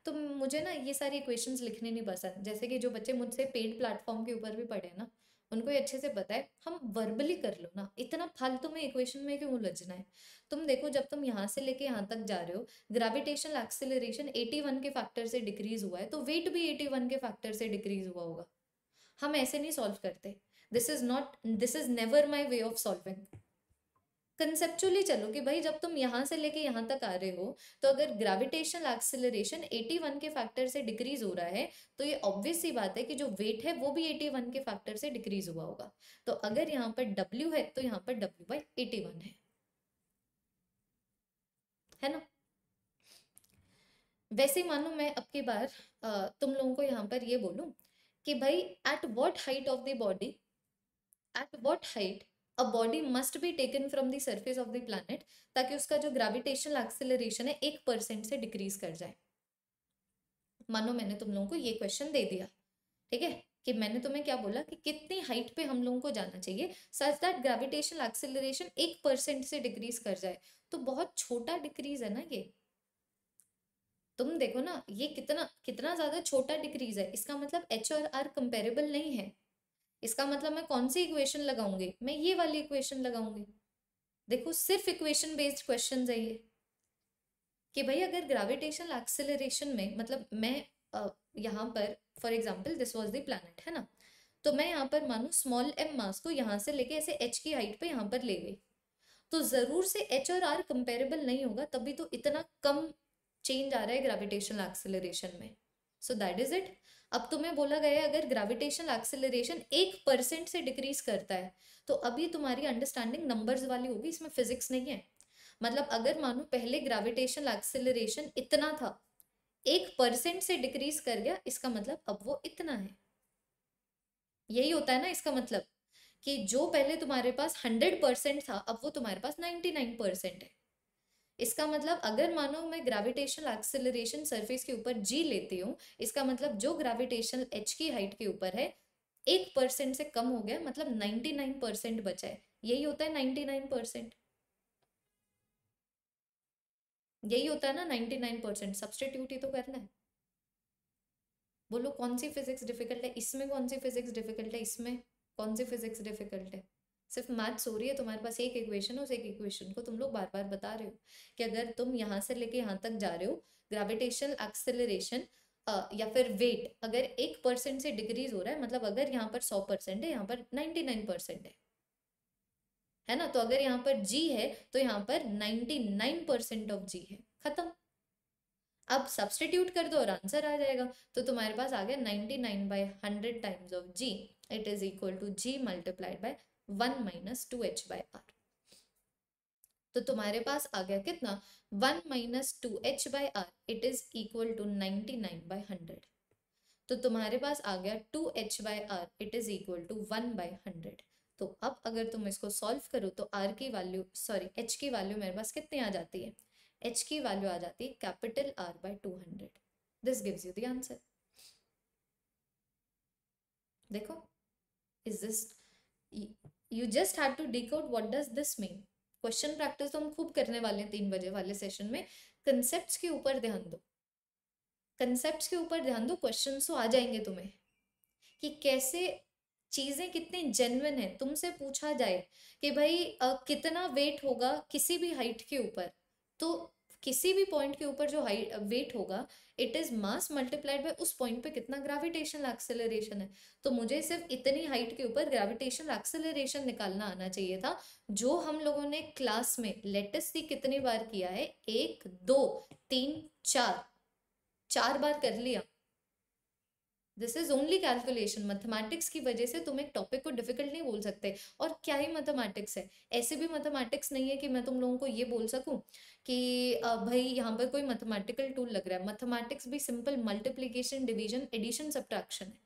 तो मुझे ना ये सारी इक्वेशंस लिखने नहीं पसंद। जैसे कि जो बच्चे मुझसे पेड प्लेटफॉर्म के ऊपर भी पढ़े ना उनको ये अच्छे से पता है, हम वर्बली कर लो ना। इतना फालतू में इक्वेशन में क्यों उलझना है? तुम देखो, जब तुम यहाँ से लेके यहाँ तक जा रहे हो ग्रेविटेशनल एक्सेलरेशन 81 के फैक्टर से डिक्रीज हुआ है तो वेट भी 81 के फैक्टर से डिक्रीज हुआ होगा। हम ऐसे नहीं सॉल्व करते। This is not this is never my way of solving conceptually चलो कि भाई जब तुम यहाँ से लेके यहाँ तक आ रहे हो तो अगर ग्रेविटेशनल एक्सिलरेशन 81 के फैक्टर से डिक्रीज हो रहा है तो ये ऑब्वियस सी बात है कि जो वेट है वो भी 81 के फैक्टर से डिक्रीज हुआ होगा। तो अगर यहाँ पर W है तो यहाँ पर W बाई एटी है। है ना? वैसे मानो मैं अब की बार तुम लोगों को यहाँ पर ये बोलूँ कि भाई at what height of the body at what height a body must be taken from the surface of the planet ताकि उसका जो ग्रेविटेशनल एक्सेलरेशन है, एक परसेंट से डिक्रीज कर जाए। मानो मैंने तुम लोगों को ये क्वेश्चन दे दिया, ठीक है? कि मैंने तुम्हें क्या बोला कि कितनी हाइट पे हम लोगों को जाना चाहिए सच दैट ग्रेविटेशनल एक्सेलरेशन एक परसेंट से डिक्रीज कर जाए। तो बहुत छोटा डिक्रीज है ना ये? तुम देखो ना, ये कितना कितना ज़्यादा छोटा डिक्रीज है। इसका मतलब एच और आर कंपेरेबल नहीं है। इसका मतलब मैं कौन सी इक्वेशन लगाऊँगी? मैं ये वाली इक्वेशन लगाऊँगी। देखो, सिर्फ़ इक्वेशन बेस्ड क्वेश्चन है ये। कि भाई, अगर ग्रेविटेशनल एक्सेलरेशन में मतलब मैं यहाँ पर for example this was the planet है ना? तो मैं यहाँ पर मानू स्मॉल एम मास को यहाँ से लेके ऐसे एच की हाइट पे यहाँ पर ले गई। तो ज़रूर से एच और आर कंपेरेबल नहीं होगा, तभी तो इतना कम चेंज आ रहा है ग्रेविटेशनल एक्सेलरेशन में। सो दैट इज़ इट अब तुम्हें बोला गया है, अगर ग्रेविटेशनल एक्सेलरेशन एक परसेंट से डिक्रीज करता है तो अभी तुम्हारी अंडरस्टैंडिंग नंबर्स वाली होगी, इसमें फिजिक्स नहीं है। मतलब अगर मानो पहले ग्रेविटेशनल एक्सेलरेशन इतना था, एक परसेंट से डिक्रीज कर गया, इसका मतलब अब वो इतना है। यही होता है ना इसका मतलब कि जो पहले तुम्हारे पास हंड्रेड परसेंट था, अब वो तुम्हारे पास नाइन्टी नाइन परसेंट है। इसका मतलब अगर मानो मैं ग्रेविटेशनल एक्सेलरेशन सरफेस के ऊपर जी लेती हूँ, इसका मतलब जो ग्रेविटेशनल एच की हाइट के ऊपर है, एक परसेंट से कम हो गया मतलब नाइन्टी नाइन परसेंट बचा है। यही होता है नाइन्टी नाइन परसेंट यही होता है ना नाइन्टी नाइन परसेंट सब्सटीट्यूट ही तो करना है। बोलो, कौन सी फिजिक्स डिफ़िकल्ट है? इसमें कौन सी फिजिक्स डिफ़िकल्ट है? इसमें कौन सी फिजिक्स डिफ़िकल्ट है? सिर्फ़ मैथ्स हो रही है, तुम्हारे पास एक इक्वेशन है, उस एक इक्वेशन को तुम लोग बार बार बता रहे हो कि अगर तुम यहाँ से लेके यहाँ तक जा रहे हो ग्रेविटेशनल एक्सेलरेशन या फिर वेट अगर एक परसेंट से डिक्रीज हो रहा है मतलब अगर यहाँ पर सौ परसेंट है, यहाँ पर नाइन्टी नाइन परसेंट है। है ना? तो अगर यहाँ पर जी है तो यहाँ पर ninety nine percent of G है। खत्म। अब सब्सटीट्यूट कर दो और आंसर आ जाएगा। तो तुम्हारे पास आ गया ninety nine by hundred times of G it is equal to G multiplied by one minus two H by R. तो तुम्हारे पास आ गया कितना? One minus two H by R it is equal to ninety nine by hundred तो तुम्हारे पास आ गया two H by R it is equal to one by hundred तो अब अगर तुम इसको सॉल्व करो तो आर की वैल्यू सॉरी एच की वैल्यू मेरे पास कितनी आ जाती है? एच की वैल्यू आ जाती है capital R by two hundred this gives you the answer देखो is this you just have to decode what does this mean question practice तो हम खूब करने वाले हैं तीन बजे वाले सेशन में। कंसेप्ट के ऊपर ध्यान दो। कंसेप्ट के ऊपर ध्यान दो क्वेश्चन तो आ जाएँगे तुम्हें। कि कैसे चीज़ें कितनी जेन्युइन है? तुमसे पूछा जाए कि भाई आ, कितना वेट होगा किसी भी हाइट के ऊपर तो किसी भी पॉइंट के ऊपर जो हाइट वेट होगा it is mass multiplied by उस पॉइंट पे कितना ग्रेविटेशनल एक्सेलरेशन है। तो मुझे सिर्फ़ इतनी हाइट के ऊपर ग्रेविटेशनल एक्सेलरेशन निकालना आना चाहिए था, जो हम लोगों ने क्लास में लेटेस्ट सी कितनी बार किया है? एक, दो, तीन, चार। चार बार कर लिया। This is only calculation mathematics की वजह से तुम एक टॉपिक को डिफ़िकल्ट नहीं बोल सकते। और क्या ही मैथमेटिक्स है? ऐसे भी मैथमेटिक्स नहीं है कि मैं तुम लोगों को ये बोल सकूँ कि भाई यहाँ पर कोई मैथमेटिकल टूल लग रहा है। मैथमेटिक्स भी simple multiplication division addition subtraction है।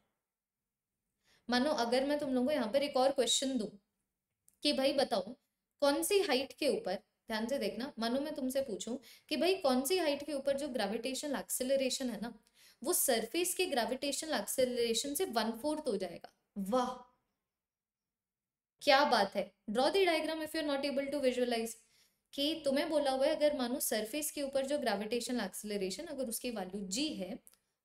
मानो अगर मैं तुम लोगों को यहाँ पर एक और क्वेश्चन दूँ कि भाई बताओ, कौन सी हाइट के ऊपर, ध्यान से देखना, मानो मैं तुमसे पूछूँ कि भाई कौन सी हाइट के ऊपर जो ग्रेविटेशनल एक्सेलरेशन है ना वो सरफेस के ग्रेविटेशनल एक्सेलरेशन से वन फोर्थ हो जाएगा। वाह! क्या बात है। Draw the diagram if you are not able to visualise कि तुम्हें बोला हुआ है, अगर मानो सरफेस के ऊपर जो ग्रेविटेशनल एक्सिलरेशन अगर उसकी वैल्यू जी है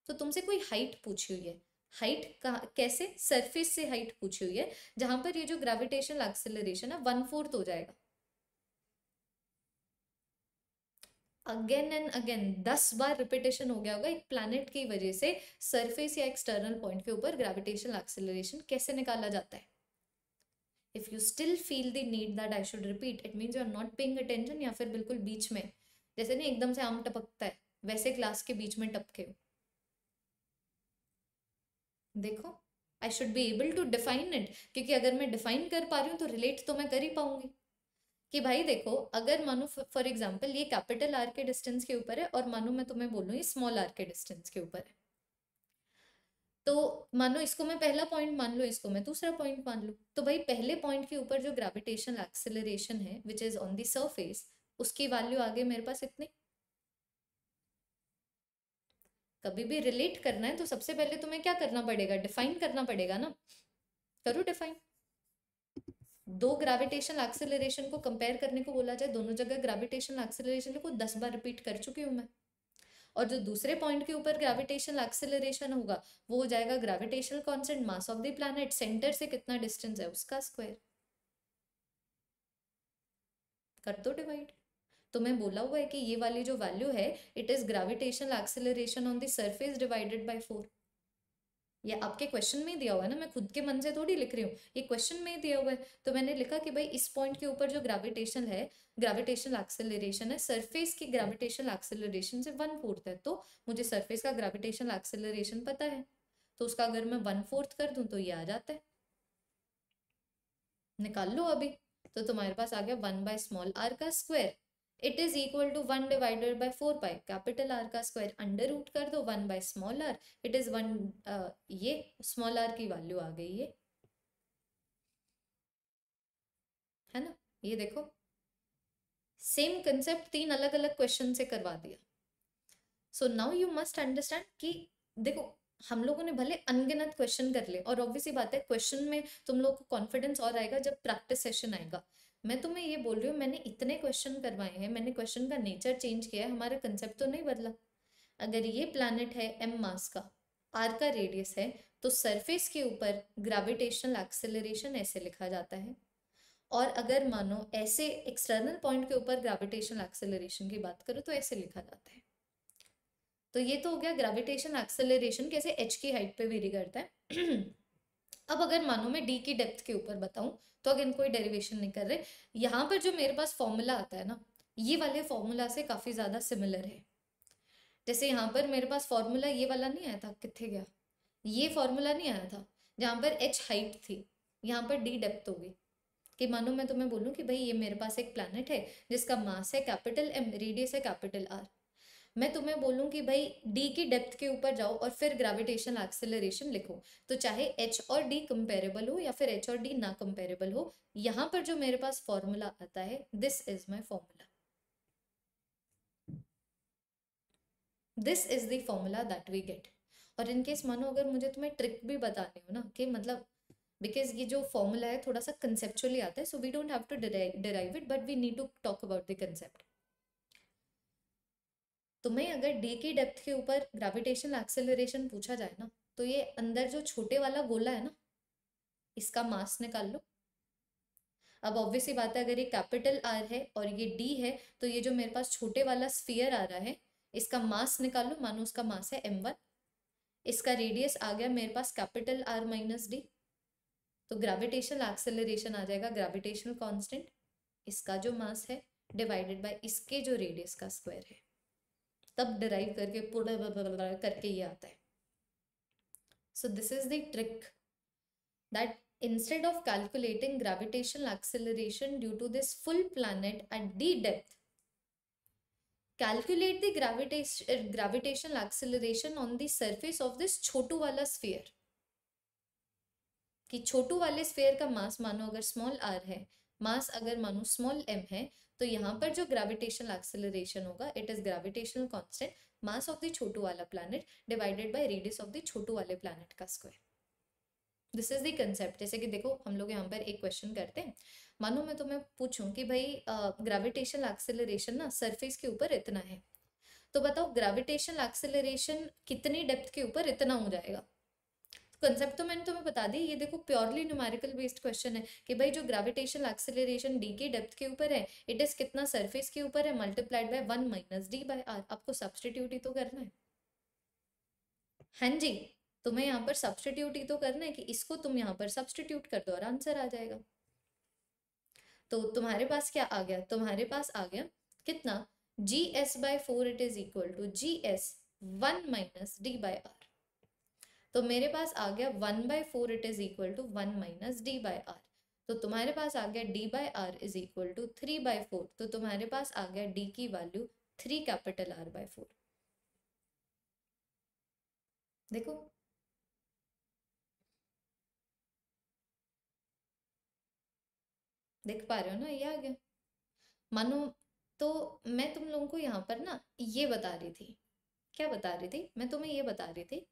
तो तुमसे कोई हाइट पूछी हुई है। हाइट कैसे? सरफेस से हाइट पूछी हुई है, जहाँ पर ये जो ग्रेविटेशनल एक्सिलरेशन है वन फोर्थ हो जाएगा। अगेन एंड अगेन दस बार रिपीटेशन हो गया होगा एक प्लैनेट की वजह से सरफेस या एक्सटर्नल पॉइंट के ऊपर ग्रेविटेशनल एक्सिलरेशन कैसे निकाला जाता है? If you still feel the need that I should repeat it means you are not paying attention या फिर बिल्कुल बीच में। जैसे नहीं, एकदम से आम टपकता है, वैसे क्लास के बीच में टपके हो। देखो I should be able to define it क्योंकि अगर मैं डिफाइन कर पा रही हूँ तो रिलेट तो मैं कर ही पाऊँगी। कि भाई देखो, अगर मानो फॉर एग्ज़ाम्पल ये कैपिटल आर के डिस्टेंस के ऊपर है और मानो, मैं तुम्हें बोलूँ, ये स्मॉल आर के डिस्टेंस के ऊपर है। तो मानो, इसको मैं पहला पॉइंट मान लो, इसको मैं दूसरा पॉइंट मान लो। तो भाई पहले पॉइंट के ऊपर जो ग्रेविटेशनल एक्सेलरेशन है which is on the surface उसकी वैल्यू आगे मेरे पास इतनी। कभी भी रिलेट करना है तो सबसे पहले तुम्हें क्या करना पड़ेगा? डिफाइन करना पड़ेगा ना? करो डिफाइन दो ग्रेविटेशन एक्सेलरेशन को कंपेयर करने को बोला जाए, दोनों जगह ग्रेविटेशन एक्सेलरेशन को दस बार रिपीट कर चुकी हूँ मैं। और जो दूसरे पॉइंट के ऊपर ग्रेविटेशन एक्सेलरेशन होगा, वो हो जाएगा gravitational constant mass of the planet centre से कितना डिस्टेंस है उसका स्क्वायर कर दो डिवाइड तो मैं बोला हुआ है कि ये वाली जो वैल्यू है it is gravitational acceleration on the surface divided by four ये आपके क्वेश्चन में ही दिया हुआ है ना, मैं खुद के मन से थोड़ी लिख रही हूँ। ये क्वेश्चन में ही दिया हुआ है। तो मैंने लिखा कि भाई, इस पॉइंट के ऊपर जो ग्रेविटेशन है ग्रेविटेशनल एक्सेलरेशन है सरफेस की ग्रेविटेशनल एक्सेलरेशन से वन फोर्थ है। तो मुझे सरफेस का ग्रेविटेशनल एक्सेलरेशन पता है। तो उसका अगर मैं वन फोर्थ कर दूँ तो ये आ जाता है। निकाल लो अभी। तो तुम्हारे पास आ गया वन बाय स्मॉल आर का square it is equal to one divided by four pi capital R का स्क्वायर अंडर रूट कर दो one by small R it is one ये स्मॉल आर की वैल्यू आ गई है। है ना? ये देखो। सेम कंसेप्ट तीन अलग अलग क्वेश्चन से करवा दिया। So now you must understand कि देखो, हम लोगों ने भले अनगिनत क्वेश्चन कर ले, और ऑब्वियसली बात है क्वेश्चन में तुम लोग को कॉन्फिडेंस और आएगा जब प्रैक्टिस सेशन आएगा। मैं तुम्हें ये बोल रही हूँ, मैंने इतने क्वेश्चन करवाए हैं, मैंने क्वेश्चन का नेचर चेंज किया है, हमारा कंसेप्ट तो नहीं बदला। अगर ये प्लानट है एम मास का आर का रेडियस है तो सरफेस के ऊपर ग्रेविटेशनल एक्सेलरेशन ऐसे लिखा जाता है। और अगर मानो ऐसे एक्सटर्नल पॉइंट के ऊपर ग्रेविटेशनल एक्सेलरेशन की बात करो तो ऐसे लिखा जाता है। तो ये तो हो गया ग्रेविटेशन एक्सेलरेशन कैसे एच की हाइट पे वेरी करता है। [clears throat] अब अगर मानो मैं डी की डेप्थ के ऊपर बताऊँ तो अगर कोई डेरिवेशन नहीं कर रहे, यहाँ पर जो मेरे पास फॉर्मूला आता है ना, ये वाले फॉर्मूला से काफ़ी ज़्यादा सिमिलर है। जैसे यहाँ पर मेरे पास फॉर्मूला ये वाला नहीं आया था, कितने गया? ये फॉर्मूला नहीं आया था, जहाँ पर एच हाइट थी, यहाँ पर डी डेप्थ होगी। कि मानो मैं तुम्हें बोलूँ कि भाई ये मेरे पास एक प्लानट है, जिसका मास है कैपिटल एम रेडियस है कैपिटल आर मैं तुम्हें बोलूँ कि भाई डी की डेप्थ के ऊपर जाओ और फिर ग्रेविटेशन एक्सेलरेशन लिखो। तो चाहे एच और डी कंपेरेबल हो या फिर एच और डी ना कंपेरेबल हो, यहाँ पर जो मेरे पास फॉर्मूला आता है this is my formula this is the formula that we get और इनकेस मानो अगर मुझे तुम्हें ट्रिक भी बतानी हो ना, कि मतलब बिकॉज़ ये जो फॉर्मूला है थोड़ा सा कंसेप्चुअली आता है so we don't have to derive it but we need to talk about the concept तुम्हें अगर डी की डेप्थ के ऊपर ग्रेविटेशन एक्सेलरेशन पूछा जाए ना तो ये अंदर जो छोटे वाला गोला है ना, इसका मास निकाल लो। अब ऑब्वियसली बात है, अगर ये कैपिटल आर है और ये डी है तो ये जो मेरे पास छोटे वाला स्फीयर आ रहा है, इसका मास निकाल लो मानो उसका मास है एम वन इसका रेडियस आ गया मेरे पास कैपिटल आर माइनस डी तो ग्रेविटेशनल एक्सेलरेशन आ जाएगा ग्रेविटेशनल कांस्टेंट इसका जो मास है डिवाइडेड बाय इसके जो रेडियस का स्क्वायर है। तब डराइव करके पूरा करके ये आता है। So this is the trick that instead of calculating gravitational acceleration due to this full planet at D depth calculate the gravitation gravitational acceleration on the surface of this छोटू वाला स्फेयर कि छोटू वाले स्फेयर का मास मानो अगर स्मॉल आर है मास अगर मानो स्मॉल एम है तो यहाँ पर जो ग्रेविटेशनल एक्सेलरेशन होगा it is gravitational constant mass of the छोटू वाला planet divided by radius of the छोटू वाले प्लानट का square this is the concept जैसे कि देखो, हम लोग यहाँ पर एक क्वेश्चन करते हैं। मानो मैं तुम्हें पूछूँ कि भाई ग्रेविटेशनल एक्सेलरेशन ना सरफेस के ऊपर इतना है। तो बताओ ग्रेविटेशनल एक्सेलरेशन कितनी डेप्थ के ऊपर इतना हो जाएगा? कंसेप्ट तो मैंने तुम्हें बता दी, ये देखो प्योरली न्यूमेरिकल बेस्ड क्वेश्चन है कि भाई जो ग्रेविटेशनल एक्सेलरेशन डी की डेप्थ के ऊपर है इट इज़ कितना सरफेस के ऊपर है multiplied by one minus d by r आपको सब्सटीट्यूट ही तो करना है। हाँ जी, तुम्हें यहाँ पर सब्सटीट्यूट ही तो करना है कि इसको तुम यहाँ पर सब्सटीट्यूट कर दो और आंसर आ जाएगा। तो तुम्हारे पास क्या आ गया? तुम्हारे पास आ गया कितना? G s by four it is equal to g s one minus d by r तो मेरे पास आ गया one by four it is equal to one minus d by r. तो तुम्हारे पास आ गया d by r is equal to three by four तो तुम्हारे पास आ गया डी की value three capital R by four. देखो। देख पा रहे हो ना, ये आ गया। मानो तो मैं तुम लोगों को यहाँ पर ना ये बता रही थी। क्या बता रही थी? मैं तुम्हें ये बता रही थी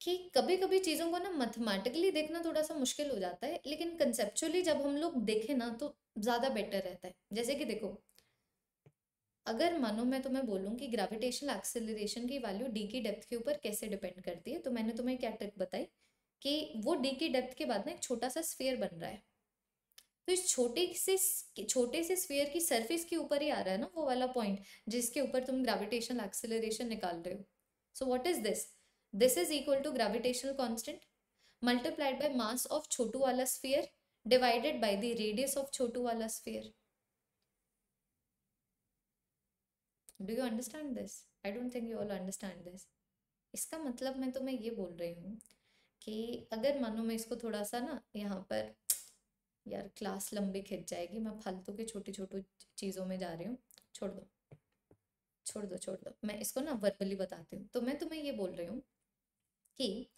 कि कभी कभी चीज़ों को ना मैथमेटिकली देखना थोड़ा सा मुश्किल हो जाता है, लेकिन कंसेप्चुअली जब हम लोग देखें ना तो ज़्यादा बेटर रहता है। जैसे कि देखो, अगर मानो मैं तुम्हें बोलूँ कि ग्रेविटेशनल एक्सेलरेशन की वैल्यू डी की डेप्थ के ऊपर कैसे डिपेंड करती है तो मैंने तुम्हें क्या ट्रिक बताई कि वो डी की डेप्थ के बाद ना एक छोटा सा स्फेयर बन रहा है। तो इस छोटे से छोटे से स्फेयर की सरफेस के ऊपर ही आ रहा है ना वो वाला पॉइंट जिसके ऊपर तुम ग्रेविटेशनल एक्सेलरेशन निकाल रहे हो। So what is this this is equal to gravitational constant multiplied by mass of छोटू वाला sphere divided by the radius of छोटू वाला sphere do you understand this I don't think you all understand this इसका मतलब मैं तो ये बोल रही हूँ कि अगर मानो मैं इसको थोड़ा सा ना यहाँ पर, यार क्लास लंबी खिंच जाएगी, मैं फालतू के छोटी छोटी चीज़ों में जा रही हूँ। छोड़ दो। छोड़ दो छोड़ दो। मैं इसको ना वर्बली बताती हूँ। तो मैं तुम्हें ये बोल रही हूँ कि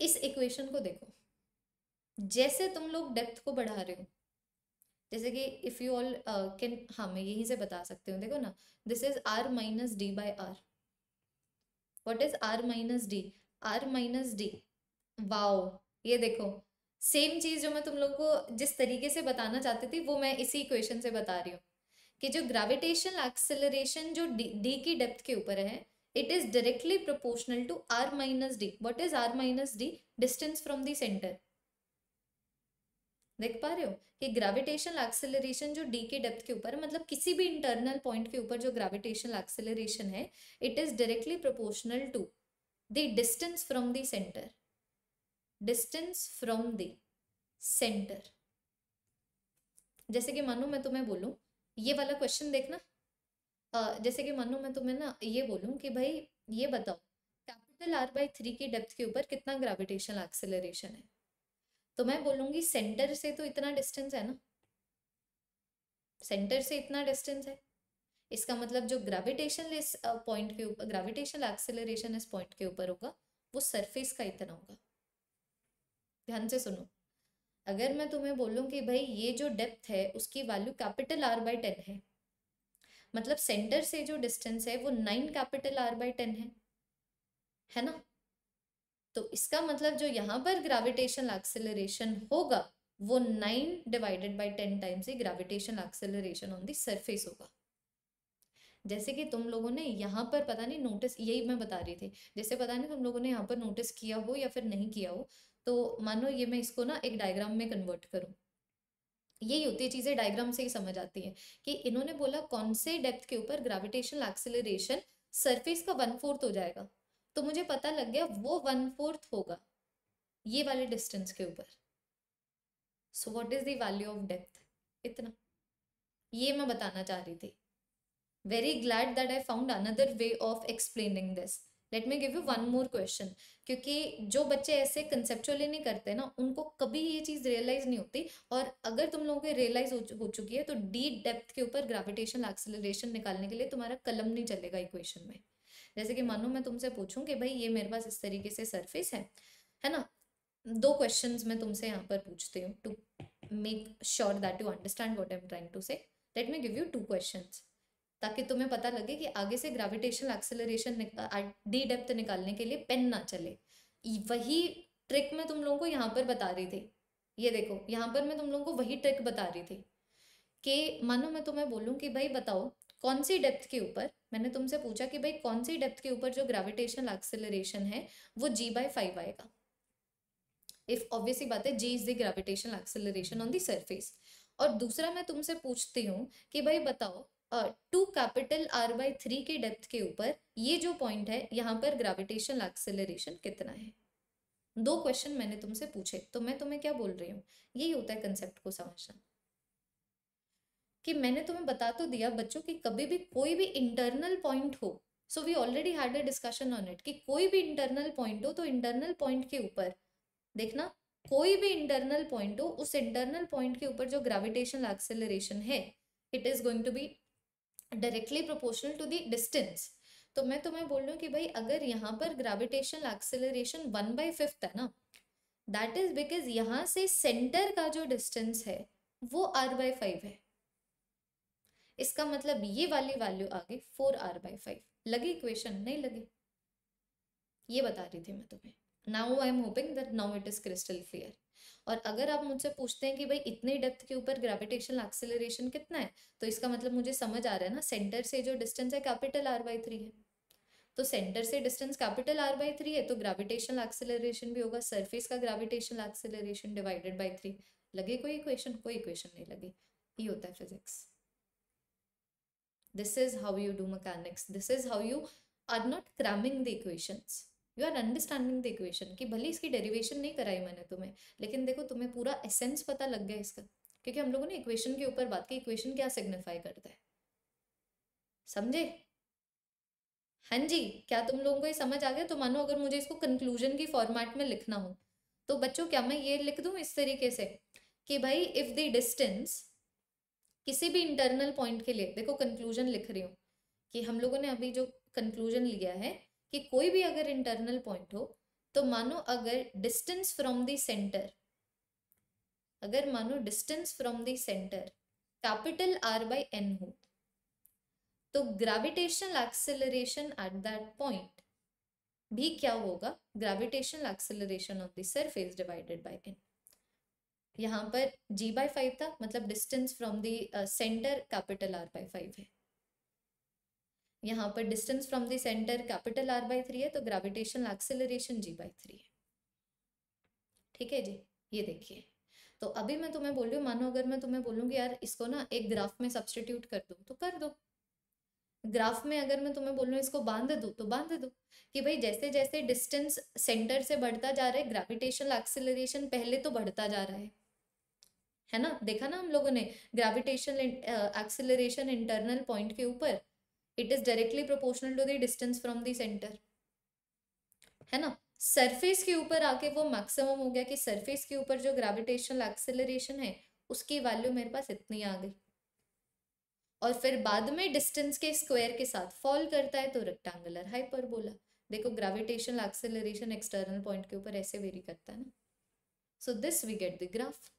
इस इक्वेशन को देखो। जैसे तुम लोग डेप्थ को बढ़ा रहे हो, जैसे कि इफ़ यू ऑल कैन हाँ मैं यहीं से बता सकती हूँ। देखो ना this is r minus d by r what is r minus d r minus d wow ये देखो। सेम चीज़ जो मैं तुम लोग को जिस तरीके से बताना चाहती थी, वो मैं इसी इक्वेशन से बता रही हूँ। कि जो ग्रेविटेशन एक्सेलरेशन जो डी डी की डेप्थ के ऊपर है it is directly proportional to r minus d. What is r minus d? Distance from the center. देख पा रहे हो कि ग्रेविटेशनल एक्सेलरेशन जो डी के डेप्थ के ऊपर मतलब किसी भी इंटरनल पॉइंट के ऊपर जो ग्रेविटेशनल एक्सेलरेशन है it is directly proportional to the distance from the centre distance from the centre जैसे कि मानो मैं तुम्हें बोलूँ, ये वाला क्वेश्चन देखना जैसे कि मानो मैं तुम्हें ना ये बोलूँ कि भाई, ये बताओ, कैपिटल आर बाई थ्री की डेप्थ के ऊपर कितना ग्रेविटेशनल एक्सेलरेशन है? तो मैं बोलूँगी सेंटर से तो इतना डिस्टेंस है ना? सेंटर से इतना डिस्टेंस है। इसका मतलब जो ग्रेविटेशन इस पॉइंट के ऊपर ग्रेविटेशनल एक्सेलरेशन इस पॉइंट के ऊपर होगा, वो सरफेस का इतना होगा। ध्यान से सुनो। अगर मैं तुम्हें बोलूँ कि भाई ये जो डेप्थ है, उसकी value capital R by ten है मतलब सेंटर से जो डिस्टेंस है वो nine capital R by ten है। है ना? तो इसका मतलब जो यहाँ पर ग्रेविटेशन एक्सेलरेशन होगा, वो nine divided by ten times he gravitation acceleration on the surface होगा। जैसे कि तुम लोगों ने यहाँ पर पता नहीं नोटिस यही मैं बता रही थी, जैसे पता नहीं तुम लोगों ने यहाँ पर नोटिस किया हो या फिर नहीं किया हो तो मानो ये मैं इसको ना एक डायग्राम में कन्वर्ट करूँ। यही होती है, चीज़ें डायग्राम से ही समझ आती हैं कि इन्होंने बोला कौन से डेप्थ के ऊपर ग्रेविटेशनल एक्सेलरेशन सरफेस का वन फोर्थ हो जाएगा। तो मुझे पता लग गया वो वन फोर्थ होगा, ये वाले डिस्टेंस के ऊपर। So what is the value of depth इतना। ये मैं बताना चाह रही थी। Very glad that I found another way of explaining this let me give you one more question क्योंकि जो बच्चे ऐसे कंसेप्चुअली नहीं करते ना उनको कभी ये चीज़ रियलाइज़ नहीं होती और अगर तुम लोगों को रियलाइज़ हो, चुकी है तो डी डेप्थ के ऊपर ग्रेविटेशन एक्सेलरेशन निकालने के लिए तुम्हारा कलम नहीं चलेगा इक्वेशन में। जैसे कि मानो मैं तुमसे पूछूँ कि भाई ये मेरे पास इस तरीके से सरफेस है है ना? दो क्वेश्चन मैं तुमसे यहाँ पर पूछती हूँ to make sure that you understand what I am trying to say let me give you two question ताकि तुम्हें पता लगे कि आगे से ग्रेविटेशनल एक्सेलरेशन डी डेप्थ निकालने के लिए पेन ना चले। वही ट्रिक मैं तुम लोगों को यहाँ पर बता रही थी। ये देखो, यहाँ पर मैं तुम लोगों को वही ट्रिक बता रही थी कि मानो मैं तुम्हें बोलूँ कि भाई बताओ, कौन सी डेप्थ के ऊपर, मैंने तुमसे पूछा कि भाई कौन सी डेप्थ के ऊपर जो ग्रेविटेशनल एक्सेलरेशन है, वो जी बाय फाइव आएगा। इफ़ ऑब्वियसली बात है g is the gravitational acceleration on the surface और दूसरा मैं तुमसे पूछती हूँ कि भाई बताओ two capital R by three के डेप्थ के ऊपर, ये जो पॉइंट है, यहाँ पर ग्रेविटेशनल एक्सेलरेशन कितना है? दो क्वेश्चन मैंने तुमसे पूछे तो मैं तुम्हें क्या बोल रही हूँ? यही होता है कंसेप्ट को समझना। कि मैंने तुम्हें बता तो दिया बच्चों कि कभी भी कोई भी इंटरनल पॉइंट हो so we already had a discussion on it कि कोई भी इंटरनल पॉइंट हो तो इंटरनल पॉइंट के ऊपर। देखना, कोई भी इंटरनल पॉइंट हो, उस इंटरनल पॉइंट के ऊपर जो ग्रेविटेशनल एक्सेलरेशन है it is going to be directly proportional to the distance तो मैं तुम्हें बोल रही हूँ कि भाई, अगर यहाँ पर gravitational acceleration one by fifth है ना दैट इज़ बिकॉज़ यहाँ से सेंटर का जो डिस्टेंस है, वो आर बाई फाइव है। इसका मतलब ये वाली वैल्यू आ गई फोर आर बाई फाइव लगी इक्वेशन नहीं लगी। ये बता रही थी मैं तुम्हें। Now I am hoping that now it is crystal clear और अगर आप मुझसे पूछते हैं कि भाई इतने डेप्थ के ऊपर ग्रेविटेशनल एक्सेलरेशन कितना है तो इसका मतलब मुझे समझ आ रहा है ना सेंटर से जो डिस्टेंस है कैपिटल आर बाई थ्री है। तो सेंटर से distance capital R by three है तो ग्रेविटेशनल एक्सेलरेशन भी होगा सरफेस का gravitational acceleration divided by three लगे कोई इक्वेशन कोई इक्वेशन नहीं लगी। ये होता है physics this is how you do mechanics. This is how you are not cramming the equations you are understanding the equation कि भले इसकी डेरिवेशन नहीं कराई मैंने तुम्हें, लेकिन देखो तुम्हें पूरा एसेंस पता लग गया इसका। क्योंकि हम लोगों ने इक्वेशन के ऊपर बात की इक्वेशन क्या सिग्निफाई करता है? समझे? हाँ जी, क्या तुम लोगों को ये समझ आ गया? तो मानो अगर मुझे इसको कंक्लूजन की फॉर्मेट में लिखना हो तो बच्चों क्या मैं ये लिख दूँ इस तरीके से कि भाई इफ़ द डिस्टेंस किसी भी इंटरनल पॉइंट के लिए, देखो कंक्लूजन लिख रही हूँ कि हम लोगों ने अभी जो कंक्लूजन लिया है कि कोई भी अगर इंटरनल पॉइंट हो तो मानो अगर डिस्टेंस फ्रॉम द सेंटर अगर मानो distance from the centre capital R by n हो तो gravitational acceleration at that point भी क्या होगा? Gravitational acceleration of the surface divided by n यहाँ पर जी बाय फाइव था मतलब distance from the centre capital R by five है। यहाँ पर distance from the centre capital R by three है तो gravitational acceleration g by three है। ठीक है जी? ये देखिए। तो अभी मैं तुम्हें बोल रही हूँ, मानो अगर मैं तुम्हें बोलूँगी, यार इसको ना एक ग्राफ में सब्सटीट्यूट कर दो तो कर दो। ग्राफ में अगर मैं तुम्हें बोल, इसको बाँध दो तो बाँध दो कि भाई जैसे जैसे डिस्टेंस सेंटर से बढ़ता जा रहा है ग्रेविटेशनल एक्सेलरेशन पहले तो बढ़ता जा रहा है। है ना? देखा ना हम लोगों ने ग्रेविटेशन एक्सिलरेशन इंटरनल पॉइंट के ऊपर? It is directly proportional to the distance from the centre है ना? सरफेस के ऊपर आके वो मैक्सिमम हो गया कि सरफेस के ऊपर जो ग्रेविटेशनल एक्सिलरेशन है, उसकी वैल्यू मेरे पास इतनी आ गई। और फिर बाद में डिस्टेंस के स्क्वायर के साथ फॉल करता है तो रेक्टेंगुलर हाइपरबोला देखो ग्रेविटेशनल एक्सिलरेशन एक्सटर्नल पॉइंट के ऊपर ऐसे वेरी करता है ना। So this we get the graph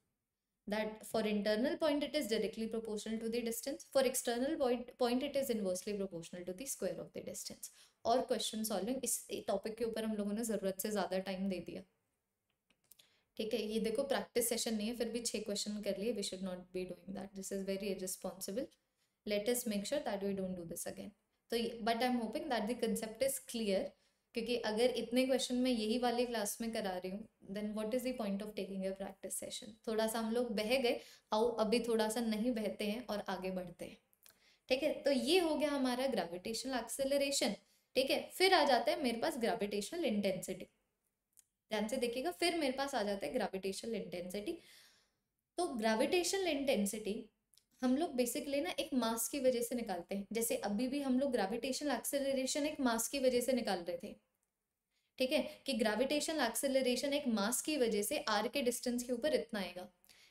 that for internal point it is directly proportional to the distance, for external point point it is inversely proportional to the square of the distance. और क्वेश्चन सॉल्विंग इस टॉपिक के ऊपर हम लोगों ने ज़रूरत से ज़्यादा टाइम दे दिया। ठीक है, ये देखो प्रैक्टिस सेशन नहीं है, फिर भी छः क्वेश्चन कर लिए we should not be doing that this is very responsible let us make sure that we don't do this again तो but I am hoping that the concept is clear क्योंकि अगर इतने क्वेश्चन मैं यही वाली क्लास में करा रही हूँ then what is the point of taking a practice session थोड़ा सा हम लोग बह गए, आओ अभी थोड़ा सा नहीं बहते हैं और आगे बढ़ते हैं। ठीक है? तो ये हो गया हमारा ग्रेविटेशनल एक्सेलरेशन ठीक है? फिर आ जाता है मेरे पास ग्रेविटेशनल इंटेंसिटी ध्यान से देखिएगा, फिर मेरे पास आ जाता है ग्रेविटेशनल इंटेंसिटी तो ग्रेविटेशनल इंटेंसिटी हम लोग बेसिकली ना एक मास की वजह से निकालते हैं। जैसे अभी भी हम लोग ग्रेविटेशनल एक्सेलरेशन एक मास की वजह से निकाल रहे थे। ठीक है? कि ग्रेविटेशनल एक्सेलरेशन एक मास की वजह से आर के डिस्टेंस के ऊपर इतना आएगा।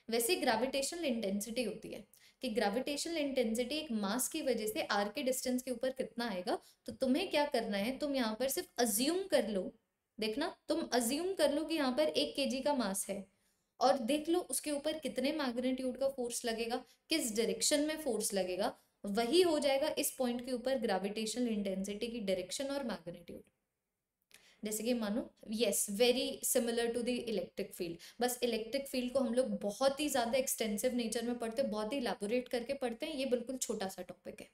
वैसे ग्रेविटेशनल इंटेंसिटी होती है। कि ग्रेविटेशनल इंटेंसिटी एक मास की वजह से आर के डिस्टेंस के ऊपर कितना आएगा तो तुम्हें क्या करना है, तुम यहाँ पर सिर्फ़ अज्यूम कर लो। देखना, तुम अज्यूम कर लो कि यहाँ पर एक के का मास है। और देख लो उसके ऊपर कितने मैग्नेट्यूड का फोर्स लगेगा, किस डायरेक्शन में फोर्स लगेगा, वही हो जाएगा इस पॉइंट के ऊपर ग्रेविटेशनल इंटेंसिटी की डायरेक्शन और मैग्नेट्यूड जैसे कि मानो yes very similar to the electric field बस इलेक्ट्रिक फ़ील्ड को हम लोग बहुत ही ज़्यादा एक्सटेंसिव नेचर में पढ़ते, बहुत ही इलेबोरेट करके पढ़ते हैं, ये बिल्कुल छोटा सा टॉपिक है।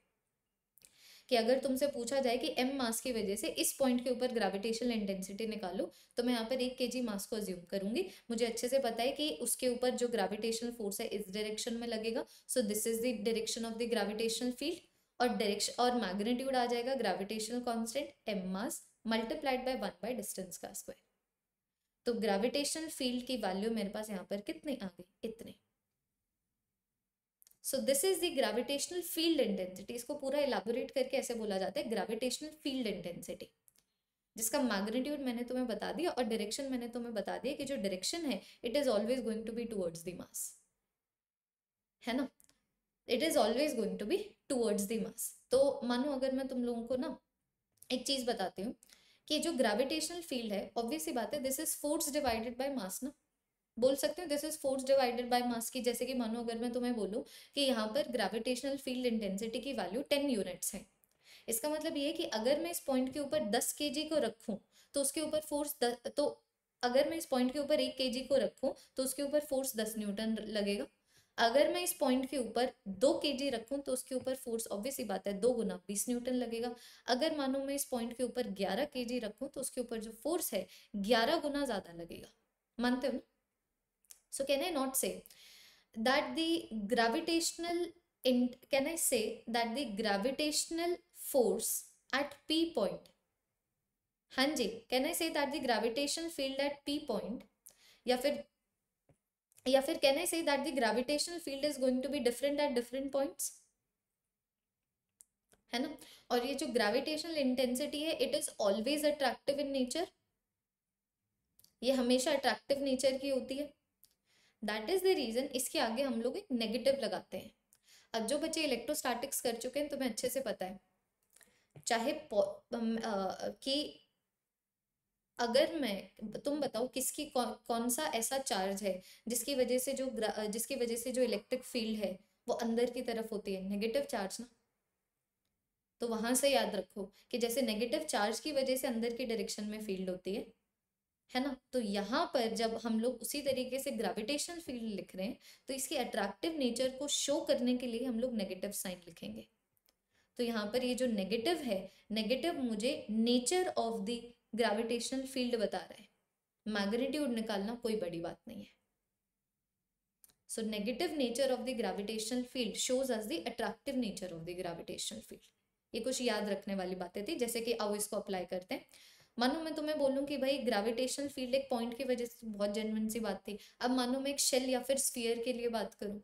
कि अगर तुमसे पूछा जाए कि एम मास की वजह से इस पॉइंट के ऊपर ग्रेविटेशनल इंटेंसिटी निकालो तो मैं यहाँ पर एक के जी मास को अज्यूम करूँगी। मुझे अच्छे से पता है कि उसके ऊपर जो ग्रेविटेशनल फोर्स है, इस डायरेक्शन में लगेगा। So this is the direction of the gravitational field और डायरेक्शन और मैग्नीट्यूड आ जाएगा gravitational constant M mass multiplied by one by distance का स्क्वायर तो ग्रेविटेशनल फ़ील्ड की वैल्यू मेरे पास यहाँ पर कितनी आ गई? इतनी। So this is the gravitational field intensity इसको पूरा इलाबोरेट करके ऐसे बोला जाता है ग्रेविटेशनल फ़ील्ड इंटेंसिटी जिसका मैग्नीट्यूड मैंने तुम्हें बता दिया और डायरेक्शन मैंने तुम्हें बता दिया कि जो डायरेक्शन है it is always going to be towards the mass है ना? It is always going to be towards the mass तो मानो अगर मैं तुम लोगों को ना एक चीज़ बताती हूँ कि जो ग्रेविटेशनल फ़ील्ड है ऑब्वियसली बात है this is force divided by mass ना? बोल सकते हो this is force divided by mass की, जैसे कि मानो अगर मैं तुम्हें बोलूँ कि यहाँ पर ग्रेविटेशनल फ़ील्ड इंटेंसिटी की वैल्यू टेन यूनिट्स है। इसका मतलब ये है कि अगर मैं इस पॉइंट के ऊपर दस के को रखूँ तो उसके ऊपर फोर्स तो अगर मैं इस पॉइंट के ऊपर एक के को रखूँ तो उसके ऊपर फोर्स दस न्यूटन लगेगा। अगर मैं इस पॉइंट के ऊपर दो के जी रखूँ तो उसके ऊपर फोर्स ऑब्वियसली बात है, दो गुना बीस न्यूटन लगेगा। अगर मानो मैं इस पॉइंट के ऊपर ग्यारह के जी रखूँ तो उसके ऊपर जो फोर्स है, ग्यारह गुना ज़्यादा लगेगा। मानते हो ना? So can I not say that the gravitational in can I say that the gravitational force at p point हाँ जी can I say that the gravitation field at p point या फिर या फिर can I say that the gravitational field is going to be different at different points है ना? और ये जो ग्रेविटेशनल इंटेंसिटी है it is always attractive in nature ये हमेशा अट्रैक्टिव नेचर की होती है। दैट इज़ द रीजन इसके आगे हम लोग एक नेगेटिव लगाते हैं। अब जो बच्चे इलेक्ट्रोस्टैटिक्स कर चुके हैं, तुम्हें अच्छे से पता है। चाहे कि अगर मैं, तुम बताओ किसकी कौन कौन सा ऐसा चार्ज है, जिसकी वजह से जो जिसकी वजह से जो इलेक्ट्रिक फ़ील्ड है, वो अंदर की तरफ़ होती है। नेगेटिव चार्ज ना? तो वहाँ से याद रखो कि जैसे नेगेटिव चार्ज की वजह से अंदर की डायरेक्शन में फ़ील्ड होती है है ना? तो यहाँ पर जब हम लोग उसी तरीके से ग्रेविटेशनल फ़ील्ड लिख रहे हैं तो इसकी अट्रैक्टिव नेचर को शो करने के लिए हम लोग नेगेटिव साइन लिखेंगे। तो यहाँ पर ये जो नेगेटिव है नेगेटिव मुझे nature of the gravitational field बता रहा है। मैग्नीट्यूड निकालना कोई बड़ी बात नहीं है। So negative nature of the gravitational field shows us the attractive nature of the gravitational field ये कुछ याद रखने वाली बातें थी, जैसे कि आओ इसको अप्लाई करते हैं। मानो मैं तुम्हें बोलूँ कि भाई ग्रेविटेशनल फ़ील्ड एक पॉइंट की वजह से बहुत जेनवन सी बात थी। अब मानो मैं एक शेल या फिर स्फीयर के लिए बात करूँ।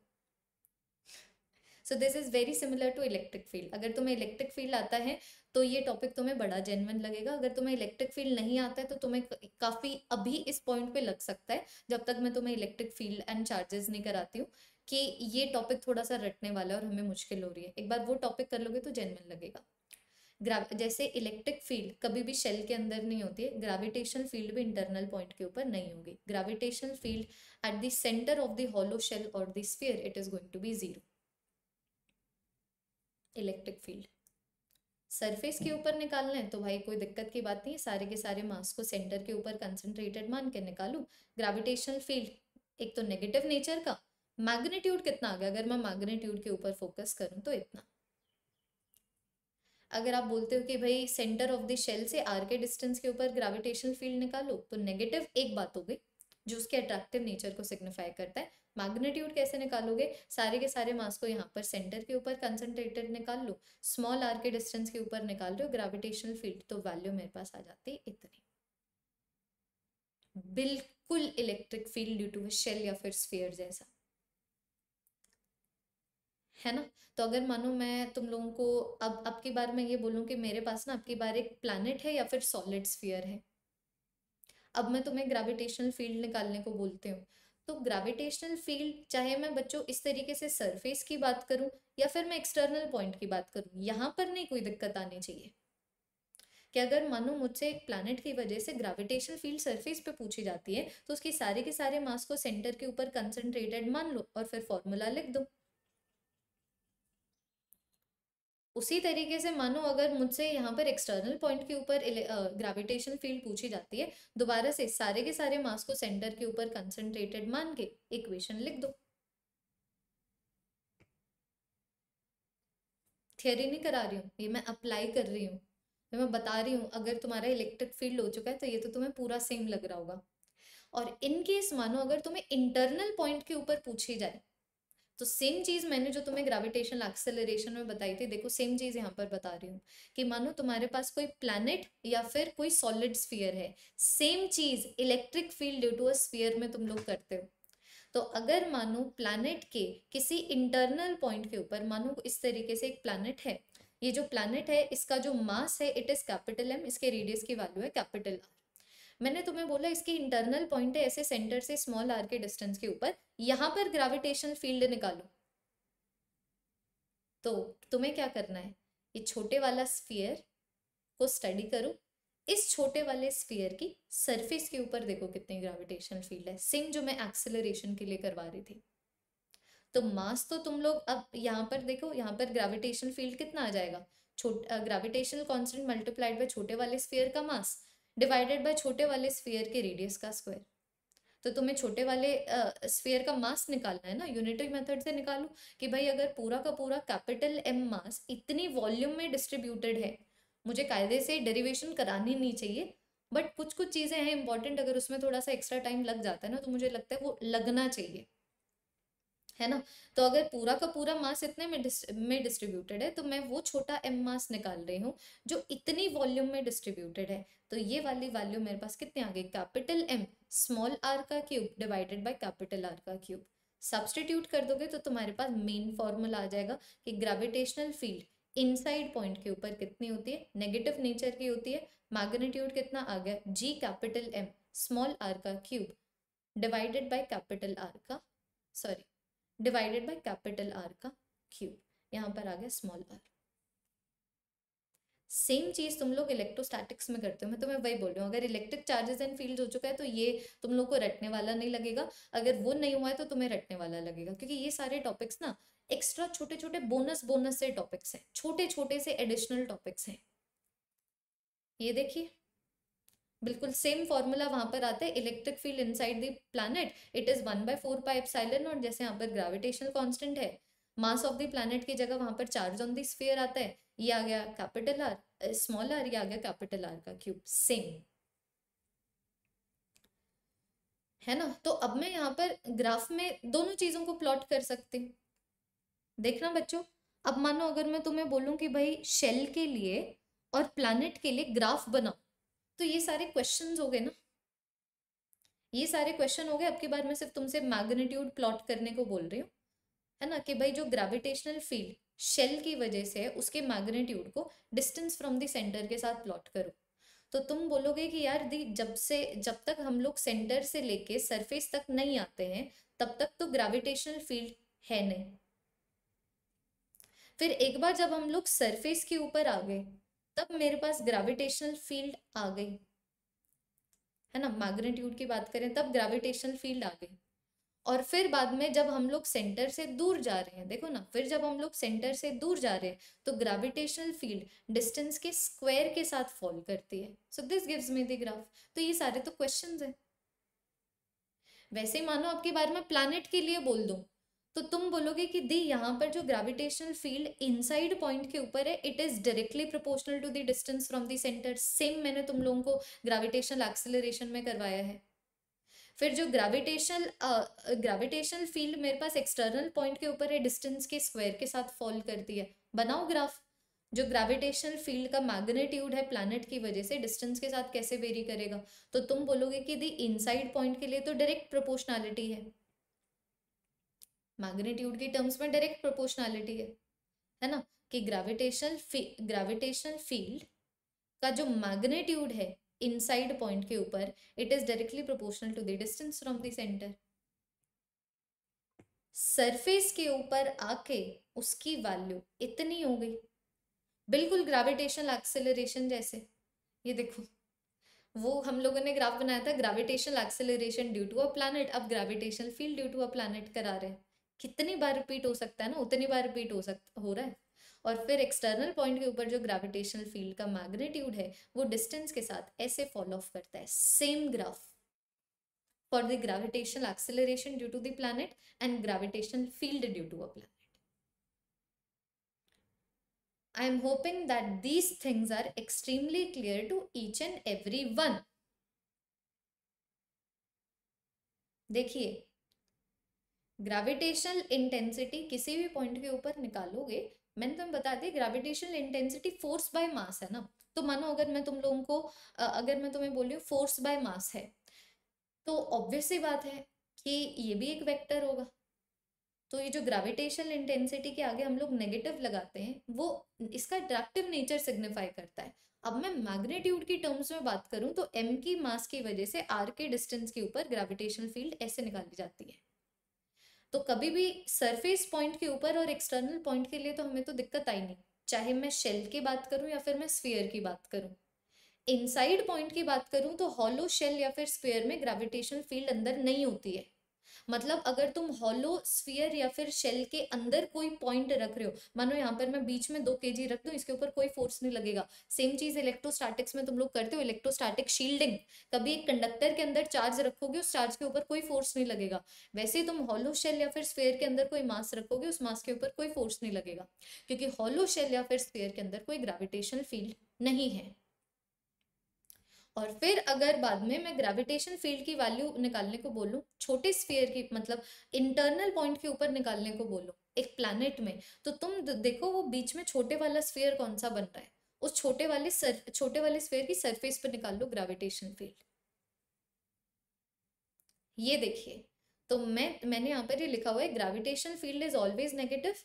So this is very similar to electric field अगर तुम्हें इलेक्ट्रिक फ़ील्ड आता है तो ये टॉपिक तुम्हें बड़ा जेनवन लगेगा। अगर तुम्हें इलेक्ट्रिक फ़ील्ड नहीं आता है तो तुम्हें काफ़ी अभी इस पॉइंट पे लग सकता है, जब तक मैं तुम्हें इलेक्ट्रिक फ़ील्ड एंड चार्जेस नहीं कराती हूँ, कि ये टॉपिक थोड़ा सा रटने वाला है और हमें मुश्किल हो रही है। एक बार वो टॉपिक कर लोगे तो जेनवन लगेगा। जैसे इलेक्ट्रिक फ़ील्ड कभी भी शेल के अंदर नहीं होती है ग्रेविटेशनल फ़ील्ड भी इंटरनल पॉइंट के ऊपर नहीं होगी। Gravitational field at the centre of the hollow shell और the sphere it is going to be zero electric field surface के ऊपर निकालना है तो भाई कोई दिक्कत की बात नहीं सारे के सारे मास को सेंटर के ऊपर कंसंट्रेटेड मान के निकालू। ग्रेविटेशनल फ़ील्ड एक तो नेगेटिव नेचर का मैग्नीट्यूड कितना आ गया? अगर मैं मैग्नीट्यूड के ऊपर फोकस करूँ तो इतना। अगर आप बोलते हो कि भाई सेंटर ऑफ़ द शेल से आर के डिस्टेंस के ऊपर ग्रेविटेशनल फ़ील्ड निकालो तो नेगेटिव एक बात हो गई, जो उसके अट्रैक्टिव नेचर को सिग्निफाई करता है। मैग्नीट्यूड कैसे निकालोगे? सारे के सारे मास को यहाँ पर सेंटर के ऊपर कंसंट्रेटेड निकाल लो स्मॉल आर के डिस्टेंस के ऊपर निकाल रहे हो ग्रेविटेशनल फ़ील्ड तो वैल्यू मेरे पास आ जाती है इतनी। बिल्कुल electric field due to shell या फिर स्फीयर जैसा। है ना? तो अगर मानो मैं तुम लोगों को अब अब की बार मैं ये बोलूँ कि मेरे पास ना अब की बार एक प्लानट है या फिर सॉलिड स्फीयर है। अब मैं तुम्हें ग्रेविटेशनल फ़ील्ड निकालने को बोलती हूँ। तो ग्रेविटेशनल फ़ील्ड चाहे मैं बच्चों इस तरीके से सरफेस की बात करूँ या फिर मैं एक्सटर्नल पॉइंट की बात करूँ, यहाँ पर नहीं कोई दिक्कत आनी चाहिए। कि अगर मानो मुझसे एक प्लानट की वजह से ग्रेविटेशनल फ़ील्ड सरफेस पे पूछी जाती है तो उसकी सारे के सारे मास को सेंटर के ऊपर कंसंट्रेटेड मान लो और फिर फॉर्मूला लिख दो। उसी तरीके से मानो अगर मुझसे यहाँ पर एक्सटर्नल पॉइंट के ऊपर ग्रेविटेशन फ़ील्ड पूछी जाती है, दोबारा से सारे के सारे मास को सेंटर के ऊपर कंसंट्रेटेड मान के इक्वेशन लिख दो। थियरी नहीं करा रही हूँ, ये मैं अप्लाई कर रही हूँ। तो मैं बता रही हूँ, अगर तुम्हारा इलेक्ट्रिक फ़ील्ड हो चुका है तो ये तो तुम्हें पूरा सेम लग रहा होगा। और इन केस मानो अगर तुम्हें इंटरनल पॉइंट के ऊपर पूछी जाए तो सेम चीज़ मैंने जो तुम्हें ग्रेविटेशन एक्सेलरेशन में बताई थी, देखो सेम चीज़ यहाँ पर बता रही हूँ कि मानो तुम्हारे पास कोई प्लैनेट या फिर कोई सॉलिड स्फीयर है। Same cheese electric field due to a sphere में तुम लोग करते हो। तो अगर मानो प्लैनेट के किसी इंटरनल पॉइंट के ऊपर मानो इस तरीके से एक प्लैनेट है, ये जो प्लैनेट है, इसका जो मास है इट इज़ कैपिटल एम इसके रेडियस की वैल्यू है कैपिटल आर मैंने तुम्हें बोला इसके इंटरनल पॉइंट है, ऐसे सेंटर से स्मॉल आर के डिस्टेंस के ऊपर, यहाँ पर ग्रेविटेशनल फ़ील्ड निकालो। तो तुम्हें क्या करना है? ये छोटे वाला स्फीयर को स्टडी करो। इस छोटे वाले स्फीयर की सरफेस के ऊपर देखो कितनी ग्रेविटेशनल फ़ील्ड है। सेम जो मैं एक्सेलरेशन के लिए करवा रही थी। तो मास तो तुम लोग अब यहाँ पर देखो, यहाँ पर ग्रेविटेशनल फ़ील्ड कितना आ जाएगा? छोट ग्रेविटेशनल कांस्टेंट मल्टीप्लाइड बाय छोटे वाले स्फीयर का मास डिवाइडेड बाय छोटे वाले स्फीयर के रेडियस का स्क्वायर तो तुम्हें छोटे वाले स्फीयर का मास निकालना है ना यूनिटरी मेथड से निकालो कि भाई अगर पूरा का पूरा कैपिटल एम मास इतनी वॉल्यूम में डिस्ट्रीब्यूटेड है, मुझे कायदे से डेरिवेशन करानी नहीं चाहिए बट कुछ कुछ चीज़ें हैं इंपॉर्टेंट अगर उसमें थोड़ा सा एक्स्ट्रा टाइम लग जाता है ना तो मुझे लगता है वो लगना चाहिए। है ना? तो अगर पूरा का पूरा मास इतने में डिस, में डिस्ट्रीब्यूटेड है तो मैं वो छोटा एम मास निकाल रही हूँ जो इतनी वॉल्यूम में डिस्ट्रीब्यूटेड है। तो ये वाली वैल्यू मेरे पास कितने आ गई? कैपिटल एम स्मॉल आर का cube divided by capital R का क्यूब सब्सटीट्यूट कर दोगे तो तुम्हारे पास मेन फॉर्मूला आ जाएगा कि ग्रेविटेशनल फ़ील्ड इनसाइड पॉइंट के ऊपर कितनी होती है? नेगेटिव नेचर की होती है। मैग्नीट्यूड कितना आ गया? G capital M small r का cube divided by capital R का sorry divided by capital R का क्यूब यहाँ पर आ गया स्मॉल आर सेम चीज़ तुम लोग इलेक्ट्रोस्टैटिक्स में करते हो, मैं तुम्हें वही बोल रही हूँ। अगर इलेक्ट्रिक चार्जेस एंड फ़ील्ड हो चुका है तो ये तुम लोग को रटने वाला नहीं लगेगा। अगर वो नहीं हुआ है तो तुम्हें रटने वाला लगेगा, क्योंकि ये सारे टॉपिक्स ना एक्स्ट्रा छोटे छोटे बोनस बोनस से टॉपिक्स हैं। छोटे छोटे से एडिशनल टॉपिक्स हैं। ये देखिए। बिल्कुल सेम फॉर्मूला वहाँ पर आता है। Electric field inside the planet it is one by four pi epsilon और जैसे यहाँ पर ग्रेविटेशनल कांस्टेंट है मास ऑफ़ द प्लैनेट की जगह वहाँ पर चार्ज ऑन द स्फीयर आता है। ये आ गया कैपिटल आर स्मॉल आर ये आ गया कैपिटल आर का क्यूब सेम है ना? तो अब मैं यहाँ पर ग्राफ में दोनों चीज़ों को प्लॉट कर सकती हूँ। देखना बच्चों, अब मानो अगर मैं तुम्हें बोलूँ कि भाई शेल के लिए और प्लैनेट के लिए ग्राफ बनाओ तो ये सारे क्वेश्चन हो गए ना? ये सारे क्वेश्चन हो गए, अब की बार मैं सिर्फ़ तुमसे मैग्नीट्यूड प्लॉट करने को बोल रही हूँ, है ना? कि भाई जो ग्रेविटेशनल फ़ील्ड शेल की वजह से है, उसके मैग्नीट्यूड को डिस्टेंस फ्रॉम द सेंटर के साथ प्लॉट करो। तो तुम बोलोगे कि यार दी, जब से, जब तक हम लोग सेंटर से लेके सरफेस तक नहीं आते हैं, तब तक तो ग्रेविटेशनल फ़ील्ड है नहीं। फिर एक बार जब हम लोग सरफेस के ऊपर आ गए तब मेरे पास ग्रेविटेशनल फ़ील्ड आ गई। है ना? मैग्नेट्यूड की बात करें, तब ग्रेविटेशनल फ़ील्ड आ गई। और फिर बाद में जब हम लोग सेंटर से दूर जा रहे हैं, देखो ना, फिर जब हम लोग सेंटर से दूर जा रहे हैं तो ग्रेविटेशनल फ़ील्ड डिस्टेंस के स्क्वायर के साथ फॉल करती है। So this gives me the graph तो ये सारे तो क्वेश्चंस हैं। वैसे मानो आपके बारे में प्लानट के लिए बोल दूँ। तो तुम बोलोगे कि दी, यहाँ पर जो ग्रेविटेशनल फ़ील्ड इनसाइड पॉइंट के ऊपर है it is directly proportional to the distance from the centre same मैंने तुम लोगों को ग्रेविटेशनल एक्सेलरेशन में करवाया है। फिर जो ग्रेविटेशनल ग्रेविटेशनल फ़ील्ड मेरे पास एक्सटर्नल पॉइंट के ऊपर है डिस्टेंस के स्क्वायर के साथ फॉल करती है। बनाओ ग्राफ जो ग्रेविटेशनल फ़ील्ड का मैग्नेट्यूड है प्लैनेट की वजह से डिस्टेंस के साथ कैसे वेरी करेगा? तो तुम बोलोगे कि दी इनसाइड पॉइंट के लिए तो डायरेक्ट प्रोपोर्शनैलिटी है। मैग्नीट्यूड की टर्म्स में डायरेक्ट प्रोपोर्शनैलिटी है है ना? कि ग्रेविटेशनल फ़ी, ग्रेविटेशनल फ़ील्ड का जो मैग्नीट्यूड है इनसाइड पॉइंट के ऊपर it is directly proportional to the distance from the centre surface के ऊपर आके उसकी वैल्यू इतनी हो गई। बिल्कुल ग्रेविटेशनल एक्सेलरेशन जैसे। ये देखो वो हम लोगों ने ग्राफ बनाया था gravitational acceleration due to a planet अब gravitational field due to a planet करा रहे हैं। कितनी बार रिपीट हो सकता है ना, उतनी बार रिपीट हो सकता हो रहा है। और फिर एक्सटर्नल पॉइंट के ऊपर जो ग्रेविटेशनल फ़ील्ड का मैग्नेट्यूड है, वो डिस्टेंस के साथ ऐसे फॉल ऑफ़ करता है। Same graph for the gravitational acceleration due to the and gravitational field due to a planet I am hoping that these things are extremely clear to each and every one. देखिए ग्रेविटेशनल इंटेंसिटी किसी भी पॉइंट के ऊपर निकालोगे, मैंने तुम्हें बता दिया gravitational intensity force by mass है ना? तो मानो अगर मैं तुम लोगों को अगर मैं तुम्हें बोल रही हूँ फोर्स बाय मास है तो ऑब्वियस सी बात है कि ये भी एक वेक्टर होगा। तो ये जो ग्रेविटेशनल इंटेंसिटी के आगे हम लोग नेगेटिव लगाते हैं, वो इसका अट्रैक्टिव नेचर सिग्निफाई करता है। अब मैं मैग्नेट्यूड की टर्म्स में बात करूँ तो एम की मास की वजह से आर के डिस्टेंस के ऊपर ग्रेविटेशनल फ़ील्ड ऐसे निकाली जाती है। तो कभी भी सरफेस पॉइंट के ऊपर और एक्सटर्नल पॉइंट के लिए तो हमें तो दिक्कत आई नहीं। चाहे मैं शेल की बात करूँ या फिर मैं स्फीयर की बात करूँ। इनसाइड पॉइंट की बात करूँ तो हॉलो शेल या फिर स्फीयर में ग्रेविटेशनल फ़ील्ड अंदर नहीं होती है। मतलब अगर तुम हॉलो स्फीयर या फिर शेल के अंदर कोई पॉइंट रख रहे हो, मानो यहाँ पर मैं बीच में दो के जी रख दू, इसके ऊपर कोई फोर्स नहीं लगेगा। सेम चीज़ इलेक्ट्रोस्टैटिक्स में तुम लोग करते हो इलेक्ट्रोस्टैटिक शील्डिंग कभी एक कंडक्टर के अंदर चार्ज रखोगे, उस चार्ज के ऊपर कोई फोर्स नहीं लगेगा। वैसे तुम हॉलो शेल या फिर स्फेयर के अंदर कोई मास रखोगे, उस मास के ऊपर कोई फोर्स नहीं लगेगा। क्योंकि हॉलो शेल या फिर स्फेयर के अंदर कोई ग्रेविटेशनल फ़ील्ड नहीं है। और फिर अगर बाद में मैं ग्रेविटेशन फ़ील्ड की वैल्यू निकालने को बोलूँ, छोटे स्फीयर की मतलब इंटरनल पॉइंट के ऊपर निकालने को बोलूँ, एक प्लैनेट में तो तुम देखो वो बीच में छोटे वाला स्फीयर कौन सा बन रहा है। उस छोटे वाले सर छोटे वाले स्फीयर की सरफेस पर निकाल लो ग्रेविटेशन फ़ील्ड ये देखिए तो मैं, मैंने यहाँ पर ये लिखा हुआ है gravitation field is always negative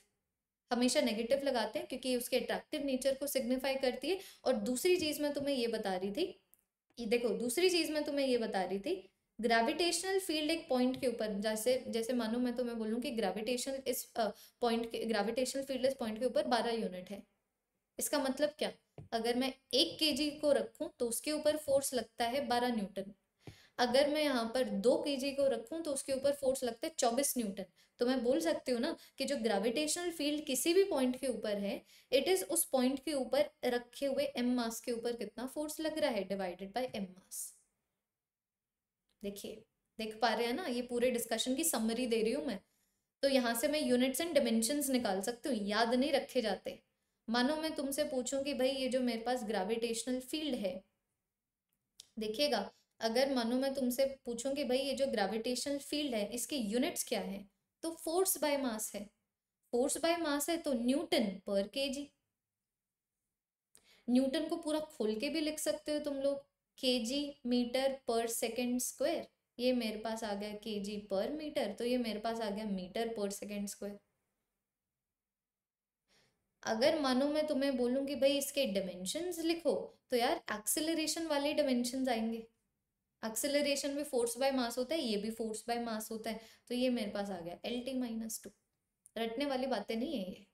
हमेशा नेगेटिव लगाते हैं, क्योंकि उसके अट्रैक्टिव नेचर को सिग्निफाई करती है। और दूसरी चीज़ मैं तुम्हें ये बता रही थी देखो, दूसरी चीज़ मैं तुम्हें ये बता रही थी ग्रेविटेशनल फ़ील्ड एक पॉइंट के ऊपर, जैसे जैसे मानो मैं तुम्हें बोलूँ कि ग्रेविटेशन इस पॉइंट के ग्रेविटेशनल फ़ील्ड इस पॉइंट के ऊपर बारह यूनिट है। इसका मतलब क्या? अगर मैं एक के को रखूँ तो उसके ऊपर फोर्स लगता है बारह न्यूटन अगर मैं यहाँ पर दो के को रखूँ तो उसके ऊपर फोर्स लगता है चौबीस न्यूटन। तो मैं बोल सकती हूँ ना कि जो ग्रेविटेशनल फ़ील्ड किसी भी पॉइंट के ऊपर है इट इज़ उस पॉइंट के ऊपर रखे हुए एम मास के ऊपर कितना फोर्स लग रहा है डिवाइडेड बाय एम मास देखिए, देख पा रहे हैं ना, ये पूरे डिस्कशन की समरी दे रही हूँ मैं। तो यहाँ से मैं यूनिट्स एंड डिमेंशंस निकाल सकती हूँ, याद नहीं रखे जाते। मानो मैं तुमसे पूछूँ कि भाई ये जो मेरे पास ग्रेविटेशनल फ़ील्ड है, देखिएगा अगर मानो, मैं तुमसे पूछूँ कि भाई ये जो ग्रेविटेशनल फ़ील्ड है, इसके यूनिट्स क्या है? तो फोर्स बाय मास है। फोर्स बाय मास है तो न्यूटन पर केजी न्यूटन को पूरा खोल के भी लिख सकते हो तुम लोग। K G metre per second square ये मेरे पास आ गया के जी पर मीटर तो ये मेरे पास आ गया मीटर पर सेकेंड स्क्वायर अगर मानो, मैं तुम्हें बोलूँ कि भाई इसके डिमेंशंस लिखो तो यार एक्सेलरेशन वाले डिमेंशंस आएँगे। एक्सेलरेशन में फोर्स बाय मास होता है, ये भी फोर्स बाय मास होता है तो ये मेरे पास आ गया एल टी माइनस टू रटने वाली बातें नहीं है ये।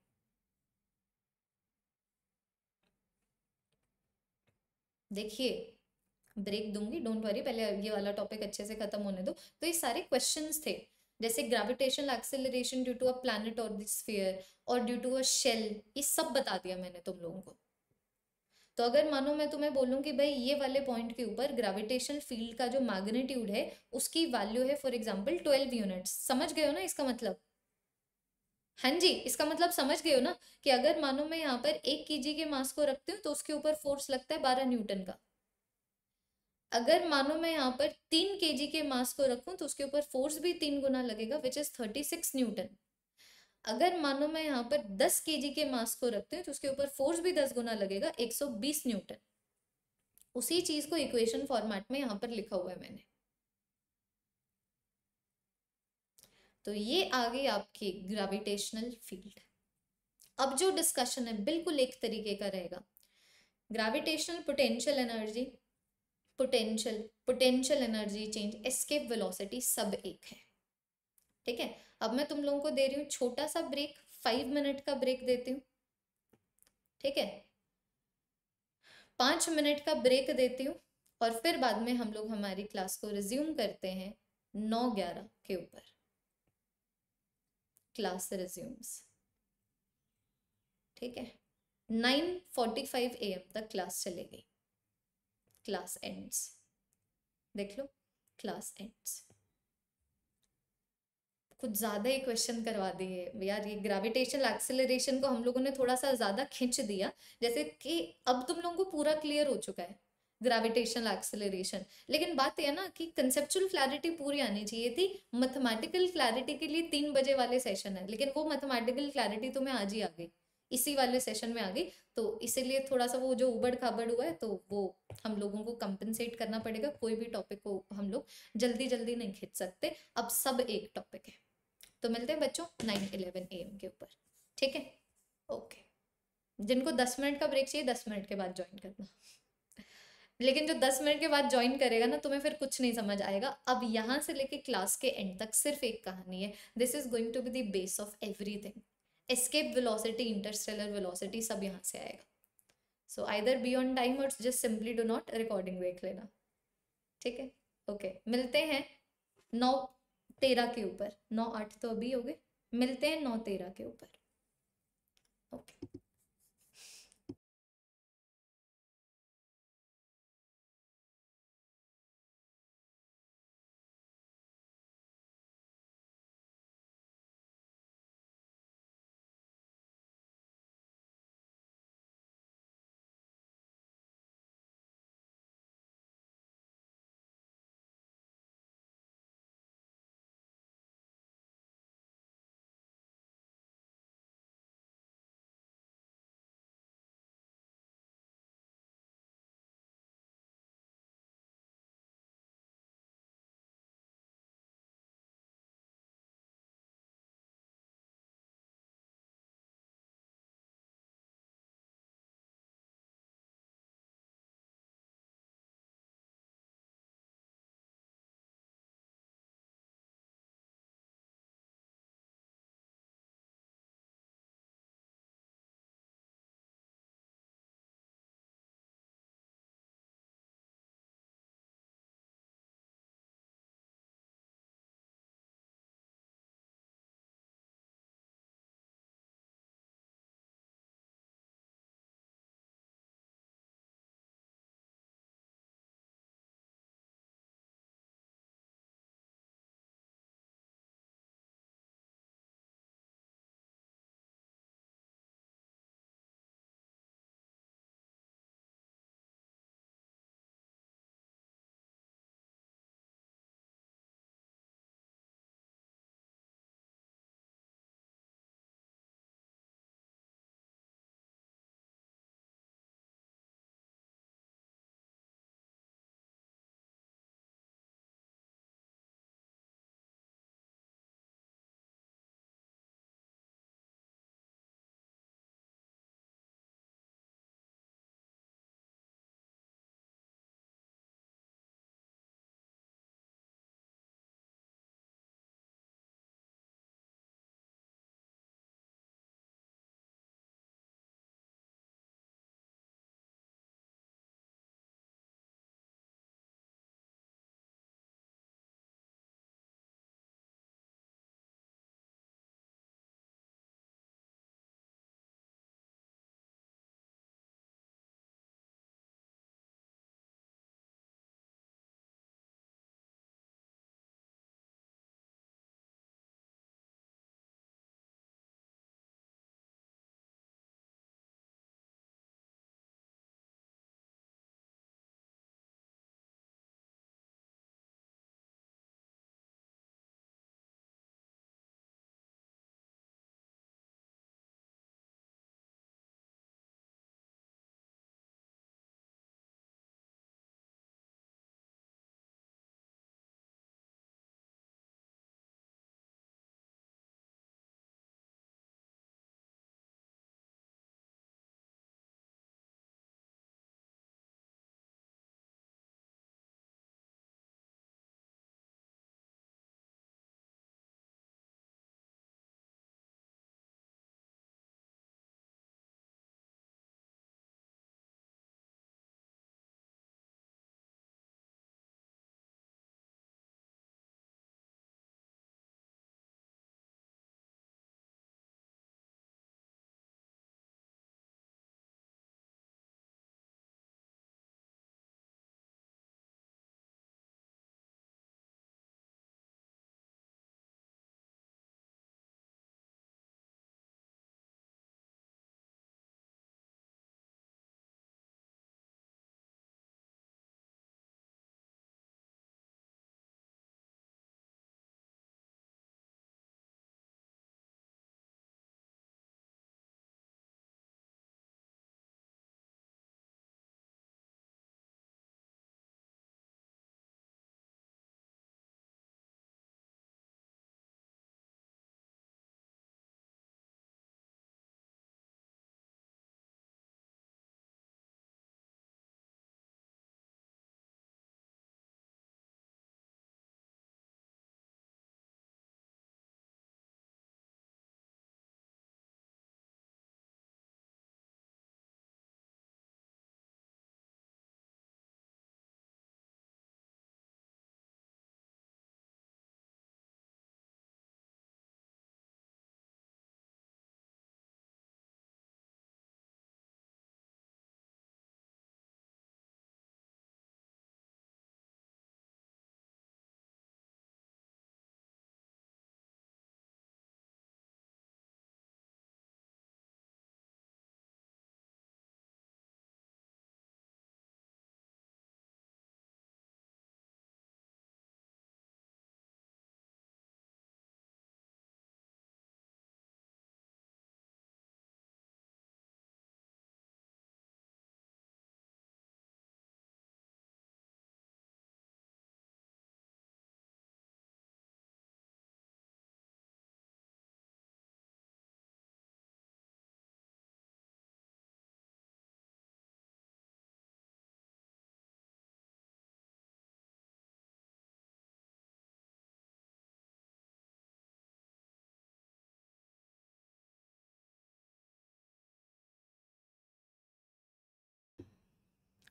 देखिए ब्रेक दूँगी डोंट वरी पहले ये वाला टॉपिक अच्छे से खत्म होने दो। तो ये सारे क्वेश्चंस थे, जैसे gravitational acceleration due to a planet और द स्फीयर और ड्यू टू अ शेल ये सब बता दिया मैंने तुम लोगों को। तो अगर मानो मैं तुम्हें बोलूँ कि भाई ये वाले पॉइंट के ऊपर ग्रेविटेशन फ़ील्ड का जो मैग्नीट्यूड है, उसकी वैल्यू है फॉर एग्ज़ाम्पल ट्वेल्व यूनिट्स समझ गए हो ना इसका मतलब? हाँ जी, इसका मतलब समझ गए हो ना कि अगर मानो मैं यहाँ पर एक के के मास को रखती हूँ तो उसके ऊपर फोर्स लगता है बारह न्यूटन का। अगर मानो मैं यहाँ पर तीन के के मास को रखूँ तो उसके ऊपर फोर्स भी तीन गुना लगेगा which is thirty six newton अगर मानो मैं यहाँ पर 10 के के मास को रखते हैं तो उसके ऊपर फोर्स भी 10 गुना लगेगा 120 न्यूटन। उसी चीज़ को इक्वेशन फॉर्मेट में यहाँ पर लिखा हुआ है मैंने। तो ये आ गई आपकी ग्रेविटेशनल फ़ील्ड अब जो डिस्कशन है, बिल्कुल एक तरीके का रहेगा। Gravitational potential energy potential potential energy change escape velocity सब एक है। ठीक है? अब मैं तुम लोगों को दे रही हूँ छोटा सा ब्रेक फाइव मिनट का ब्रेक देती हूँ। ठीक है? पाँच मिनट का ब्रेक देती हूँ और फिर बाद में हम लोग हमारी क्लास को रिज्यूम करते हैं नौ ग्यारह के ऊपर। क्लास रिज्यूम्स ठीक है? Nine forty five A M तक क्लास चलेगी। क्लास एंड्स देख लो क्लास एंड्स कुछ ज़्यादा ही क्वेश्चन करवा दिए। यार, ये ग्रेविटेशनल एक्सेलरेशन को हम लोगों ने थोड़ा सा ज़्यादा खींच दिया, जैसे कि अब तुम लोगों को पूरा क्लियर हो चुका है ग्रेविटेशनल एक्सेलरेशन लेकिन बात यह ना कि कंसेप्चुअल क्लैरिटी पूरी आनी चाहिए थी। मैथमेटिकल क्लैरिटी के लिए तीन बजे वाले सेशन है, लेकिन वो मैथमेटिकल क्लैरिटी तुम्हें आज ही आ गई। इसी वाले सेशन में आ गई। तो इसीलिए थोड़ा सा वो जो उबड़ खाबड़ हुआ है तो वो हम लोगों को कंपनसेट करना पड़ेगा। कोई भी टॉपिक को हम लोग जल्दी जल्दी नहीं खींच सकते। अब सब एक टॉपिक है। तो मिलते हैं बच्चों नाइन इलेवन ए के ऊपर। ठीक है? ओके जिनको दस मिनट का ब्रेक चाहिए, दस मिनट के बाद ज्वाइन करना। लेकिन जो दस मिनट के बाद ज्वाइन करेगा ना, तुम्हें फिर कुछ नहीं समझ आएगा। अब यहाँ से लेके क्लास के एंड तक सिर्फ़ एक कहानी है। This is going to be the base of everything escape velocity interstellar velocity सब यहाँ से आएगा। So either be on time और just simply do not recording देख लेना। ठीक है? ओके मिलते हैं। नौ तेरह के ऊपर। नौ आठ तो अभी हो गए। मिलते हैं नौ तेरह के ऊपर। ओके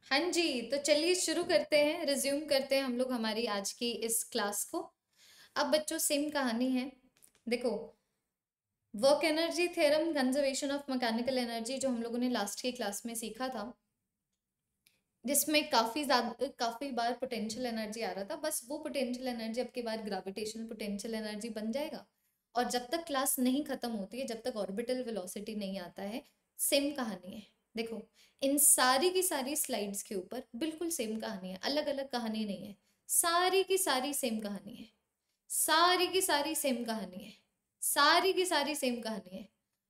हाँ जी तो चलिए शुरू करते हैं रिज्यूम करते हैं हम लोग हमारी आज की इस क्लास को। अब बच्चों सेम कहानी है। देखो work energy theorem conservation of mechanical energy जो हम लोगों ने लास्ट की क्लास में सीखा था, जिसमें काफ़ी ज़्यादा, काफ़ी बार पोटेंशियल एनर्जी आ रहा था, बस वो पोटेंशियल एनर्जी अब की बार ग्रेविटेशनल पोटेंशियल एनर्जी बन जाएगा। और जब तक क्लास नहीं ख़त्म होती है, जब तक ऑर्बिटल वेलोसिटी नहीं आता है सेम कहानी है। देखो, इन सारी की सारी स्लाइड्स के ऊपर बिल्कुल सेम कहानी है अलग अलग कहानी नहीं है। सारी की सारी सेम कहानी है। सारी की सारी सेम कहानी है। सारी की सारी सेम कहानी है।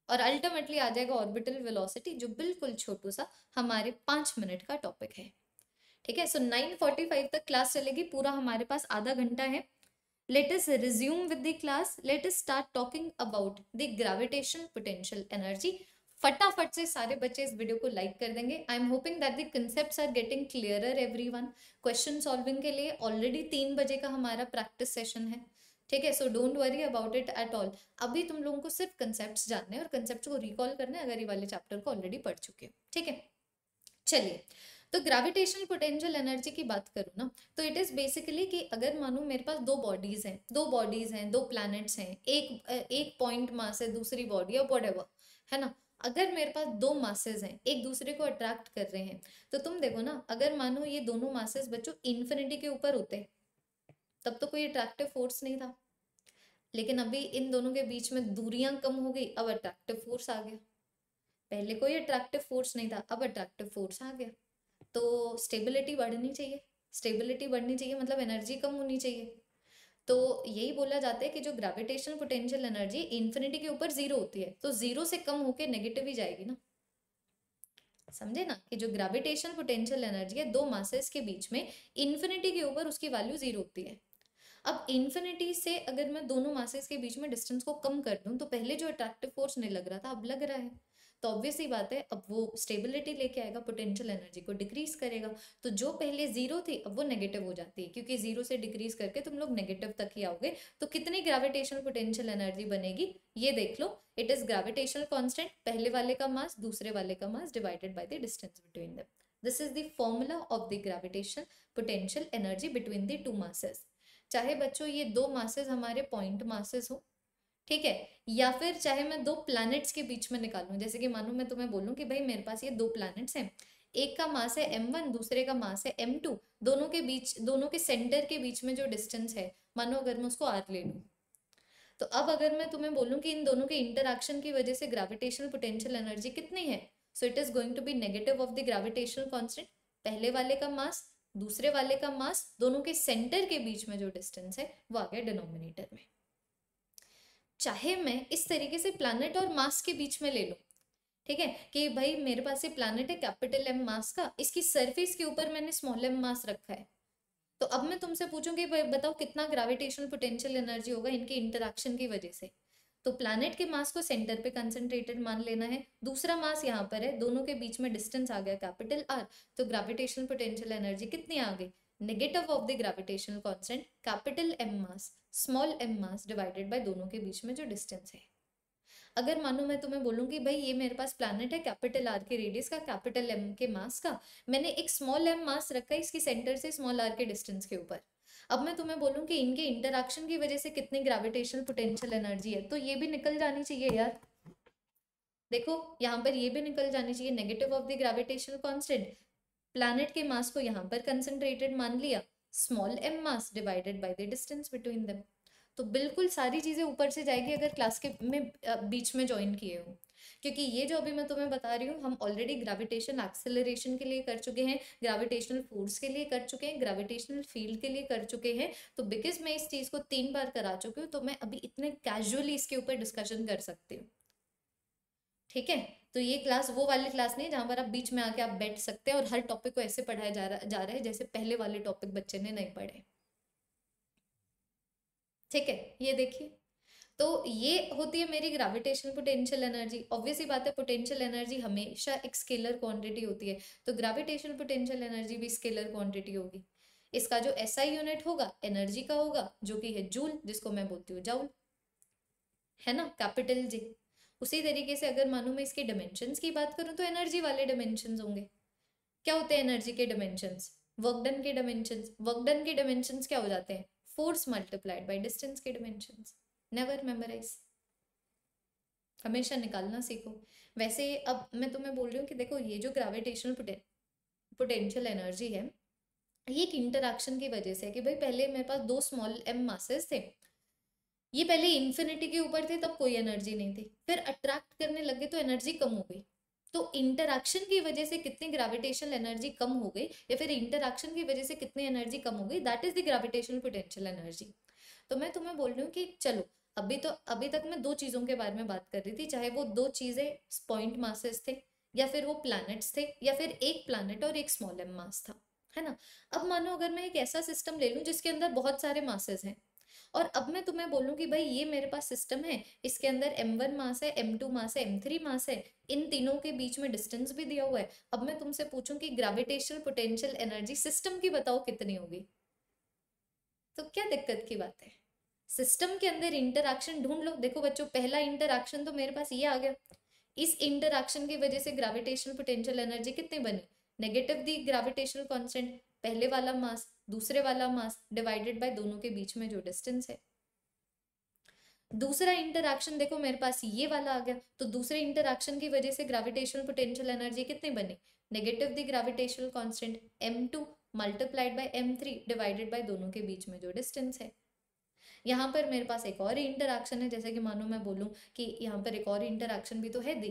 और अल्टीमेटली आ जाएगा ऑर्बिटल वेलोसिटी जो बिल्कुल छोटू सा हमारे पाँच मिनट का टॉपिक है। ठीक है? सो नाइन फोर्टी फाइव तक क्लास चलेगी, पूरा हमारे पास आधा घंटा है। Let us resume with the class let us start talking about the gravitation potential energy फटाफट से सारे बच्चे इस वीडियो को लाइक कर देंगे। I am hoping that the concept are getting clearer every one question solving के लिए ऑलरेडी तीन बजे का हमारा प्रैक्टिस सेशन है। ठीक है so don't worry about it at all अभी तुम लोगों को सिर्फ़ कंसेप्ट जानने और कंसेप्ट को रिकॉल करने अगर ये वाले चैप्टर को ऑलरेडी पढ़ चुके हो। ठीक है? चलिए तो ग्रेविटेशनल पोटेंशियल एनर्जी की बात करूँ ना तो इट इज़ बेसिकली कि अगर मानो मेरे पास दो बॉडीज़ हैं, दो बॉडीज़ हैं, दो प्लैनेट्स हैं, एक एक पॉइंट मास है, दूसरी बॉडी और वट है ना? अगर मेरे पास दो मासेस हैं, एक दूसरे को अट्रैक्ट कर रहे हैं तो तुम देखो ना, अगर मानो ये दोनों मासेस बच्चों इन्फिनिटी के ऊपर होते तब तो कोई अट्रैक्टिव फोर्स नहीं था। लेकिन अभी इन दोनों के बीच में दूरियाँ कम हो गई, अब अट्रैक्टिव फोर्स आ गया। पहले कोई अट्रैक्टिव फोर्स नहीं था, अब अट्रैक्टिव फोर्स आ गया। तो स्टेबिलिटी बढ़नी चाहिए। स्टेबिलिटी बढ़नी चाहिए मतलब एनर्जी कम होनी चाहिए। तो यही बोला जाता है कि जो ग्रेविटेशनल पोटेंशियल एनर्जी इन्फिनिटी के ऊपर ज़ीरो होती है तो ज़ीरो से कम होके नेगेटिव ही जाएगी ना। समझे ना कि जो ग्रेविटेशन पोटेंशियल एनर्जी है, दो मासेस के बीच में इन्फिनिटी के ऊपर उसकी वैल्यू ज़ीरो होती है। अब इन्फिनिटी से अगर मैं दोनों मासेस के बीच में डिस्टेंस को कम कर दूँ तो पहले जो अट्रैक्टिव फोर्स नहीं लग रहा था, अब लग रहा है। तो ऑब्वियस ही बात है, अब वो स्टेबिलिटी लेके आएगा पोटेंशियल एनर्जी को डिक्रीज करेगा। तो जो पहले ज़ीरो थी, अब वो नेगेटिव हो जाती है, क्योंकि ज़ीरो से डिक्रीज करके तुम लोग नेगेटिव तक ही आओगे। तो कितनी ग्रेविटेशनल पोटेंशियल एनर्जी बनेगी, ये देख लो। इट इज़ ग्रेविटेशनल कॉन्स्टेंट पहले वाले का मास दूसरे वाले का mass divided by the distance between them this is the formula of the gravitation potential energy between the two masses चाहे बच्चों, ये दो मासेस हमारे पॉइंट मासेस हो ठीक है? या फिर चाहे मैं दो प्लैनेट्स के बीच में निकालूं जैसे कि मानो मैं तुम्हें बोलूँ कि भाई मेरे पास ये दो प्लैनेट्स हैं। एक का मास है एम वन दूसरे का मास है एम टू दोनों के बीच, दोनों के सेंटर के बीच में जो डिस्टेंस है, मानो अगर मैं उसको आर ले लूँ। तो अब अगर मैं तुम्हें बोलूँ कि इन दोनों के इंटरक्शन की वजह से ग्रेविटेशनल पोटेंशियल एनर्जी कितनी है so it is going to be negative of the gravitational constant पहले वाले का मास, दूसरे वाले का मास, दोनों के सेंटर के बीच में जो डिस्टेंस है, वो आ गया डिनोमिनेटर में। चाहे मैं इस तरीके से प्लानट और मास के बीच में ले लूँ। ठीक है? कि भाई मेरे पास ये प्लानट है कैपिटल एम मास का, इसकी सरफेस के ऊपर मैंने स्मॉल एम मास रखा है। तो अब मैं तुमसे पूछूँगी, भाई बताओ कितना ग्रेविटेशनल पोटेंशियल एनर्जी होगा इनके इंटरेक्शन की वजह से? तो प्लानट के मास को सेंटर पे कंसंट्रेटेड मान लेना है। दूसरा मास यहाँ पर है, दोनों के बीच में डिस्टेंस आ गया कैपिटल आर तो ग्रेविटेशनल पोटेंशियल एनर्जी कितनी आ गई? Negative of the gravitational constant capital M mass small M mass divided by दोनों के बीच में जो डिस्टेंस है। अगर मानो मैं तुम्हें बोलूँ कि भाई ये मेरे पास प्लानट है कैपिटल आर के रेडियस का कैपिटल एम के मास का, मैंने एक स्मॉल एम मास रखा है इसकी सेंटर से स्मॉल आर के डिस्टेंस के ऊपर। अब मैं तुम्हें बोलूँ कि इनके इंटरक्शन की वजह से कितनी ग्रेविटेशनल पोटेंशियल एनर्जी है तो ये भी निकल जानी चाहिए यार। देखो, यहाँ पर ये भी निकल जानी चाहिए negative of the gravitational constant planet के मास को यहाँ पर कंसनट्रेटेड मान लिया। Small M mass divided by the distance between them तो बिल्कुल सारी चीज़ें ऊपर से जाएगी अगर क्लास के में बीच में ज्वाइन किए हो। क्योंकि ये जो अभी मैं तुम्हें बता रही हूँ, हम ऑलरेडी ग्रेविटेशन एक्सेलरेशन के लिए कर चुके हैं ग्रेविटेशनल फोर्स के लिए कर चुके हैं ग्रेविटेशनल फ़ील्ड के लिए कर चुके हैं। तो बिकॉज़ मैं इस चीज़ को तीन बार करा चुकी हूँ तो मैं अभी इतने कैजुअली इसके ऊपर डिस्कशन कर सकती हूँ। ठीक है? तो ये क्लास वो वाली क्लास नहीं है जहाँ पर आप बीच में आके आप बैठ सकते हैं और हर टॉपिक को ऐसे पढ़ाया जा रहा जा रहा है जैसे पहले वाले टॉपिक बच्चे ने नहीं पढ़े। ठीक है? ये देखिए। तो ये होती है मेरी ग्रेविटेशन पोटेंशियल एनर्जी ऑब्वियसली बात है पोटेंशियल एनर्जी हमेशा एक स्केलर क्वांटिटी होती है। तो ग्रेविटेशन पोटेंशियल एनर्जी भी स्केलर क्वांटिटी होगी। इसका जो एस आई यूनिट होगा एनर्जी का होगा, जो कि है जूल जिसको मैं बोलती हूँ जाउल है ना? कैपिटल जी उसी तरीके से अगर मानो मैं इसके डिमेंशंस की बात करूँ तो एनर्जी वाले डिमेंशंस होंगे। क्या होते हैं एनर्जी के डिमेंशंस वर्क डन के डिमेंशंस वर्क डन के डिमेंशंस क्या हो जाते हैं? फोर्स मल्टीप्लाइड बाय डिस्टेंस के डिमेंशंस नेवर मेमोराइज हमेशा निकालना सीखो। वैसे अब मैं तुम्हें बोल रही हूँ कि देखो, ये जो ग्रेविटेशनल पोटेंशियल एनर्जी है, ये एक इंटरक्शन की वजह से है कि भाई पहले मेरे पास दो स्मॉल एम मासेस थे। ये पहले इन्फिनिटी के ऊपर थे, तब कोई एनर्जी नहीं थी। फिर अट्रैक्ट करने लगे तो एनर्जी कम हो गई। तो इंटरक्शन की वजह से कितनी ग्रेविटेशनल एनर्जी कम हो गई, या फिर इंटरक्शन की वजह से कितनी एनर्जी कम हो गई that is the gravitational potential energy तो मैं तुम्हें बोल रही हूँ कि चलो, अभी तो अभी तक मैं दो चीज़ों के बारे में बात कर रही थी, चाहे वो दो चीज़ें पॉइंट मासेस थे, या फिर वो प्लैनेट्स थे, या फिर एक प्लैनेट और एक स्मॉल एम मास था, है ना? अब मानो अगर मैं एक ऐसा सिस्टम ले लूँ जिसके अंदर बहुत सारे मासेस हैं और अब मैं तुम्हें बोलूँ कि भाई ये मेरे पास सिस्टम है, इसके अंदर एम वन मास है एम टू मास है एम थ्री मास है, इन तीनों के बीच में डिस्टेंस भी दिया हुआ है। अब मैं तुमसे पूछूँ कि ग्रेविटेशनल पोटेंशियल एनर्जी सिस्टम की बताओ कितनी होगी? तो क्या दिक्कत की बात है? सिस्टम के अंदर इंटरक्शन ढूंढ लो। देखो बच्चों, पहला इंटरक्शन तो मेरे पास ये आ गया। इस इंटरक्शन की वजह से ग्रेविटेशनल पोटेंशियल एनर्जी कितनी बनी? नेगेटिव दी ग्रेविटेशनल कांस्टेंट पहले वाला मास दूसरे वाला मास डिवाइडेड बाय दोनों के बीच में जो डिस्टेंस है। दूसरा इंटरक्शन देखो मेरे पास ये वाला आ गया तो दूसरे इंटरक्शन की वजह से ग्रेविटेशनल पोटेंशियल एनर्जी कितनी बनी? Negative the gravitational constant M two multiplied by M divided by दोनों के बीच में जो डिस्टेंस है। यहाँ पर मेरे पास एक और इंटरक्शन है, जैसे कि मानो मैं बोलूँ कि यहाँ पर एक और इंटरक्शन भी तो है दी।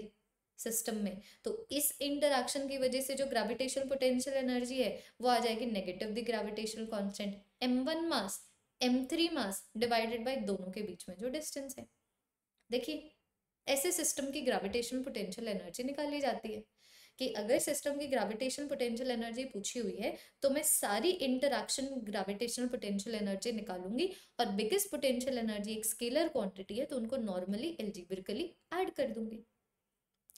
सिस्टम में तो इस इंटरक्शन की वजह से जो ग्रेविटेशनल पोटेंशियल एनर्जी है, वो आ जाएगी negative the gravitational constant M one mass M three mass divided by दोनों के बीच में जो डिस्टेंस है। देखिए, ऐसे सिस्टम की ग्रेविटेशनल पोटेंशियल एनर्जी निकाली जाती है कि अगर सिस्टम की ग्रेविटेशन पोटेंशियल एनर्जी पूछी हुई है तो मैं सारी इंटरक्शन ग्रेविटेशनल पोटेंशियल एनर्जी निकालूँगी और बिगेस्ट पोटेंशियल एनर्जी एक स्केलर क्वांटिटी है तो उनको नॉर्मली एल्जिब्रिकली ऐड कर दूँगी।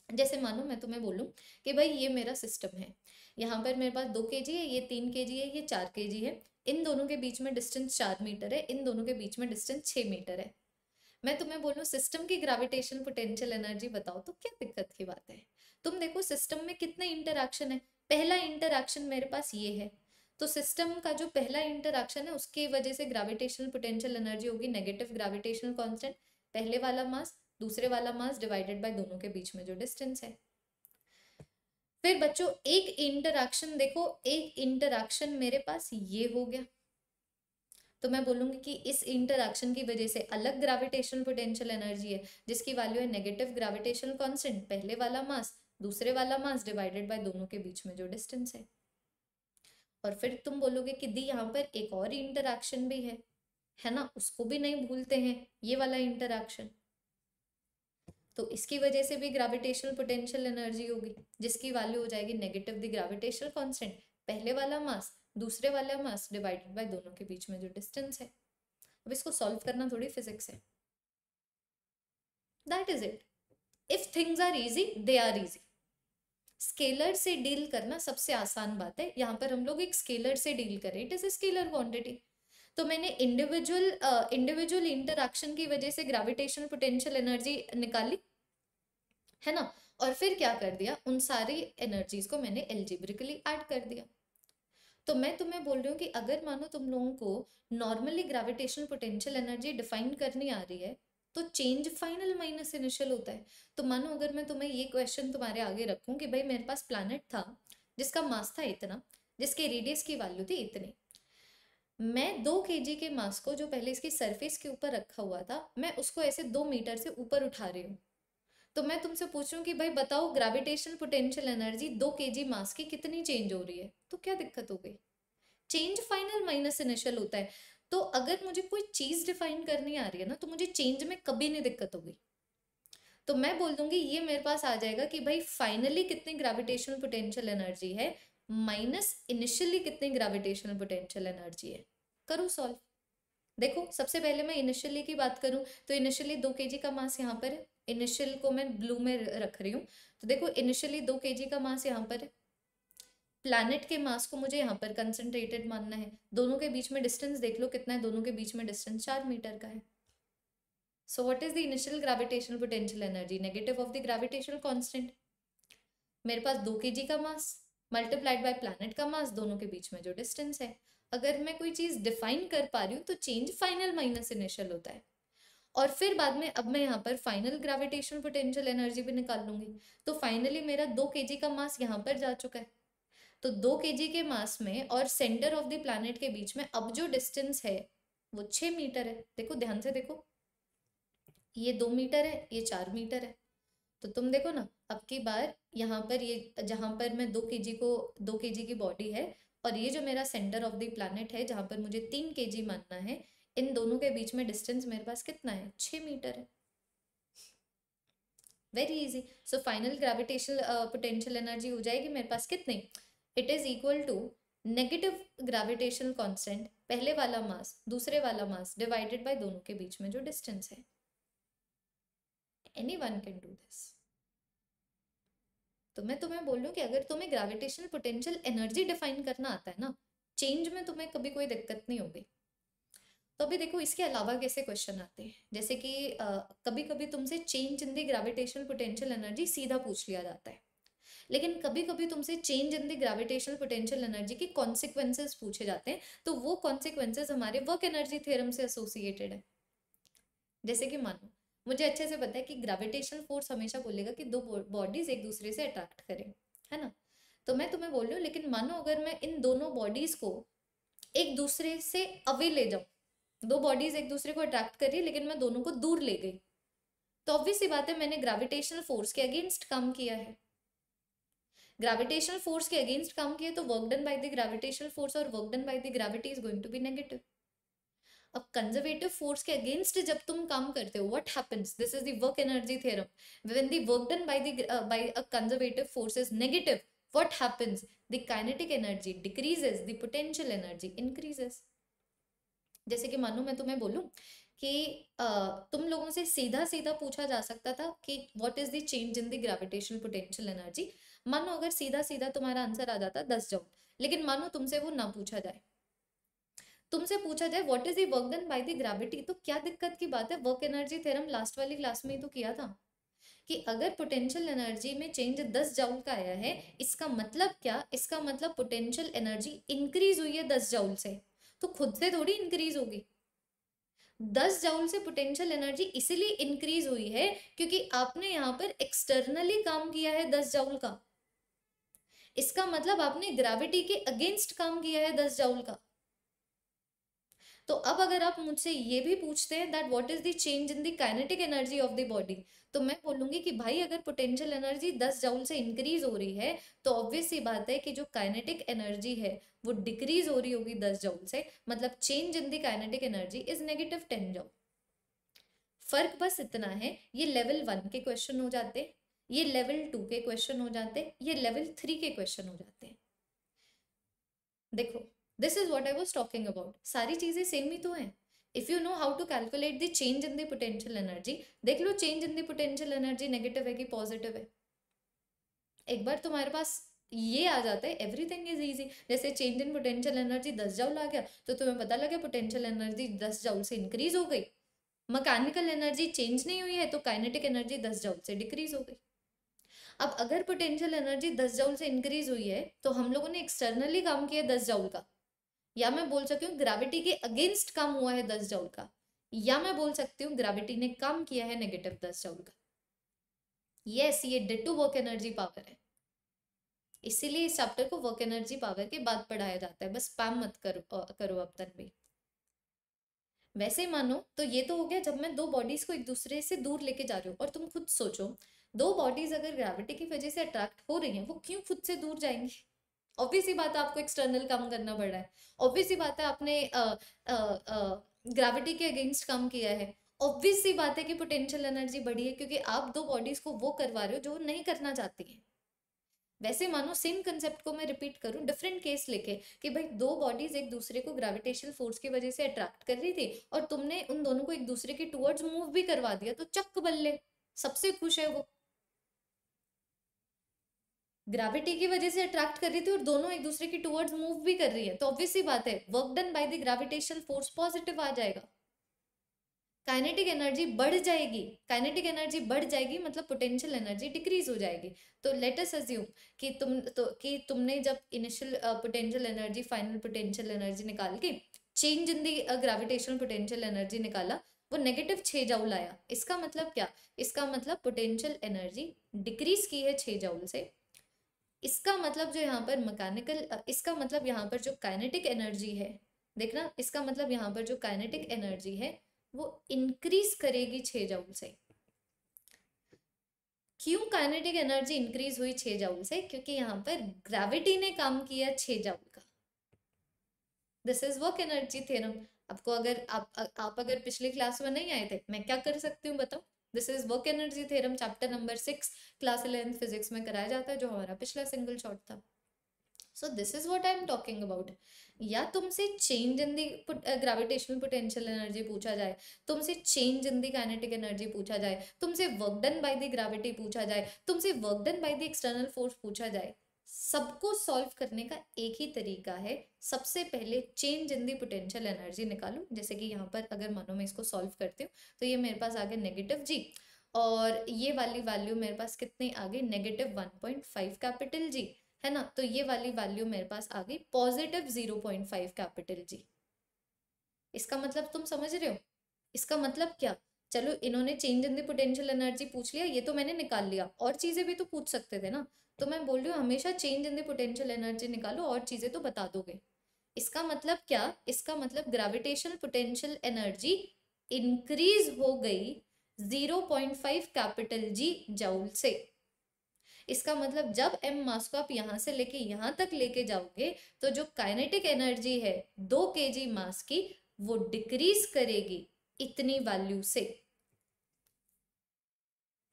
जैसे मानो मैं तुम्हें बोलूँ कि भाई ये मेरा सिस्टम है। यहाँ पर मेरे पास दो के है, ये तीन के है, ये चार के है। इन दोनों के बीच में डिस्टेंस चार मीटर है, इन दोनों के बीच में डिस्टेंस छः मीटर है। मैं तुम्हें बोलूँ सिस्टम की ग्रेविटेशन पोटेंशियल एनर्जी बताओ तो क्या दिक्कत की बात है? तुम देखो सिस्टम में कितने इंटरक्शन है। पहला इंटरक्शन मेरे पास ये है। तो सिस्टम का जो पहला इंटरक्शन है, उसकी वजह से ग्रेविटेशनल पोटेंशियल एनर्जी होगी नेगेटिव ग्रेविटेशनल कांस्टेंट पहले वाला मास दूसरे वाला मास डिवाइडेड बाय दोनों के बीच में जो डिस्टेंस है। फिर बच्चों, एक इंटरक्शन देखो, एक इंटरक्शन मेरे पास ये हो गया। तो मैं बोलूँगी कि इस इंटरक्शन की वजह से अलग ग्रेविटेशनल पोटेंशियल एनर्जी है, जिसकी वैल्यू है नेगेटिव ग्रेविटेशनल कांस्टेंट पहले वाला मास दूसरे वाला मास डिवाइडेड बाय दोनों के बीच में जो डिस्टेंस है। और फिर तुम बोलोगे कि दी, यहाँ पर एक और इंटरक्शन भी है है ना? उसको भी नहीं भूलते हैं, ये वाला इंटरक्शन तो इसकी वजह से भी ग्रेविटेशनल पोटेंशियल एनर्जी होगी, जिसकी वैल्यू हो जाएगी नेगेटिव द ग्रेविटेशनल कांस्टेंट पहले वाला मास दूसरे वाला मास डिवाइडेड बाय दोनों के बीच में जो डिस्टेंस है। अब इसको सॉल्व करना थोड़ी फिजिक्स है। That is it if things are easy they are easy scalar से डील करना सबसे आसान बात है। यहाँ पर हम लोग एक स्केलर से डील करें it is a scalar quantity तो मैंने इंडिविजुअल इंडिविजुअल इंटरक्शन की वजह से ग्रेविटेशनल पोटेंशियल एनर्जी निकाली। है ना? और फिर क्या कर दिया? उन सारी एनर्जीज को मैंने एल्जिब्रिकली ऐड कर दिया। तो मैं तुम्हें बोल रही हूँ कि अगर मानो तुम लोगों को normally gravitational potential energy define करनी आ रही है तो चेंज फाइनल माइनस इनिशियल होता है। तो मानो अगर मैं तुम्हें ये क्वेश्चन तुम्हारे आगे रखूँ कि भाई मेरे पास प्लानट था, जिसका मास था इतना, जिसके रेडियस की वैल्यू थी इतनी, मैं दो के के मास को जो पहले इसकी सरफेस के ऊपर रखा हुआ था, मैं उसको ऐसे दो मीटर से ऊपर उठा रही हूँ। तो मैं तुमसे पूछ कि भाई बताओ ग्रेविटेशनल पोटेंशियल एनर्जी दो के मास की कितनी चेंज हो रही है? तो क्या दिक्कत हो गई? चेंज फाइनल माइनस इनिशियल होता है। तो अगर मुझे कोई चीज़ डिफाइन करनी आ रही है ना तो मुझे चेंज में कभी नहीं दिक्कत होगी तो मैं बोल दूँगी, ये मेरे पास आ जाएगा कि भाई फाइनली कितनी ग्रेविटेशनल पोटेंशियल एनर्जी है माइनस इनिशियली कितनी ग्रेविटेशनल पोटेंशियल एनर्जी है। करूँ सॉल्व देखो, सबसे पहले मैं इनिशियली की बात करूँ तो इनिशियली दो के का मास यहाँ पर है। इनिशियल को मैं ब्लू में रख रही हूँ। तो देखो, इनिशियली दो के का मास यहाँ पर है। प्लैनेट के मास को मुझे यहाँ पर कंसंट्रेटेड मानना है। दोनों के बीच में डिस्टेंस देख लो कितना है। दोनों के बीच में डिस्टेंस चार मीटर का है। So what is the initial gravitational potential energy negative of the gravitational constant मेरे पास दो के का मास मल्टीप्लाइड बाय प्लैनेट का मास, दोनों के बीच में जो डिस्टेंस है। अगर मैं कोई चीज़ डिफाइन कर पा रही हूँ तो चेंज फाइनल माइनस इनिशियल होता है। और फिर बाद में अब मैं यहाँ पर फाइनल ग्रेविटेशन पोटेंशियल एनर्जी भी निकाल लूँगी। तो फाइनली मेरा दो के का मास यहाँ पर जा चुका है। तो दो के के मास में और सेंटर ऑफ़ द प्लानट के बीच में अब जो डिस्टेंस है, वो छ मीटर है। देखो, ध्यान से देखो। ये दो मीटर है, ये चार मीटर है। तो तुम देखो ना, अब की बार यहाँ पर ये, जहाँ पर मैं दो के को, दो के की बॉडी है और ये जो मेरा सेंटर ऑफ़ द प्लानट है, जहाँ पर मुझे तीन के मानना है इन दोनों के बीच में डिस्टेंस मेरे पास कितना है? छ मीटर है। Very easy so final gravitational potential energy हो जाएगी मेरे पास कितनी? It is equal to negative gravitational constant पहले वाला मास दूसरे वाला मास डिवाइडेड बाय दोनों के बीच में जो डिस्टेंस है। Any one can do this तो मैं तुम्हें बोल रही कि अगर तुम्हें ग्रेविटेशनल पोटेंशियल एनर्जी डिफाइन करना आता है ना चेंज में तुम्हें कभी कोई दिक्कत नहीं होगी। तो अभी देखो, इसके अलावा कैसे क्वेश्चन आते हैं? जैसे कि कभी कभी तुमसे change in the gravitational potential energy सीधा पूछ लिया जाता है। लेकिन कभी कभी तुमसे change in the gravitational potential energy के कॉन्सिक्वेंसेज पूछे जाते हैं तो वो कॉन्सिक्वेंसेज हमारे वर्क एनर्जी थ्योरम से एसोसिएटेड है। जैसे कि मानो, मुझे अच्छे से पता है कि ग्रेविटेशनल फोर्स हमेशा बोलेगा कि दो बॉडीज एक दूसरे से अट्रैक्ट करें, है ना? तो मैं तुम्हें बोल रही हूँ, लेकिन मानो अगर मैं इन दोनों बॉडीज को एक दूसरे से अवे ले जाऊँ दो बॉडीज एक दूसरे को अट्रैक्ट कर रही है लेकिन मैं दोनों को दूर ले गई। तो ऑब्वियस ही बात है, मैंने ग्रेविटेशनल फोर्स के अगेंस्ट काम किया है। ग्रेविटेशनल फोर्स के अगेंस्ट काम किया तो work done by the gravitational force और work done by the gravity is going to be negative अब कंजर्वेटिव फोर्स के अगेंस्ट जब तुम काम करते हो what happens this is the work energy theorem when the work done by the by a conservative force is negative what happens the kinetic energy decreases the potential energy increases जैसे कि मानो, मैं तुम्हें बोलूँ कि तुम लोगों से सीधा सीधा पूछा जा सकता था कि what is the change in the gravitational potential energy मानो, अगर सीधा सीधा तुम्हारा आंसर आ जाता, दस जाओ लेकिन मानो, तुमसे वो ना पूछा जाए। तुमसे पूछा जाए what is the work done by the gravity तो क्या दिक्कत की बात है? वर्क एनर्जी थ्योरम लास्ट वाली क्लास में ही तो किया था। कि अगर पोटेंशियल एनर्जी में चेंज दस जाउल का आया है, इसका मतलब क्या? इसका मतलब पोटेंशियल एनर्जी इंक्रीज हुई है दस जाउल से। तो खुद से थोड़ी इंक्रीज होगी। दस जाउल से पोटेंशियल एनर्जी इसीलिए इंक्रीज हुई है क्योंकि आपने यहाँ पर एक्सटर्नली काम किया है दस जाउल का। इसका मतलब आपने ग्रेविटी के अगेंस्ट काम किया है दस जाउल का। तो अब अगर आप मुझसे ये भी पूछते हैं that what is the change in the kinetic energy of the body तो मैं बोलूँगी कि भाई अगर पोटेंशियल एनर्जी 10 जाउल से इंक्रीज हो रही है तो ऑब्वियस सी बात है कि जो काइनेटिक एनर्जी है, वो डिक्रीज हो रही होगी 10 जाउल से मतलब change in the kinetic energy is negative ten joule फ़र्क बस इतना है, ये लेवल वन के क्वेश्चन हो जाते, ये लेवल टू के क्वेश्चन हो जाते, ये लेवल थ्री के क्वेश्चन हो जाते हैं। देखो this is what I was talking about सारी चीज़ें सेम ही तो है. If you know how to calculate the change in the potential energy देख लो change in the potential energy negative है कि पॉजिटिव है? एक बार तुम्हारे पास ये आ जाता है एवरीथिंग इज़ इजी जैसे चेंज इन पोटेंशियल एनर्जी दस जाउल आ गया तो तुम्हें पता लगे पोटेंशियल एनर्जी दस जाउल से इंक्रीज हो गई. मैकेनिकल एनर्जी चेंज नहीं हुई है तो काइनेटिक एनर्जी दस जाउल से डिक्रीज हो गई. अब अगर पोटेंशियल एनर्जी दस जाउल से इंक्रीज हुई है तो हम लोगों ने एक्सटर्नली काम किया दस जाउल का. या मैं बोल सकती हूँ ग्रेविटी के अगेंस्ट काम हुआ है दस जाउल का, या मैं बोल सकती हूँ ग्रेविटी ने कम किया है नेगेटिव दस जाउल का। यस ये डिटू वर्क एनर्जी पावर है। इसीलिए इस चैप्टर को वर्क एनर्जी पावर के बाद पढ़ाया जाता है, बस पैम मत करो करो अब तक भी। वैसे मानो तो ये तो हो गया जब मैं दो बॉडीज को एक दूसरे से दूर लेके जा रही हूँ और तुम खुद सोचो, दो बॉडीज अगर ग्रेविटी की वजह से अट्रैक्ट हो रही हैं, वो क्यों खुद से दूर जाएँगी? ऑब्वियस ही बात है, आपको एक्सटर्नल काम करना पड़ रहा है। ऑब्वियस ही बात है, आपने ग्रेविटी के अगेंस्ट काम किया है। ऑब्वियस सी बात है कि पोटेंशियल एनर्जी बढ़ी है, क्योंकि आप दो बॉडीज को वो करवा रहे हो जो नहीं करना चाहती हैं। वैसे मानो सेम कंसेप्ट को मैं रिपीट करूँ डिफरेंट केस लेके, कि भाई दो बॉडीज एक दूसरे को ग्रेविटेशनल फोर्स की वजह से अट्रैक्ट कर रही थी, और तुमने उन दोनों को एक दूसरे के टूवर्ड्स मूव भी करवा दिया तो चक बल्ले, सबसे खुश है वो। ग्रेविटी की वजह से अट्रैक्ट कर रही थी और दोनों एक दूसरे की टूवर्ड्स मूव भी कर रही है। तो ऑब्वियसली बात है work done by the gravitation force positive आ जाएगा। काइनेटिक एनर्जी बढ़ जाएगी। काइनेटिक एनर्जी बढ़ जाएगी मतलब पोटेंशियल एनर्जी डिक्रीज हो जाएगी। तो लेट अस अज्यूम कि तुम तो कि तुमने जब initial potential energy final potential energy निकाल के change in the gravitational potential energy निकाला, वो नेगेटिव छः जाउल आया। इसका मतलब क्या? इसका मतलब पोटेंशियल एनर्जी डिक्रीज की है छः जाउल से। इसका मतलब जो यहाँ पर मैकेनिकल इसका मतलब यहाँ पर जो काइनेटिक एनर्जी है, देखना, इसका मतलब यहाँ पर जो काइनेटिक एनर्जी है, वो इंक्रीज करेगी छः जाउल से। क्यों काइनेटिक एनर्जी इंक्रीज हुई छः जाउल से? क्योंकि यहाँ पर ग्रेविटी ने काम किया छः जाउल का। This is work energy theorem आपको अगर, आप आप अगर पिछली क्लास में नहीं आए थे, मैं क्या कर सकती हूँ बताओ? This is work energy theorem chapter number six class eleventh physics में कराया जाता है, जो हमारा पिछला सिंगल शॉट था। So this is what I am talking about या तुमसे change in the gravitational potential energy पूछा जाए, तुमसे change in the kinetic energy पूछा जाए, तुमसे work done by the gravity पूछा जाए, तुमसे work done by the external force पूछा जाए सबको सॉल्व करने का एक ही तरीका है। सबसे पहले change in the potential energy निकालो। जैसे कि यहाँ पर अगर मानो मैं इसको सॉल्व करती हूँ तो ये मेरे पास आ गया नेगेटिव जी और ये वाली वैल्यू मेरे पास कितनी आ गई? Negative one point five capital G है ना? तो ये वाली वैल्यू मेरे पास आ गई positive zero point five capital G इसका मतलब तुम समझ रहे हो? इसका मतलब क्या? चलो इन्होंने change in the potential energy पूछ लिया, ये तो मैंने निकाल लिया। और चीज़ें भी तो पूछ सकते थे ना? तो मैं बोल रही हूँ, हमेशा change in the potential energy निकालो और चीज़ें तो बता दोगे। इसका मतलब क्या? इसका मतलब ग्रेविटेशनल पोटेंशियल एनर्जी इंक्रीज हो गई 0.5 कैपिटल जी जाउल से। इसका मतलब जब एम मास को आप यहाँ से लेके यहाँ तक लेके जाओगे तो जो काइनेटिक एनर्जी है, दो के जी मास की, वो डिक्रीज करेगी इतनी वैल्यू से।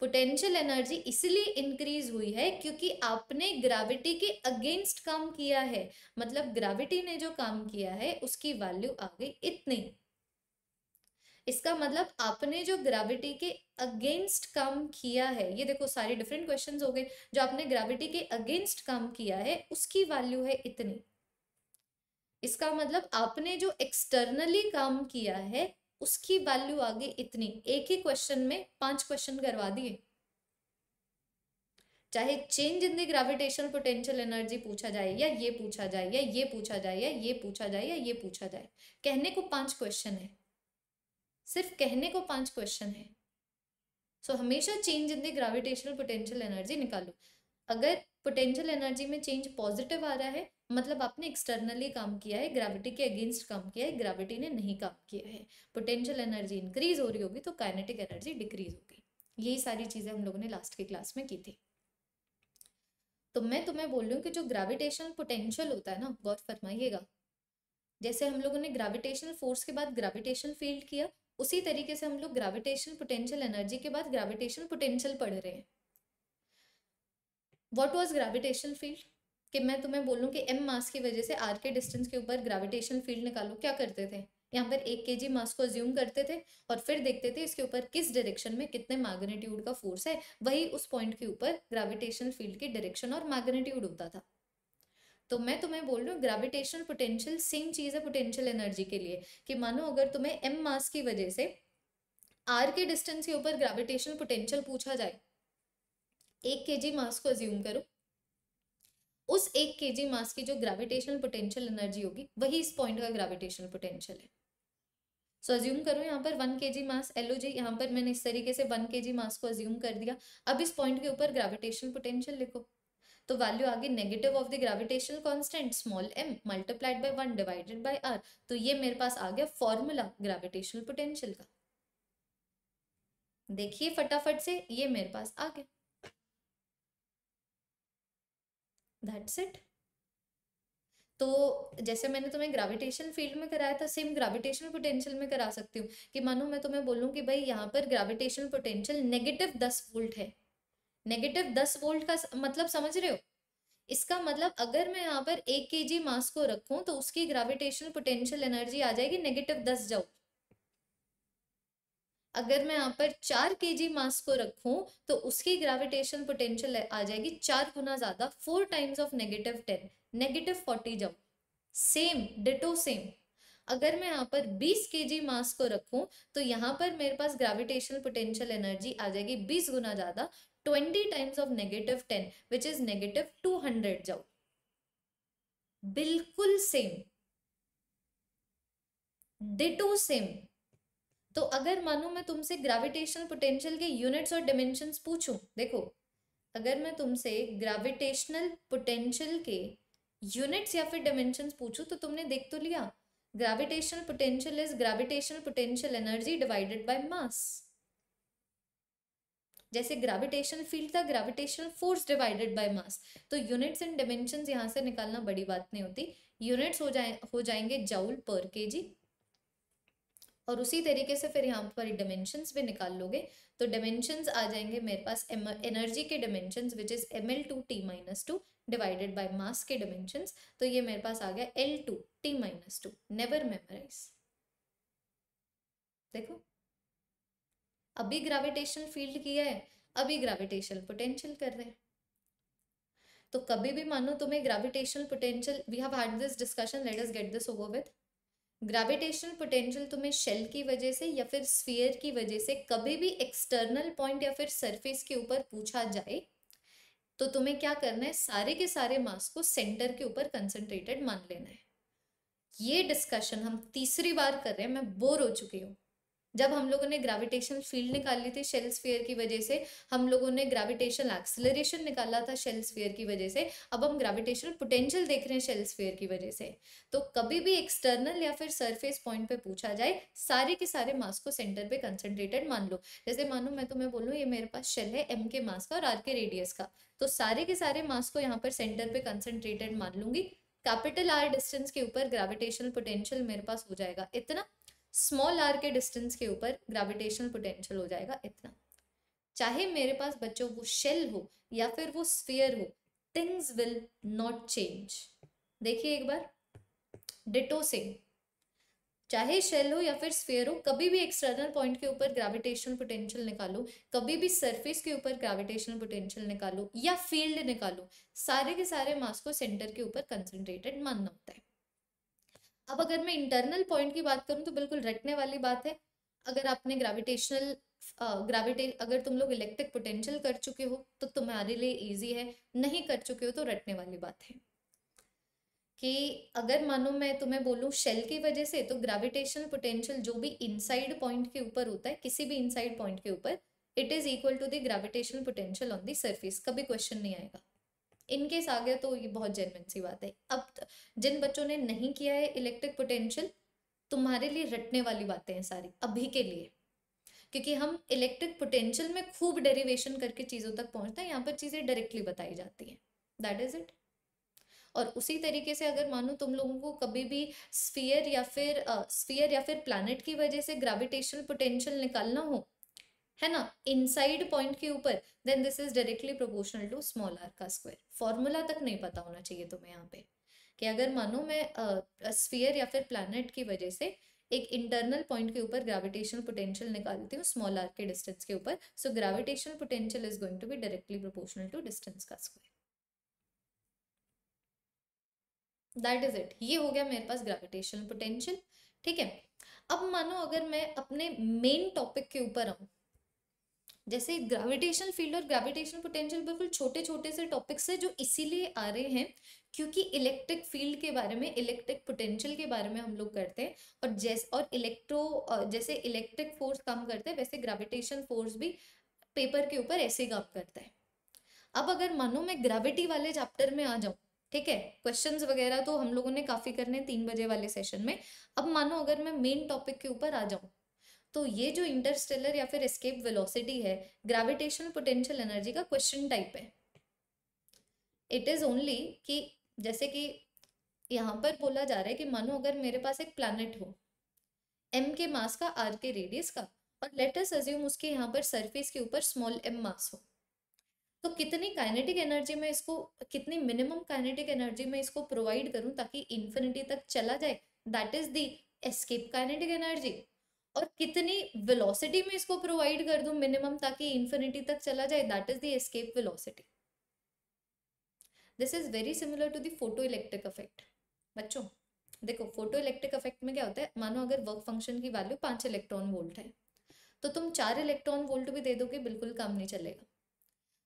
पोटेंशियल एनर्जी इसलिए इंक्रीज हुई है क्योंकि आपने ग्रेविटी के अगेंस्ट काम किया है। मतलब ग्रेविटी ने जो काम किया है, उसकी वैल्यू आ गई इतनी। इसका मतलब आपने जो ग्रेविटी के अगेंस्ट काम किया है, ये देखो सारे डिफरेंट क्वेश्चंस हो गए। जो आपने ग्रेविटी के अगेंस्ट काम किया है, उसकी वैल्यू है इतनी। इसका मतलब आपने जो एक्सटर्नली काम किया है उसकी वैल्यू आ गई इतनी। एक ही क्वेश्चन में पाँच क्वेश्चन करवा दिए। चाहे change in the gravitational potential energy पूछा जाए या ये पूछा जाए या ये पूछा जाए या ये पूछा जाए या ये पूछा जाए। कहने को पाँच क्वेश्चन है। सिर्फ़ कहने को पाँच क्वेश्चन है। सो so, हमेशा change in the gravitational potential energy निकालो। अगर पोटेंशियल एनर्जी में चेंज पॉजिटिव आ रहा है मतलब आपने एक्सटर्नली काम किया है ग्रेविटी के अगेंस्ट काम किया है ग्रेविटी ने नहीं काम किया है। पोटेंशियल एनर्जी इंक्रीज हो रही होगी तो काइनेटिक एनर्जी डिक्रीज होगी। यही सारी चीज़ें हम लोगों ने लास्ट की क्लास में की थी। तो मैं तुम्हें बोल रही हूँ कि जो ग्रेविटेशनल पोटेंशियल होता है ना, गौर फरमाइएगा। जैसे हम लोगों ने ग्रेविटेशनल फोर्स के बाद ग्रेविटेशनल फ़ील्ड किया, उसी तरीके से हम लोग ग्रेविटेशनल पोटेंशियल एनर्जी के बाद ग्रेविटेशनल पोटेंशियल पढ़ रहे हैं। वॉट वॉज़ ग्रेविटेशनल फ़ील्ड कि मैं तुम्हें बोलूँ कि एम मास की वजह से आर के डिस्टेंस के ऊपर ग्रेविटेशनल फ़ील्ड निकालो। क्या करते थे? यहाँ पर एक के जी मास को ज्यूम करते थे और फिर देखते थे इसके ऊपर किस डायरेक्शन में कितने मैग्नेट्यूड का फोर्स है। वही उस पॉइंट के ऊपर ग्रेविटेशनल फ़ील्ड की डायरेक्शन और मैग्नेट्यूड होता था। तो मैं तुम्हें बोल रही हूँ ग्रेविटेशनल पोटेंशियल सेम चीज़ है पोटेंशियल एनर्जी के लिए। कि मानो अगर तुम्हें एम मास की वजह से आर के डिस्टेंस के ऊपर ग्रेविटेशनल पोटेंशियल पूछा जाए एक के जी मास को अज्यूम करो। उस एक के जी मास की जो ग्रेविटेशनल पोटेंशियल एनर्जी होगी वही इस पॉइंट का ग्रेविटेशनल पोटेंशियल है। सो so, अज्यूम करो यहाँ पर वन के जी मास एल जी यहाँ पर मैंने इस तरीके से वन के जी मास को अज्यूम कर दिया। अब इस पॉइंट के ऊपर ग्रेविटेशनल पोटेंशियल लिखो। तो वैल्यू आगे negative of the gravitational constant small M multiplied by one divided by R तो ये मेरे पास आ गया फॉर्मूला ग्रेविटेशनल पोटेंशियल का। देखिए फटाफट से ये मेरे पास आ गया। दैट्स इट तो जैसे मैंने तुम्हें ग्रेविटेशन फ़ील्ड में कराया था सेम ग्रेविटेशनल पोटेंशियल में करा सकती हूँ। कि मानो मैं तुम्हें बोलूँ कि भाई यहाँ पर ग्रेविटेशनल पोटेंशियल नेगेटिव दस वोल्ट है। नेगेटिव दस वोल्ट का मतलब समझ रहे हो? इसका मतलब अगर मैं यहाँ पर एक के जी मास को रखूँ तो उसकी ग्रेविटेशनल पोटेंशियल एनर्जी आ जाएगी नेगेटिव दस जाओ। अगर मैं यहाँ पर चार के जी मास को रखूँ तो उसकी ग्रेविटेशन पोटेंशियल आ जाएगी चार गुना ज़्यादा four times of negative ten negative forty जाओ सेम डिटो सेम अगर मैं यहाँ पर 20 के मास को रखूँ तो यहाँ पर मेरे पास ग्रेविटेशनल पोटेंशियल एनर्जी आ जाएगी 20 गुना ज़्यादा 20 times of negative 10 which is negative 200 जाओ बिल्कुल सेम डिटो सेम तो अगर मानो मैं तुमसे ग्रेविटेशनल पोटेंशियल के यूनिट्स और डिमेंशंस पूछूँ, देखो, अगर मैं तुमसे ग्रेविटेशनल पोटेंशियल के यूनिट्स या फिर डिमेंशंस पूछूँ तो तुमने देख तो लिया gravitational potential is gravitational potential energy divided by mass जैसे ग्रेविटेशनल फ़ील्ड था gravitational force divided by mass तो यूनिट्स एंड डिमेंशंस यहाँ से निकालना बड़ी बात नहीं होती। यूनिट्स हो जाए, हो जाएँगे जाउल पर केजी और उसी तरीके से फिर यहाँ पर डिमेंशंस भी निकाल लोगे तो डिमेंशंस आ जाएँगे मेरे पास एनर्जी के dimensions which is M L two T minus two divided by mass के डिमेंशंस तो ये मेरे पास आ गया L two T minus two never memorise देखो। अभी ग्रेविटेशनल फ़ील्ड किया है, अभी ग्रेविटेशनल पोटेंशियल कर रहे हैं। तो कभी भी मानो तुम्हें gravitational potential we have had this discussion let us get this over with gravitational potential तुम्हें शेल की वजह से या फिर स्फीयर की वजह से कभी भी एक्सटर्नल पॉइंट या फिर सरफेस के ऊपर पूछा जाए तो तुम्हें क्या करना है? सारे के सारे मास को सेंटर के ऊपर कंसंट्रेटेड मान लेना है। ये डिस्कशन हम तीसरी बार कर रहे हैं, मैं बोर हो चुकी हूँ। जब हम लोगों ने ग्रेविटेशनल फ़ील्ड निकाल थी शेल स्फीयर की वजह से, हम लोगों ने ग्रेविटेशन एक्सिलरेशन निकाला था शेल स्फीयर की वजह से, अब हम ग्रेविटेशनल पोटेंशियल देख रहे हैं शेल स्फीयर की वजह से। तो कभी भी एक्सटर्नल या फिर सरफेस पॉइंट पे पूछा जाए, सारे के सारे मास को सेंटर पे कंसंट्रेटेड मान लो। जैसे मानो मैं तुम्हें बोलूँ, ये मेरे पास शेल है एम के मास का और आर के रेडियस का। तो सारे के सारे मास को यहाँ पर सेंटर पे कंसंट्रेटेड मान लूँगी। कैपिटल आर डिस्टेंस के ऊपर ग्रेविटेशनल पोटेंशियल मेरे पास हो जाएगा। इतना स्मॉल आर के डिस्टेंस के ऊपर ग्रेविटेशनल पोटेंशियल हो जाएगा इतना। चाहे मेरे पास बच्चों वो शेल हो या फिर वो स्फीयर हो थिंग्स विल नॉट चेंज देखिए एक बार। डिटो से चाहे शेल हो या फिर स्फीयर हो, कभी भी एक्सटर्नल पॉइंट के ऊपर ग्रेविटेशनल पोटेंशियल निकालो, कभी भी सरफेस के ऊपर ग्रेविटेशनल पोटेंशियल निकालो या फ़ील्ड निकालो, सारे के सारे मास को सेंटर के ऊपर कंसंट्रेटेड मानना होता है। अब अगर मैं इंटरनल पॉइंट की बात करूँ तो बिल्कुल रटने वाली बात है। अगर आपने ग्रेविटेशनल ग्रेविटे अगर तुम लोग इलेक्ट्रिक पोटेंशियल कर चुके हो तो तुम्हारे लिए इजी है। नहीं कर चुके हो तो रटने वाली बात है। कि अगर मानो मैं तुम्हें बोलूँ शेल की वजह से तो ग्रेविटेशनल पोटेंशियल जो भी इनसाइड पॉइंट के ऊपर होता है, किसी भी इनसाइड पॉइंट के ऊपर it is equal to the gravitational potential on the surface कभी क्वेश्चन नहीं आएगा। इनकेस आ गया तो ये बहुत जेनविन सी बात है। अब जिन बच्चों ने नहीं किया है इलेक्ट्रिक पोटेंशियल तुम्हारे लिए रटने वाली बातें हैं सारी, अभी के लिए। क्योंकि हम इलेक्ट्रिक पोटेंशियल में खूब डेरिवेशन करके चीज़ों तक पहुँचते हैं, यहाँ पर चीज़ें डायरेक्टली बताई जाती हैं। दैट इज़ इट और उसी तरीके से अगर मानो तुम लोगों को कभी भी स्फीयर या फिर स्फीयर या फिर प्लानट की वजह से ग्रेविटेशनल पोटेंशियल निकालना हो है ना? इनसाइड पॉइंट के ऊपर then this is directly proportional to small R का स्क्वायर फॉर्मूला तक नहीं पता होना चाहिए तुम्हें यहाँ पे कि अगर मानो मैं स्फीयर या फिर प्लानट की वजह से एक इंटरनल पॉइंट के ऊपर ग्रेविटेशनल पोटेंशियल निकालती हूँ स्मॉल आर के डिस्टेंस के ऊपर so gravitational potential is going to be directly proportional to distance का स्क्वायर दैट इज़ इट ये हो गया मेरे पास ग्रेविटेशनल पोटेंशियल ठीक है? अब मानो अगर मैं अपने मेन टॉपिक के ऊपर आऊँ जैसे ग्रेविटेशनल फ़ील्ड और ग्रेविटेशनल पोटेंशियल बिल्कुल छोटे छोटे से टॉपिक्स है जो इसीलिए आ रहे हैं क्योंकि इलेक्ट्रिक फ़ील्ड के बारे में इलेक्ट्रिक पोटेंशियल के बारे में हम लोग करते हैं और जैसे, और इलेक्ट्रो जैसे इलेक्ट्रिक फोर्स काम करते हैं, वैसे ग्रेविटेशन फोर्स भी पेपर के ऊपर ऐसे काम करता है। अब अगर मानो मैं ग्रेविटी वाले चैप्टर में आ जाऊँ, ठीक है? क्वेश्चंस वगैरह तो हम लोगों ने काफ़ी करने तीन बजे वाले सेशन में। अब मानो अगर मैं मेन टॉपिक के ऊपर आ जाऊँ तो ये जो इंटरस्टेलर या फिर एस्केप वेलोसिटी है ग्रेविटेशनल पोटेंशियल एनर्जी का क्वेश्चन टाइप है। इट इज़ ओनली कि जैसे कि यहाँ पर बोला जा रहा है कि मानो अगर मेरे पास एक प्लानट हो एम के मास का आर के रेडियस का, और लेटस अज्यूम उसके यहाँ पर सरफेस के ऊपर स्मॉल एम मास हो तो कितनी काइनेटिक एनर्जी में इसको, कितनी मिनिमम काइनेटिक एनर्जी में इसको प्रोवाइड करूँ ताकि इन्फिनिटी तक चला जाए? That is the escape kinetic energy और कितनी वेलोसिटी में इसको प्रोवाइड कर दूँ मिनिमम ताकि इन्फिनिटी तक चला जाए? That is the escape velocity this is very similar to the photo electric effect बच्चों, देखो फ़ोटो इलेक्ट्रिक इफ़ेक्ट में क्या होता है? मानो अगर वर्क फ़ंक्शन की वैल्यू पाँच इलेक्ट्रॉन वोल्ट है तो तुम चार इलेक्ट्रॉन वोल्ट भी दे दोगे, बिल्कुल काम नहीं चलेगा।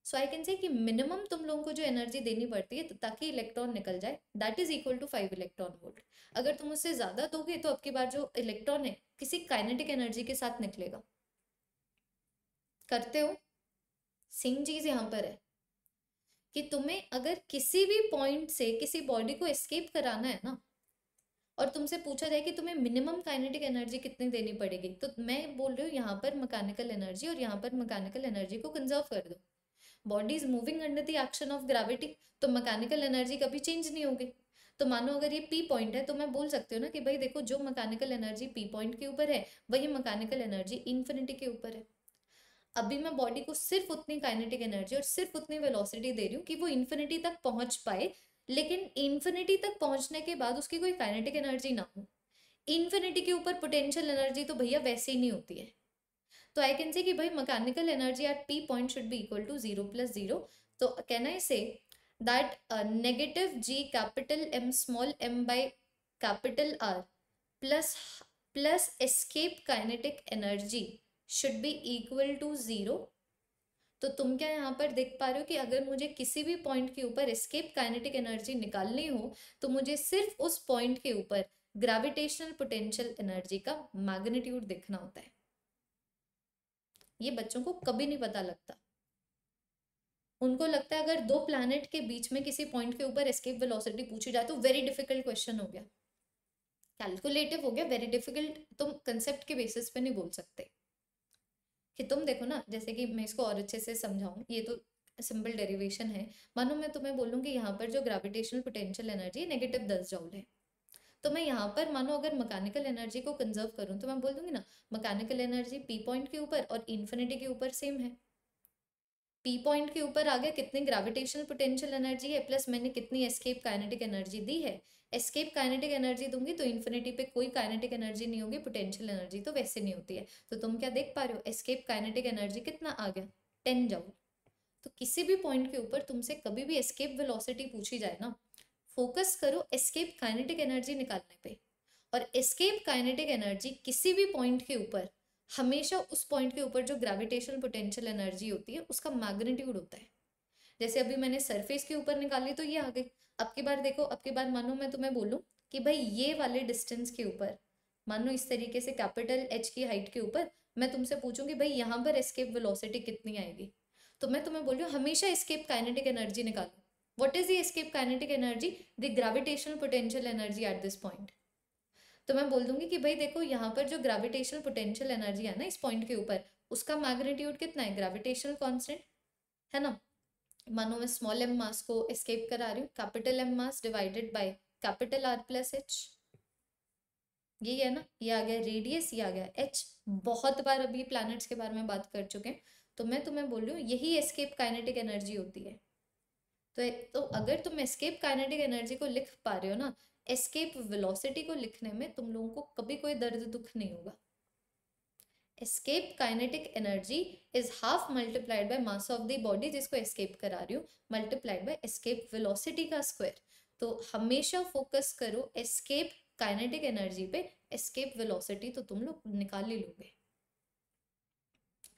सो आई कैन से कि मिनिमम तुम लोगों को जो एनर्जी देनी पड़ती है तो ताकि इलेक्ट्रॉन निकल जाए that is equal to five electron volt अगर तुम उससे ज़्यादा दोगे तो अब की बार जो इलेक्ट्रॉन है, किसी काइनेटिक एनर्जी के साथ निकलेगा। करते हो? सेम चीज़ यहाँ पर है। कि तुम्हें अगर किसी भी पॉइंट से किसी बॉडी को एस्केप कराना है ना, और तुमसे पूछा जाए कि तुम्हें मिनिमम काइनेटिक एनर्जी कितनी देनी पड़ेगी तो मैं बोल रही हूँ, यहाँ पर मैकेनिकल एनर्जी और यहाँ पर मैकेनिकल एनर्जी को कंजर्व कर दो। Body is moving under the action of gravity तो मैकेनिकल एनर्जी कभी चेंज नहीं होगी। तो मानो अगर ये पी पॉइंट है तो मैं बोल सकती हूँ ना कि भाई देखो, जो मैकेनिकल एनर्जी पी पॉइंट के ऊपर है, वही मैकेनिकल एनर्जी इन्फिनिटी के ऊपर है। अभी मैं बॉडी को सिर्फ़ उतनी काइनेटिक एनर्जी और सिर्फ़ उतनी वेलोसिटी दे रही हूँ कि वो इन्फिनिटी तक पहुँच पाए, लेकिन इन्फिनिटी तक पहुँचने के बाद उसकी कोई काइनेटिक एनर्जी ना हो। इन्फिनिटी के ऊपर पोटेंशियल एनर्जी तो भैया वैसे ही नहीं होती है। तो आई कैन से कि भाई mechanical energy at P point should be equal to zero plus zero तो can I say that negative G capital M small M by capital R plus plus escape kinetic energy should be equal to zero तो तुम क्या यहाँ पर देख पा रहे हो कि अगर मुझे किसी भी पॉइंट के ऊपर एस्केप काइनेटिक एनर्जी निकालनी हो तो मुझे सिर्फ़ उस पॉइंट के ऊपर ग्रेविटेशनल पोटेंशियल एनर्जी का मैग्नीट्यूड देखना होता है। ये बच्चों को कभी नहीं पता लगता। उनको लगता है अगर दो प्लैनेट के बीच में किसी पॉइंट के ऊपर एस्केप वेलोसिटी पूछी जाए तो वेरी डिफ़िकल्ट क्वेश्चन हो गया। कैलकुलेटिव हो गया वेरी डिफ़िकल्ट तुम कंसेप्ट के बेसिस पे नहीं बोल सकते। कि तुम देखो ना, जैसे कि मैं इसको और अच्छे से समझाऊं, ये तो सिंपल डेरिवेशन है। मानो मैं तुम्हें बोलूँ कि यहाँ पर जो ग्रेविटेशनल पोटेंशियल एनर्जी नेगेटिव दस जाउल है। तो मैं यहाँ पर मानो अगर मैकेनिकल एनर्जी को कंजर्व करूँ तो मैं बोल दूँगी ना मैकेनिकल एनर्जी पी पॉइंट के ऊपर और इन्फिनिटी के ऊपर सेम है। पी पॉइंट के ऊपर आगे कितनी ग्रेविटेशनल पोटेंशियल एनर्जी है प्लस मैंने कितनी एस्केप काइनेटिक एनर्जी दी है। एस्केप काइनेटिक एनर्जी दूँगी तो इन्फिनिटी पे कोई काइनेटिक एनर्जी नहीं होगी पोटेंशियल एनर्जी तो वैसे नहीं होती है। तो तुम क्या देख पा रहे हो एस्केप काइनेटिक एनर्जी कितना आ गया? टेन जाओ तो किसी भी पॉइंट के ऊपर तुमसे कभी भी एस्केप वेलोसिटी पूछी जाए ना फोकस करो एस्केप काइनेटिक एनर्जी निकालने पे। और एस्केप काइनेटिक एनर्जी किसी भी पॉइंट के ऊपर, हमेशा उस पॉइंट के ऊपर जो ग्रेविटेशनल पोटेंशियल एनर्जी होती है, उसका मैग्नीट्यूड होता है। जैसे अभी मैंने सरफेस के ऊपर निकाली तो ये आ गई। अब की बार देखो, अब की बार मानो मैं तुम्हें बोलूँ कि भाई ये वाले डिस्टेंस के ऊपर, मानो इस तरीके से कैपिटल एच की हाइट के ऊपर, मैं तुमसे पूछूँ कि भाई यहाँ पर एस्केप वेलोसिटी कितनी आएगी? तो मैं तुम्हें बोल रही हूँ, हमेशा एस्केप काइनेटिक एनर्जी निकालो। What is the escape kinetic energy the gravitational potential energy at this point तो मैं बोल दूँगी कि भाई देखो, यहाँ पर जो ग्रेविटेशनल पोटेंशियल एनर्जी है ना, इस पॉइंट के ऊपर, उसका मैग्नीट्यूड कितना है? ग्रेविटेशनल कॉन्स्टेंट है ना? मानो मैं स्मॉल एम मास को एस्केप करा रही हूँ capital M mass divided by capital R plus H ये है ना? ये आ गया रेडियस ये आ गया एच बहुत बार अभी प्लैनेट्स के बारे में बात कर चुके हैं। तो मैं तुम्हें बोल रही हूँ, यही एस्केप काइनेटिक एनर्जी होती है। तो तो अगर तुम एस्केप काइनेटिक एनर्जी को लिख पा रहे हो ना एस्केप वेलोसिटी को लिखने में तुम लोगों को कभी कोई दर्द दुख नहीं होगा। Escape kinetic energy is half multiplied by mass of the body जिसको एस्केप करा रही हूँ मल्टीप्लाइड बाय एस्केप वेलोसिटी का स्क्वायर तो हमेशा फोकस करो एस्केप काइनेटिक एनर्जी पे एस्केप वेलोसिटी तो तुम लोग निकाल ही लोगे।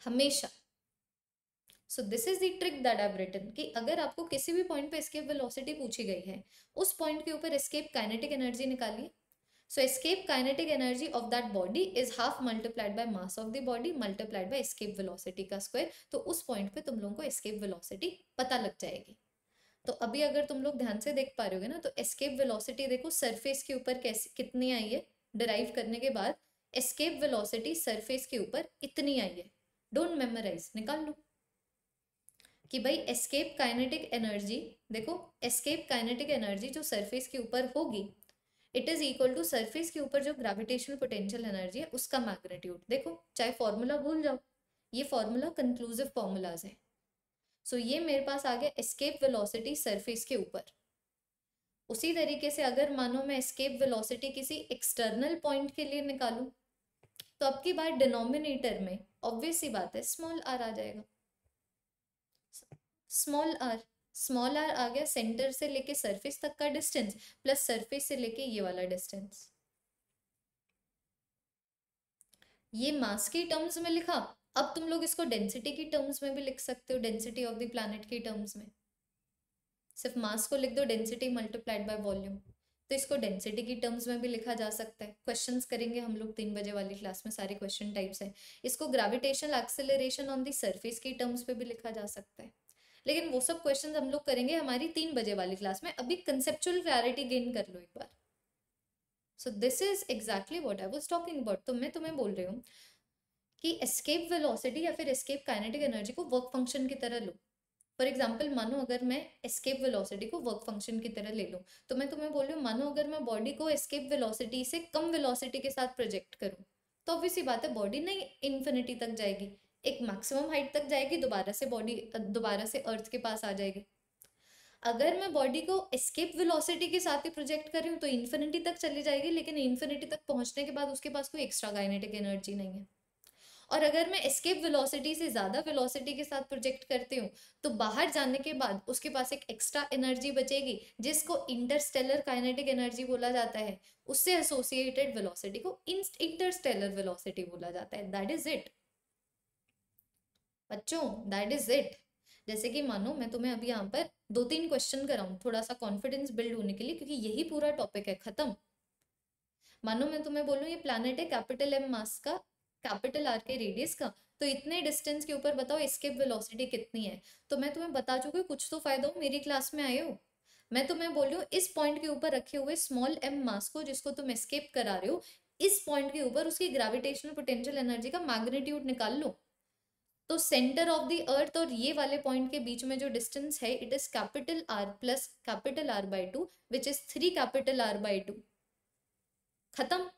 हमेशा। So this is the trick that I written कि अगर आपको किसी भी पॉइंट पे स्केप वेलोसिटी पूछी गई है, उस पॉइंट के ऊपर एस्केप काइनेटिक एनर्जी निकालिए। So escape kinetic energy of that body is half multiplied by mass of the body multiplied by escape velocity का स्क्वायर तो उस पॉइंट पे तुम लोगों को स्केप वेलोसिटी पता लग जाएगी। तो अभी अगर तुम लोग ध्यान से देख पा रहे हो ना तो एस्केप वेलोसिटी देखो सरफेस के ऊपर कैसे, कितनी आई है डिराइव करने के बाद एस्केप वेलोसिटी सरफेस के ऊपर कितनी आई है। डोंट मेमोराइज निकाल लो। कि भाई एस्केप काइनेटिक एनर्जी देखो एस्केप काइनेटिक एनर्जी जो सरफेस के ऊपर होगी it is equal to surface के ऊपर जो ग्रेविटेशनल पोटेंशियल एनर्जी है उसका मैग्नेट्यूड देखो चाहे फॉर्मूला भूल जाओ ये फॉर्मूला कंक्लूसिव फॉर्मूलाज है। सो so, ये मेरे पास आ गया एस्केप वेलोसिटी सरफेस के ऊपर। उसी तरीके से अगर मानो मैं एस्केप वेलोसिटी किसी एक्सटर्नल पॉइंट के लिए निकालू तो अब की बार डिनोमिनेटर में ऑब्वियस सी बात है स्मॉल आर आ जाएगा। स्मॉल आर स्मॉल आर आ गया सेंटर से लेके सरफेस तक का डिस्टेंस प्लस सरफेस से लेके ये वाला डिस्टेंस ये मास की टर्म्स में लिखा, अब तुम लोग इसको डेंसिटी की टर्म्स में भी लिख सकते हो डेंसिटी ऑफ़ द प्लैनेट की टर्म्स में। सिर्फ़ मास को लिख दो डेंसिटी मल्टीप्लाइड बाय वॉल्यूम तो इसको डेंसिटी की टर्म्स में भी लिखा जा सकता है। क्वेश्चंस करेंगे हम लोग तीन बजे वाली क्लास में, सारे क्वेश्चन टाइप्स हैं। इसको gravitational acceleration on the surface की टर्म्स पे भी लिखा जा सकता है। लेकिन वो सब क्वेश्चंस हम लोग करेंगे हमारी तीन बजे वाली क्लास में। अभी कंसेप्चुअल क्लैरिटी गेन कर लो एक बार। So this is exactly what I was talking about तो मैं तुम्हें बोल रही हूँ कि एस्केप वेलोसिटी या फिर एस्केप काइनेटिक एनर्जी को वर्क फ़ंक्शन की तरह लो। फॉर एग्ज़ाम्पल मानो अगर मैं एस्केप वेलोसिटी को वर्क फ़ंक्शन की तरह ले लूँ तो मैं तुम्हें बोल रही हूँ, मानो, अगर मैं बॉडी को एस्केप वेलोसिटी से कम वेलोसिटी के साथ प्रोजेक्ट करूँ तो ऑब्वियसली बात है बॉडी नहीं इन्फिनिटी तक जाएगी। एक मैक्सिमम हाइट तक जाएगी, दोबारा से बॉडी दोबारा से अर्थ के पास आ जाएगी। अगर मैं बॉडी को एस्केप वेलोसिटी के साथ ही प्रोजेक्ट कर रही हूँ तो इन्फिनिटी तक चली जाएगी, लेकिन इन्फिनिटी तक पहुँचने के बाद उसके पास कोई एक्स्ट्रा काइनेटिक एनर्जी नहीं है। और अगर मैं एस्केप वेलोसिटी से ज़्यादा वेलोसिटी के साथ प्रोजेक्ट करती हूँ तो बाहर जाने के बाद उसके पास एक एक्स्ट्रा एनर्जी बचेगी, जिसको इंटरस्टेलर काइनेटिक एनर्जी बोला जाता है। उससे एसोसिएटेड वेलोसिटी को इंटरस्टेलर वेलोसिटी बोला जाता है। दैट इज़ इट बच्चों दैट इज़ इट जैसे कि मानो, मैं तुम्हें अभी यहाँ पर दो तीन क्वेश्चन कराऊँ थोड़ा सा कॉन्फिडेंस बिल्ड होने के लिए, क्योंकि यही पूरा टॉपिक है, खत्म। मानो, मैं तुम्हें बोलूँ, ये प्लानट है कैपिटल एम मास का कैपिटल आर के रेडियस का तो इतने डिस्टेंस के ऊपर बताओ इसके वेलोसिटी कितनी है। तो मैं तुम्हें बता चुकी कुछ तो फ़ायदा हो, मेरी क्लास में आए हो। मैं तुम्हें बोल रही इस पॉइंट के ऊपर रखे हुए स्मॉल एम मास को जिसको तुम एस्केप करा रहे हो, इस पॉइंट के ऊपर उसकी ग्रेविटेशनल पोटेंशियल एनर्जी का मैग्नीट्यूड निकाल लो। तो सेंटर ऑफ़ द अर्थ और ये वाले पॉइंट के बीच में जो डिस्टेंस है it is capital R plus capital R by two which is three capital R by two खत्म।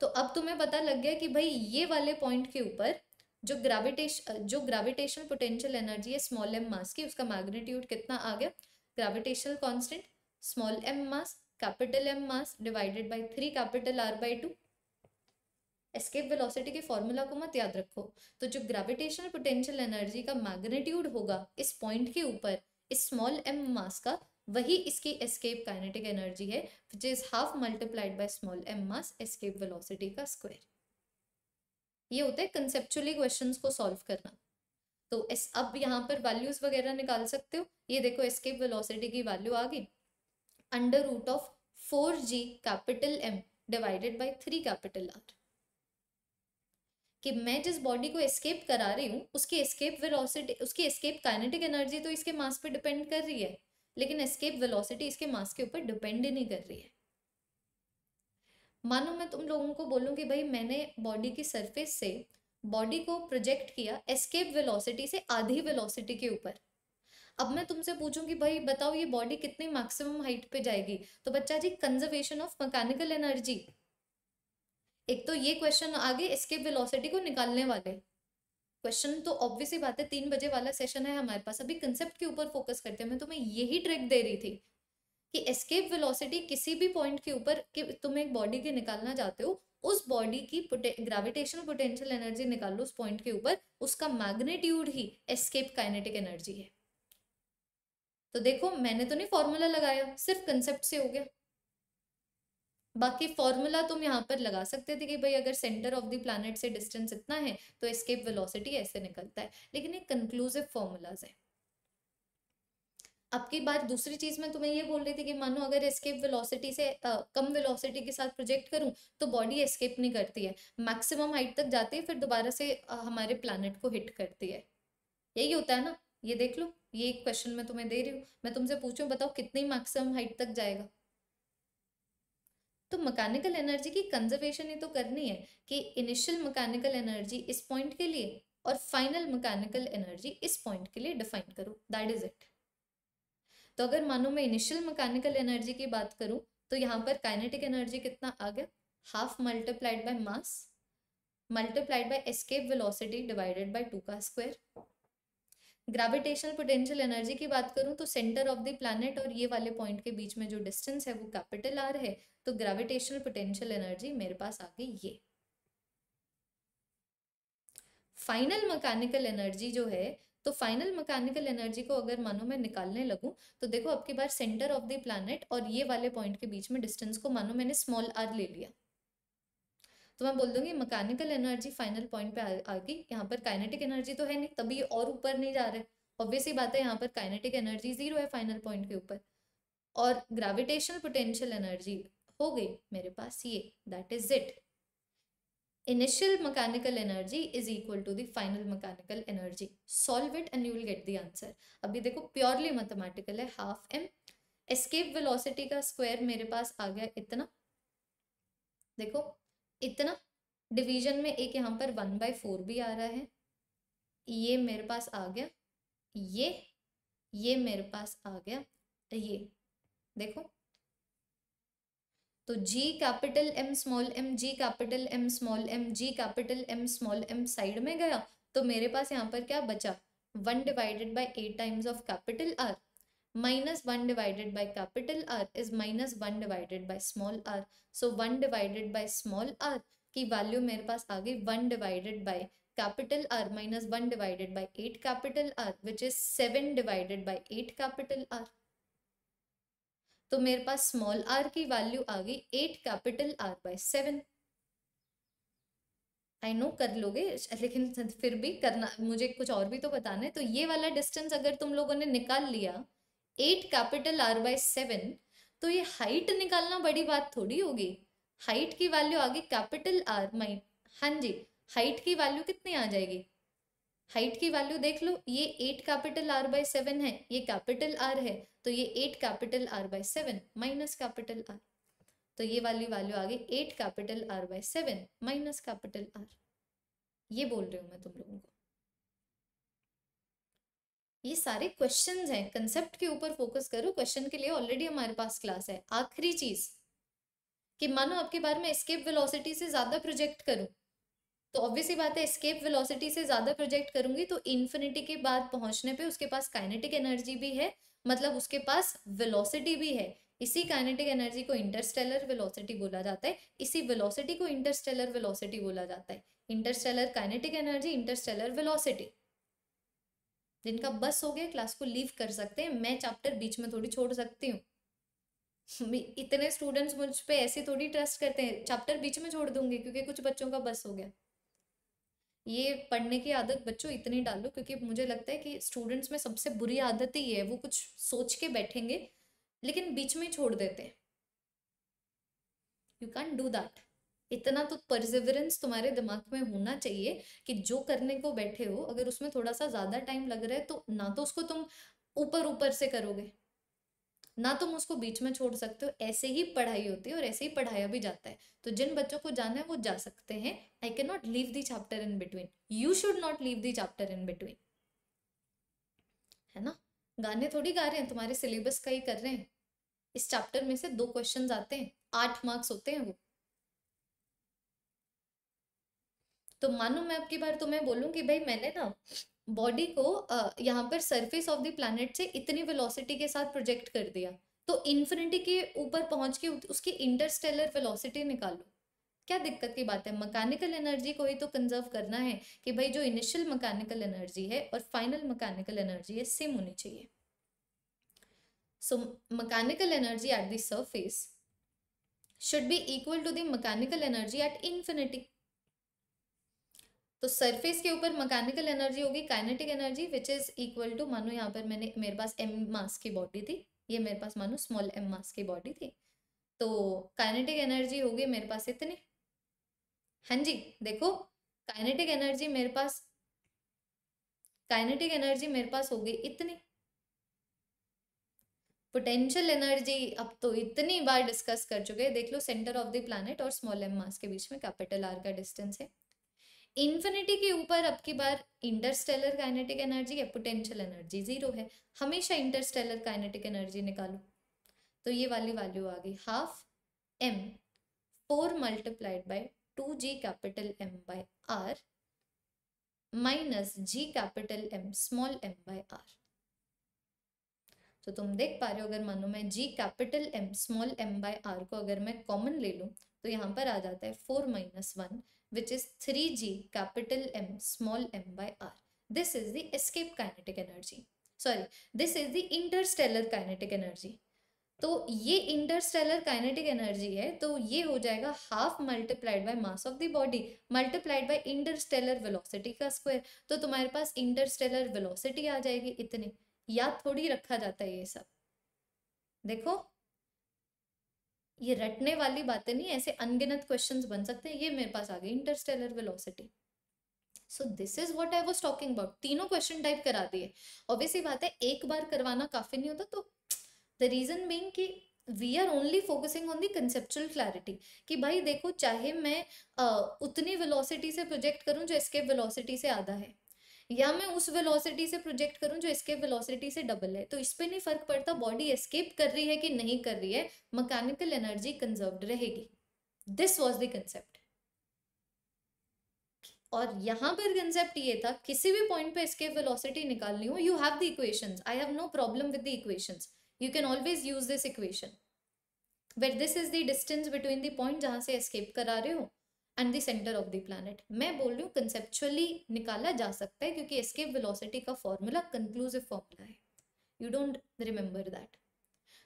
तो अब तुम्हें पता लग गया कि भाई ये वाले पॉइंट के ऊपर जो ग्रेविटेशन जो ग्रेविटेशनल पोटेंशियल एनर्जी है स्मॉल एम मास की, उसका मैग्नीट्यूड कितना आ गया? Gravitational constant small M mass capital M mass divided by three capital R by two escape velocity के फॉर्मूला को मत याद रखो। तो जो ग्रेविटेशनल पोटेंशियल एनर्जी का मैग्नीट्यूड होगा इस पॉइंट के ऊपर, इस स्मॉल एम मास का वही इसकी एस्केप काइनेटिक एनर्जी है which is half multiplied by small M mass escape velocity का स्क्वायर ये होता है कंसेप्चुअली क्वेश्चंस को सॉल्व करना। तो इस, अब यहाँ पर वैल्यूज़ वगैरह निकाल सकते हो। ये देखो एस्केप वेलोसिटी की वैल्यू आ गई। Under root of four G capital M divided by three capital R कि मैं जिस बॉडी को एस्केप करा रही हूँ, उसकी एस्केप वेलोसिटी उसकी एस्केप काइनेटिक एनर्जी तो इसके मास पे डिपेंड कर रही है। लेकिन एस्केप वेलोसिटी इसके मास के ऊपर डिपेंड ही नहीं कर रही है। मानो मैं तुम लोगों को बोलूँ कि भाई मैंने बॉडी की सरफेस से बॉडी को प्रोजेक्ट किया एस्केप वेलोसिटी से आधी वेलोसिटी के ऊपर। अब मैं तुमसे पूछूँ कि भाई बताओ ये बॉडी कितनी मैक्सिमम हाइट पे जाएगी? तो बच्चा जी कंजर्वेशन ऑफ़ मैकेनिकल एनर्जी एक तो ये क्वेश्चन आगे एस्केप वेलोसिटी को निकालने वाले। क्वेश्चन तो ऑब्वियसली बात है, तीन बजे वाला सेशन है हमारे पास। अभी कंसेप्ट के ऊपर फोकस करते हैं। मैं तुम्हें यही ट्रिक दे रही थी कि एस्केप वेलोसिटी किसी भी पॉइंट के ऊपर कि तुम एक बॉडी के निकालना चाहते हो, उस बॉडी की ग्रेविटेशनल पोटेंशियल एनर्जी निकाल लो उस पॉइंट के ऊपर। उसका मैग्नेट्यूड ही एस्केप काइनेटिक एनर्जी है। तो देखो, मैंने तो नहीं फॉर्मूला लगाया, सिर्फ़ कंसेप्ट से हो गया। बाकी फॉर्मूला तुम यहाँ पर लगा सकते थे कि भाई अगर सेंटर ऑफ़ द प्लानट से डिस्टेंस इतना है तो एस्केप वेलोसिटी ऐसे निकलता है। लेकिन ये कंक्लूसिव फॉर्मूलाज है। अब की बात दूसरी चीज़ मैं तुम्हें ये बोल रही थी कि मानो अगर एस्केप वेलोसिटी से आ, कम वेलोसिटी के साथ प्रोजेक्ट करूँ तो बॉडी एस्केप नहीं करती है। मैक्सिमम हाइट तक जाती है फिर दोबारा से आ, हमारे प्लानट को हिट करती है। यही होता है ना? ये देख लो। ये एक क्वेश्चन मैं तुम्हें दे रही हूँ। मैं तुमसे पूछूँ बताओ कितनी मैक्सिमम हाइट तक जाएगा? तो मैकेनिकल एनर्जी की कंजर्वेशन ही तो करनी है कि इनिशियल मैकेनिकल एनर्जी इस पॉइंट के लिए और फाइनल मैकेनिकल एनर्जी इस पॉइंट के लिए डिफाइन करो। दैट इज़ इट तो अगर मानो मैं इनिशियल मैकेनिकल एनर्जी की बात करूँ तो यहाँ पर काइनेटिक एनर्जी कितना आ गया? Half multiplied by mass multiplied by escape velocity divided by two का स्क्वायर ग्रेविटेशनल पोटेंशियल एनर्जी की बात करूँ तो सेंटर ऑफ़ द प्लैनेट और ये वाले पॉइंट के बीच में जो डिस्टेंस है वो कैपिटल आर है तो ग्रेविटेशनल पोटेंशियल एनर्जी मेरे पास आ गई ये। फाइनल मैकेनिकल एनर्जी जो है तो फाइनल मैकेनिकल एनर्जी को अगर मानो मैं निकालने लगूं तो देखो अब की बार सेंटर ऑफ़ द प्लानट और ये वाले पॉइंट के बीच में डिस्टेंस को मानो मैंने स्मॉल आर ले लिया। तो मैं बोल दूँगी मैकेनिकल एनर्जी फाइनल पॉइंट पे आ गई यहाँ पर काइनेटिक एनर्जी तो है नहीं, तभी और ऊपर नहीं जा रहे। ऑब्वियसली बात है, यहाँ पर काइनेटिक एनर्जी ज़ीरो है फाइनल पॉइंट के ऊपर। और ग्रेविटेशनल पोटेंशियल एनर्जी हो गई मेरे पास, ये that is it initial mechanical energy is equal to the final mechanical energy solve it and you will get the answer अभी देखो प्योरली मैथमेटिकल है हाफ़ एम एस्केप वेलोसिटी का स्क्वायर मेरे पास आ गया इतना। देखो इतना डिवीज़न में एक यहाँ पर वन बाई फोर भी आ रहा है। ये मेरे पास आ गया, ये ये मेरे पास आ गया, ये, देखो। तो G capital M small M G capital M small M G capital M small M side में गया तो मेरे पास यहाँ पर क्या बचा? One divided by eight times of capital R minus one divided by capital R is minus one divided by small R so one divided by small R की वैल्यू मेरे पास आ गई one divided by capital R minus one divided by eight capital R which is seven divided by eight capital R तो मेरे पास स्मॉल आर की वैल्यू आ गई eight capital R by seven I know कर लोगे, लेकिन फिर भी करना, मुझे कुछ और भी तो बताना है। तो ये वाला डिस्टेंस अगर तुम लोगों ने निकाल लिया eight capital R by seven तो ये हाइट निकालना बड़ी बात थोड़ी होगी। हाइट की वैल्यू आ गई कैपिटल आर माई हाँ जी हाइट की वैल्यू कितनी आ जाएगी? हाइट की वैल्यू देख लो, ये eight capital R by seven है, ये कैपिटल आर है तो ये eight capital R by seven minus capital R तो ये वाली वैल्यू आ गई eight capital R by seven minus capital R ये बोल रही हूँ मैं तुम लोगों को। ये सारे क्वेश्चन हैं। कंसेप्ट के ऊपर फोकस करो। क्वेश्चन के लिए ऑलरेडी हमारे पास क्लास है। आखिरी चीज़, कि मानो आपके बारे में स्केप वेलोसिटी से ज़्यादा प्रोजेक्ट करूँ। तो ऑब्वियसली बात है स्केप वेलोसिटी से ज़्यादा प्रोजेक्ट करूँगी तो इन्फिनिटी के बाद पहुँचने पे उसके पास काइनेटिक एनर्जी भी है मतलब उसके पास वेलोसिटी भी है। इसी काइनेटिक एनर्जी को इंटरस्टेलर वेलोसिटी बोला जाता है। इसी वेलोसिटी को इंटरस्टेलर वेलोसिटी बोला जाता है। Interstellar kinetic energy interstellar velocity जिनका बस हो गया क्लास को लीव कर सकते हैं। मैं चैप्टर बीच में थोड़ी छोड़ सकती हूँ। इतने स्टूडेंट्स मुझ पे ऐसे थोड़ी ट्रस्ट करते हैं। चैप्टर बीच में छोड़ दूँगी क्योंकि कुछ बच्चों का बस हो गया। ये पढ़ने की आदत बच्चों इतनी डालो क्योंकि मुझे लगता है कि स्टूडेंट्स में सबसे बुरी आदत ही है। वो कुछ सोच के बैठेंगे, लेकिन बीच में छोड़ देते हैं। यू कैन डू दैट इतना तो परसिवरेंस तुम्हारे दिमाग में होना चाहिए कि जो करने को बैठे हो, अगर उसमें थोड़ा सा ज़्यादा टाइम लग रहा है तो ना तो उसको तुम ऊपर ऊपर से करोगे। ना तुम उसको बीच में छोड़ सकते हो, ऐसे ही पढ़ाई होती है और ऐसे ही पढ़ाया भी जाता है। तो जिन बच्चों को जाना है, वो जा सकते हैं। I can not leave the chapter in between you should not leave the chapter in between है ना? गाने थोड़ी गा रहे हैं, तुम्हारे सिलेबस का ही कर रहे हैं। इस चैप्टर में से दो क्वेश्चन आते हैं। आठ मार्क्स होते हैं वो। तो मानो मैं आपकी बार तुम्हें बोलूँ कि भाई मैंने ना बॉडी को यहाँ पर सरफेस ऑफ़ द प्लानट से इतनी वेलोसिटी के साथ प्रोजेक्ट कर दिया। तो इन्फिनिटी के ऊपर पहुँच के उसकी इंटरस्टेलर वेलोसिटी निकालो। क्या दिक्कत की बात है? मैकेनिकल एनर्जी को ही तो कंजर्व करना है कि भाई जो इनिशियल मैकेनिकल एनर्जी है और फाइनल मैकेनिकल एनर्जी है सेम होनी चाहिए। So mechanical energy at the surface should be equal to the mechanical energy at infinity तो सरफेस के ऊपर मैकेनिकल एनर्जी होगी kinetic energy which is equal to मानो यहाँ पर मैंने, मेरे पास एम मास की बॉडी थी, ये मेरे पास मानो स्मॉल एम मास की बॉडी थी तो काइनेटिक एनर्जी होगी मेरे पास इतनी। हाँ जी, देखो काइनेटिक एनर्जी मेरे पास काइनेटिक एनर्जी मेरे पास होगी इतनी। पोटेंशियल एनर्जी अब तो इतनी बार डिस्कस कर चुके देख लो सेंटर ऑफ़ द प्लैनेट और स्मॉल एम मास के बीच में कैपिटल आर का डिस्टेंस है। इन्फिनिटी के ऊपर अब की बार इंटरस्टेलर काइनेटिक एनर्जी या पोटेंशियल एनर्जी ज़ीरो है। हमेशा इंटरस्टेलर काइनेटिक एनर्जी निकालो। तो ये वाली वैल्यू आ गई half M four multiplied by two G capital M by R minus G capital M small m by R तो तुम देख पा रहे हो, अगर मानो मैं G capital M small m by R को अगर मैं कॉमन ले लूँ तो यहाँ पर आ जाता है four minus one which is 3g capital M, small m by r. this is the escape kinetic energy. Sorry, this is the interstellar kinetic energy. तो ये इंटरस्टेलर काइनेटिक एनर्जी है तो ये हो जाएगा half multiplied by mass of the body multiplied by interstellar velocity का स्क्वायर तो तुम्हारे पास इंटरस्टेलर वेलोसिटी आ जाएगी इतनी. याद थोड़ी रखा जाता है ये सब. देखो ये रटने वाली बातें नहीं ऐसे अनगिनत क्वेश्चंस बन सकते हैं। ये मेरे पास आ गए interstellar velocity so this is what I was talking about तीनों क्वेश्चन टाइप करा दिए। ऑब्वियसली बात है एक बार करवाना काफ़ी नहीं होता तो द रीजन बीइंग कि we are only focusing on the conceptual clarity कि भाई देखो चाहे मैं uh, उतनी वेलोसिटी से प्रोजेक्ट करूँ जो एस्केप वेलोसिटी से आधा है। या मैं उस वेलोसिटी से प्रोजेक्ट करूँ जो एस्केप वेलोसिटी से डबल है। तो इस पर नहीं फ़र्क पड़ता बॉडी एस्केप कर रही है कि नहीं कर रही है मैकेनिकल एनर्जी कंजर्व्ड रहेगी। दिस वॉज़ द कंसेप्ट और यहाँ पर कंसेप्ट ये था, किसी भी पॉइंट पे एस्केप वेलोसिटी निकालनी हो you have the equations I have no problem with the equations you can always use this equation wait this is the distance between the point जहाँ से एस्केप करा रहे हो and the centre of the planet मैं बोल रही हूँ कंसेप्चुअली निकाला जा सकता है, क्योंकि एस्केप वेलोसिटी का फॉर्मूला कंक्लूसिव फॉर्मूला है। यू डोंट रिमेंबर दैट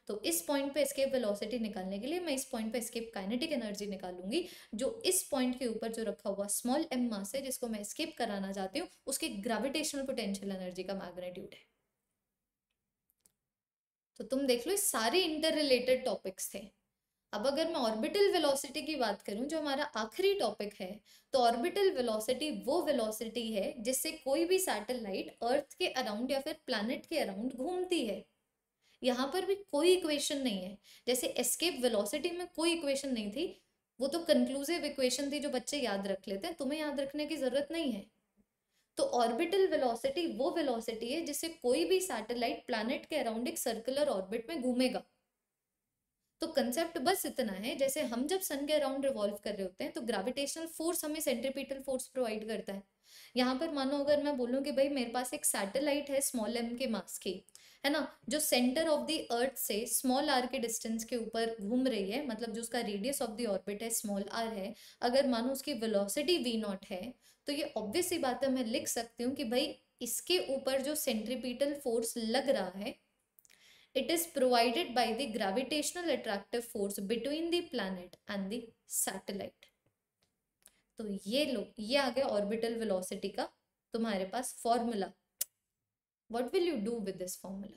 तो इस पॉइंट पे एस्केप वेलोसिटी निकालने के लिए मैं इस पॉइंट पे एस्केप काइनेटिक एनर्जी निकालूँगी, जो इस पॉइंट के ऊपर जो रखा हुआ स्मॉल एम मास है, जिसको मैं एस्केप कराना चाहती हूँ, उसके ग्रेविटेशनल पोटेंशियल एनर्जी का मैग्नेट्यूड है। तो तुम देख लो सारे इंटर रिलेटेड टॉपिक्स थे। अब अगर मैं ऑर्बिटल वेलोसिटी की बात करूँ, जो हमारा आखिरी टॉपिक है तो ऑर्बिटल वेलोसिटी वो वेलोसिटी है जिससे कोई भी सैटेलाइट अर्थ के अराउंड या फिर प्लैनेट के अराउंड घूमती है। यहाँ पर भी कोई इक्वेशन नहीं है। जैसे एस्केप वेलोसिटी में कोई इक्वेशन नहीं थी, वो तो कंक्लूसिव इक्वेशन थी जो बच्चे याद रख लेते हैं, तुम्हें याद रखने की ज़रूरत नहीं है। तो ऑर्बिटल वेलोसिटी वो वेलोसिटी है जिससे कोई भी सैटेलाइट प्लैनेट के अराउंड एक सर्कुलर ऑर्बिट में घूमेगा। तो कंसेप्ट बस इतना है, जैसे हम जब सन के अराउंड रिवॉल्व कर रहे होते हैं तो ग्रेविटेशनल फोर्स हमें सेंट्रीपिटल फोर्स प्रोवाइड करता है। यहाँ पर मानो अगर मैं बोलूँ कि भाई मेरे पास एक सैटेलाइट है स्मॉल एम के मास की, है ना? जो सेंटर ऑफ़ द अर्थ से स्मॉल आर के डिस्टेंस के ऊपर घूम रही है मतलब जो उसका रेडियस ऑफ़ द ऑर्बिट है स्मॉल आर है, अगर मानो उसकी वेलोसिटी वी नॉट है तो ये ऑब्वियस ही बात है, मैं लिख सकती हूँ कि भाई इसके ऊपर जो सेंट्रीपिटल फोर्स लग रहा है it is provided by the gravitational attractive force between the planet and the satellite. तो ये लो, ये आ गया ऑर्बिटल वेलोसिटी का तुम्हारे पास formula what will you do with this formula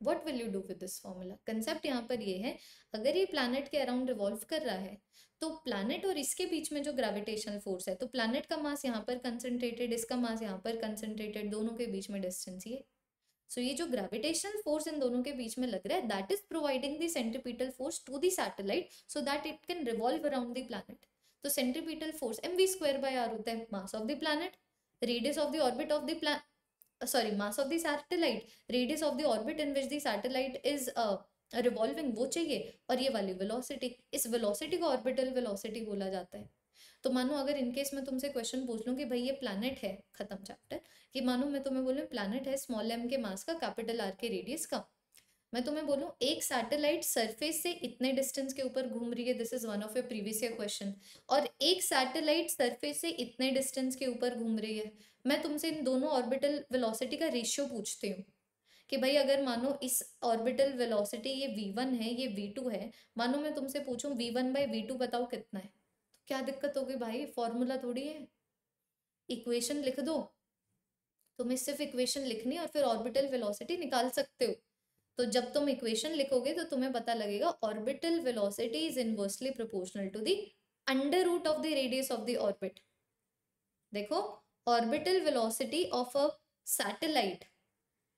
what will you do with this formula concept यहाँ पर ये है, अगर ये प्लैनेट के अराउंड रिवॉल्व कर रहा है तो प्लैनेट और इसके बीच में जो ग्रेविटेशनल फोर्स है तो प्लैनेट का मास यहाँ पर कंसंट्रेटेड इसका मास यहाँ पर कंसंट्रेटेड दोनों के बीच में डिस्टेंस ये सो so, ये जो ग्रेविटेशनल फोर्स इन दोनों के बीच में लग रहा है that is providing the centripetal force to the satellite so that it can revolve around the planet तो centripetal force M V square by R होता है mass of the planet radius of the orbit of the plan sorry mass of the satellite radius of the orbit in which the satellite is revolving वो चाहिए। और ये वाली वेलोसिटी इस वेलोसिटी को ऑर्बिटल वेलोसिटी बोला जाता है। तो मानो अगर इनकेस मैं तुमसे क्वेश्चन पूछ लूँ कि भाई ये प्लानट है, खत्म चैप्टर कि मानो मैं तुम्हें बोलूँ प्लानट है स्मॉल एम के मास का कैपिटल आर के रेडियस का, मैं तुम्हें बोलूँ एक सैटेलाइट सरफेस से इतने डिस्टेंस के ऊपर घूम रही है this is one of your previous year question और एक सैटेलाइट सरफेस से इतने डिस्टेंस के ऊपर घूम रही है, मैं तुमसे इन दोनों ऑर्बिटल वेलोसिटी का रेशियो पूछती हूँ, कि भाई अगर मानो इस ऑर्बिटल वेलोसिटी ये वी वन है, ये वी टू है, मानो मैं तुमसे पूछूँ वी वन बाई वी बताओ कितना है? क्या दिक्कत होगी भाई? फॉर्मूला थोड़ी है। इक्वेशन लिख दो। तुम्हें सिर्फ़ इक्वेशन लिखनी और फिर ऑर्बिटल वेलोसिटी निकाल सकते हो। तो जब तुम इक्वेशन लिखोगे तो तुम्हें पता लगेगा orbital velocity is inversely proportional to the under root of the radius of the orbit देखो orbital velocity of a satellite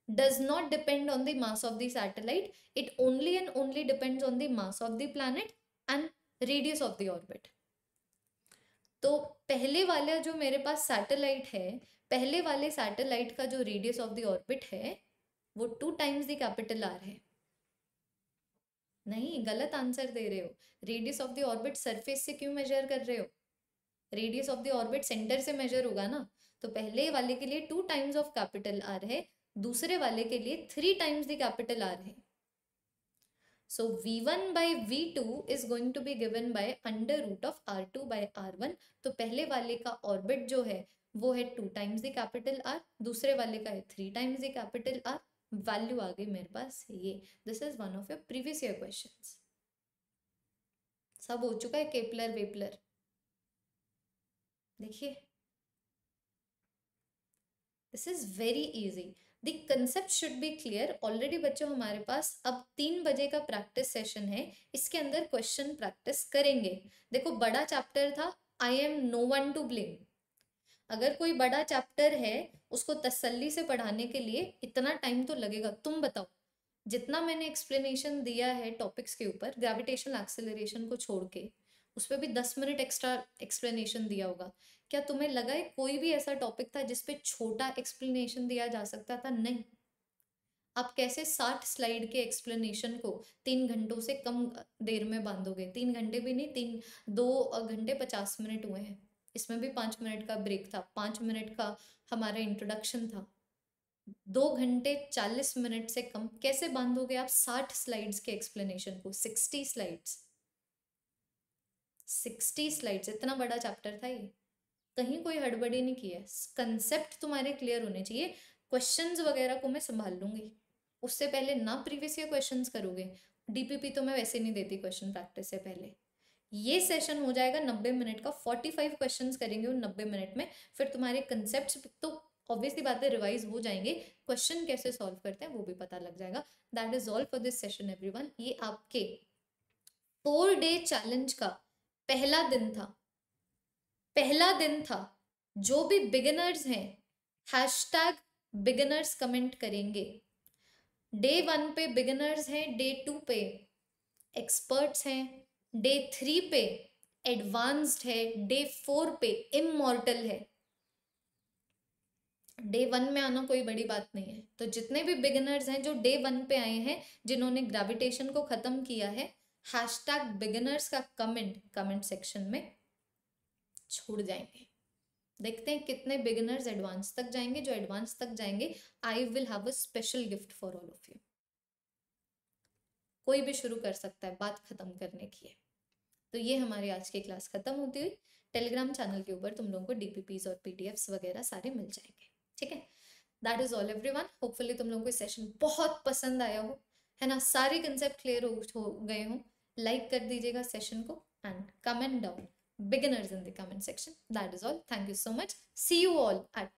does not depend on the mass of the satellite. It only and only depends on the mass of the planet and radius of the orbit. तो पहले वाला जो मेरे पास सैटेलाइट है, पहले वाले सैटेलाइट का जो रेडियस ऑफ़ द ऑर्बिट है, वो two times the capital R है। नहीं, गलत आंसर दे रहे हो। Radius of the orbit surface से क्यों मेजर कर रहे हो? Radius of the orbit centre से मेजर होगा ना। तो पहले वाले के लिए two times of capital R है, दूसरे वाले के लिए three times the capital R है। So V1 by V2 is going to be given by under root of R2 by R1. तो पहले वाले का ऑर्बिट जो है, वो है two times the capital R दूसरे वाले का है three times the capital R value आ गई मेरे पास ये। This is one of your previous year question सब हो चुका है केपलर वेपलर देखिए। This is very easy the concept should be clear already बच्चों हमारे पास अब तीन बजे का प्रैक्टिस सेशन है। इसके अंदर क्वेश्चन प्रैक्टिस करेंगे। देखो, बड़ा चैप्टर था। I am no one to blame अगर कोई बड़ा चैप्टर है, उसको तसल्ली से पढ़ाने के लिए इतना टाइम तो लगेगा। तुम बताओ, जितना मैंने एक्सप्लेनेशन दिया है टॉपिक्स के ऊपर ग्रेविटेशनल एक्सेलरेशन को छोड़ के उस पर भी दस मिनट एक्स्ट्रा एक्सप्लेनेशन दिया होगा। क्या तुम्हें लगा है कोई भी ऐसा टॉपिक था जिसपे छोटा एक्सप्लेनेशन दिया जा सकता था? नहीं। आप कैसे साठ स्लाइड के एक्सप्लेनेशन को तीन घंटों से कम देर में बांधोगे? तीन घंटे भी नहीं, तीन, दो घंटे पचास मिनट हुए हैं। इसमें भी पाँच मिनट का ब्रेक था। पाँच मिनट का हमारा इंट्रोडक्शन था। दो घंटे चालीस मिनट से कम कैसे बांधोगे आप साठ स्लाइड्स के एक्सप्लेनेशन को? सिक्सटी स्लाइड्स सिक्सटी स्लाइड्स इतना बड़ा चैप्टर था ये। कहीं कोई हड़बड़ी नहीं की है। कंसेप्ट तुम्हारे क्लियर होने चाहिए। क्वेश्चन वगैरह को मैं संभाल लूँगी। उससे पहले ना प्रीवियस ईयर क्वेश्चंस करोगे। डीपीपी तो मैं वैसे नहीं देती क्वेश्चन प्रैक्टिस से पहले। ये सेशन हो जाएगा नब्बे मिनट का। फोर्टी फाइव क्वेश्चन करेंगे उन नब्बे मिनट में। फिर तुम्हारे कंसेप्ट तो ऑब्वियसली बातें रिवाइज हो जाएँगे। क्वेश्चन कैसे सॉल्व करते हैं वो भी पता लग जाएगा। That is all for this session everyone ये आपके फोर डे चैलेंज का पहला दिन था। पहला दिन था। जो भी बिगिनर्स हैं हैशटैग बिगिनर्स कमेंट करेंगे। डे वन पे बिगिनर्स हैं, डे टू पे एक्सपर्ट्स हैं, डे थ्री पे एडवांस्ड है, डे फोर पे इमोर्टल है। डे वन में आना कोई बड़ी बात नहीं है। तो जितने भी बिगिनर्स हैं जो डे वन पे आए हैं, जिन्होंने ग्रेविटेशन को ख़त्म किया है हैशटैग बिगिनर्स का कमेंट कमेंट सेक्शन में छोड़ जाएँगे। देखते हैं कितने बिगिनर्स एडवांस तक जाएँगे। जो एडवांस तक जाएँगे I will have a special gift for all of you कोई भी शुरू कर सकता है, बात खत्म करने की है। तो ये हमारी आज की क्लास खत्म होती हुई। टेलीग्राम चैनल के ऊपर तुम लोगों को डीपीपीज और पीडीएफ्स वगैरह सारे मिल जाएँगे। ठीक है? That is all everyone hopefully तुम लोगों को सेशन बहुत पसंद आया हो। है ना? सारे कंसेप्ट क्लियर हो गए हों। लाइक कर दीजिएगा सेशन को and comment down beginners in the comment section. That is all. Thank you so much. See you all at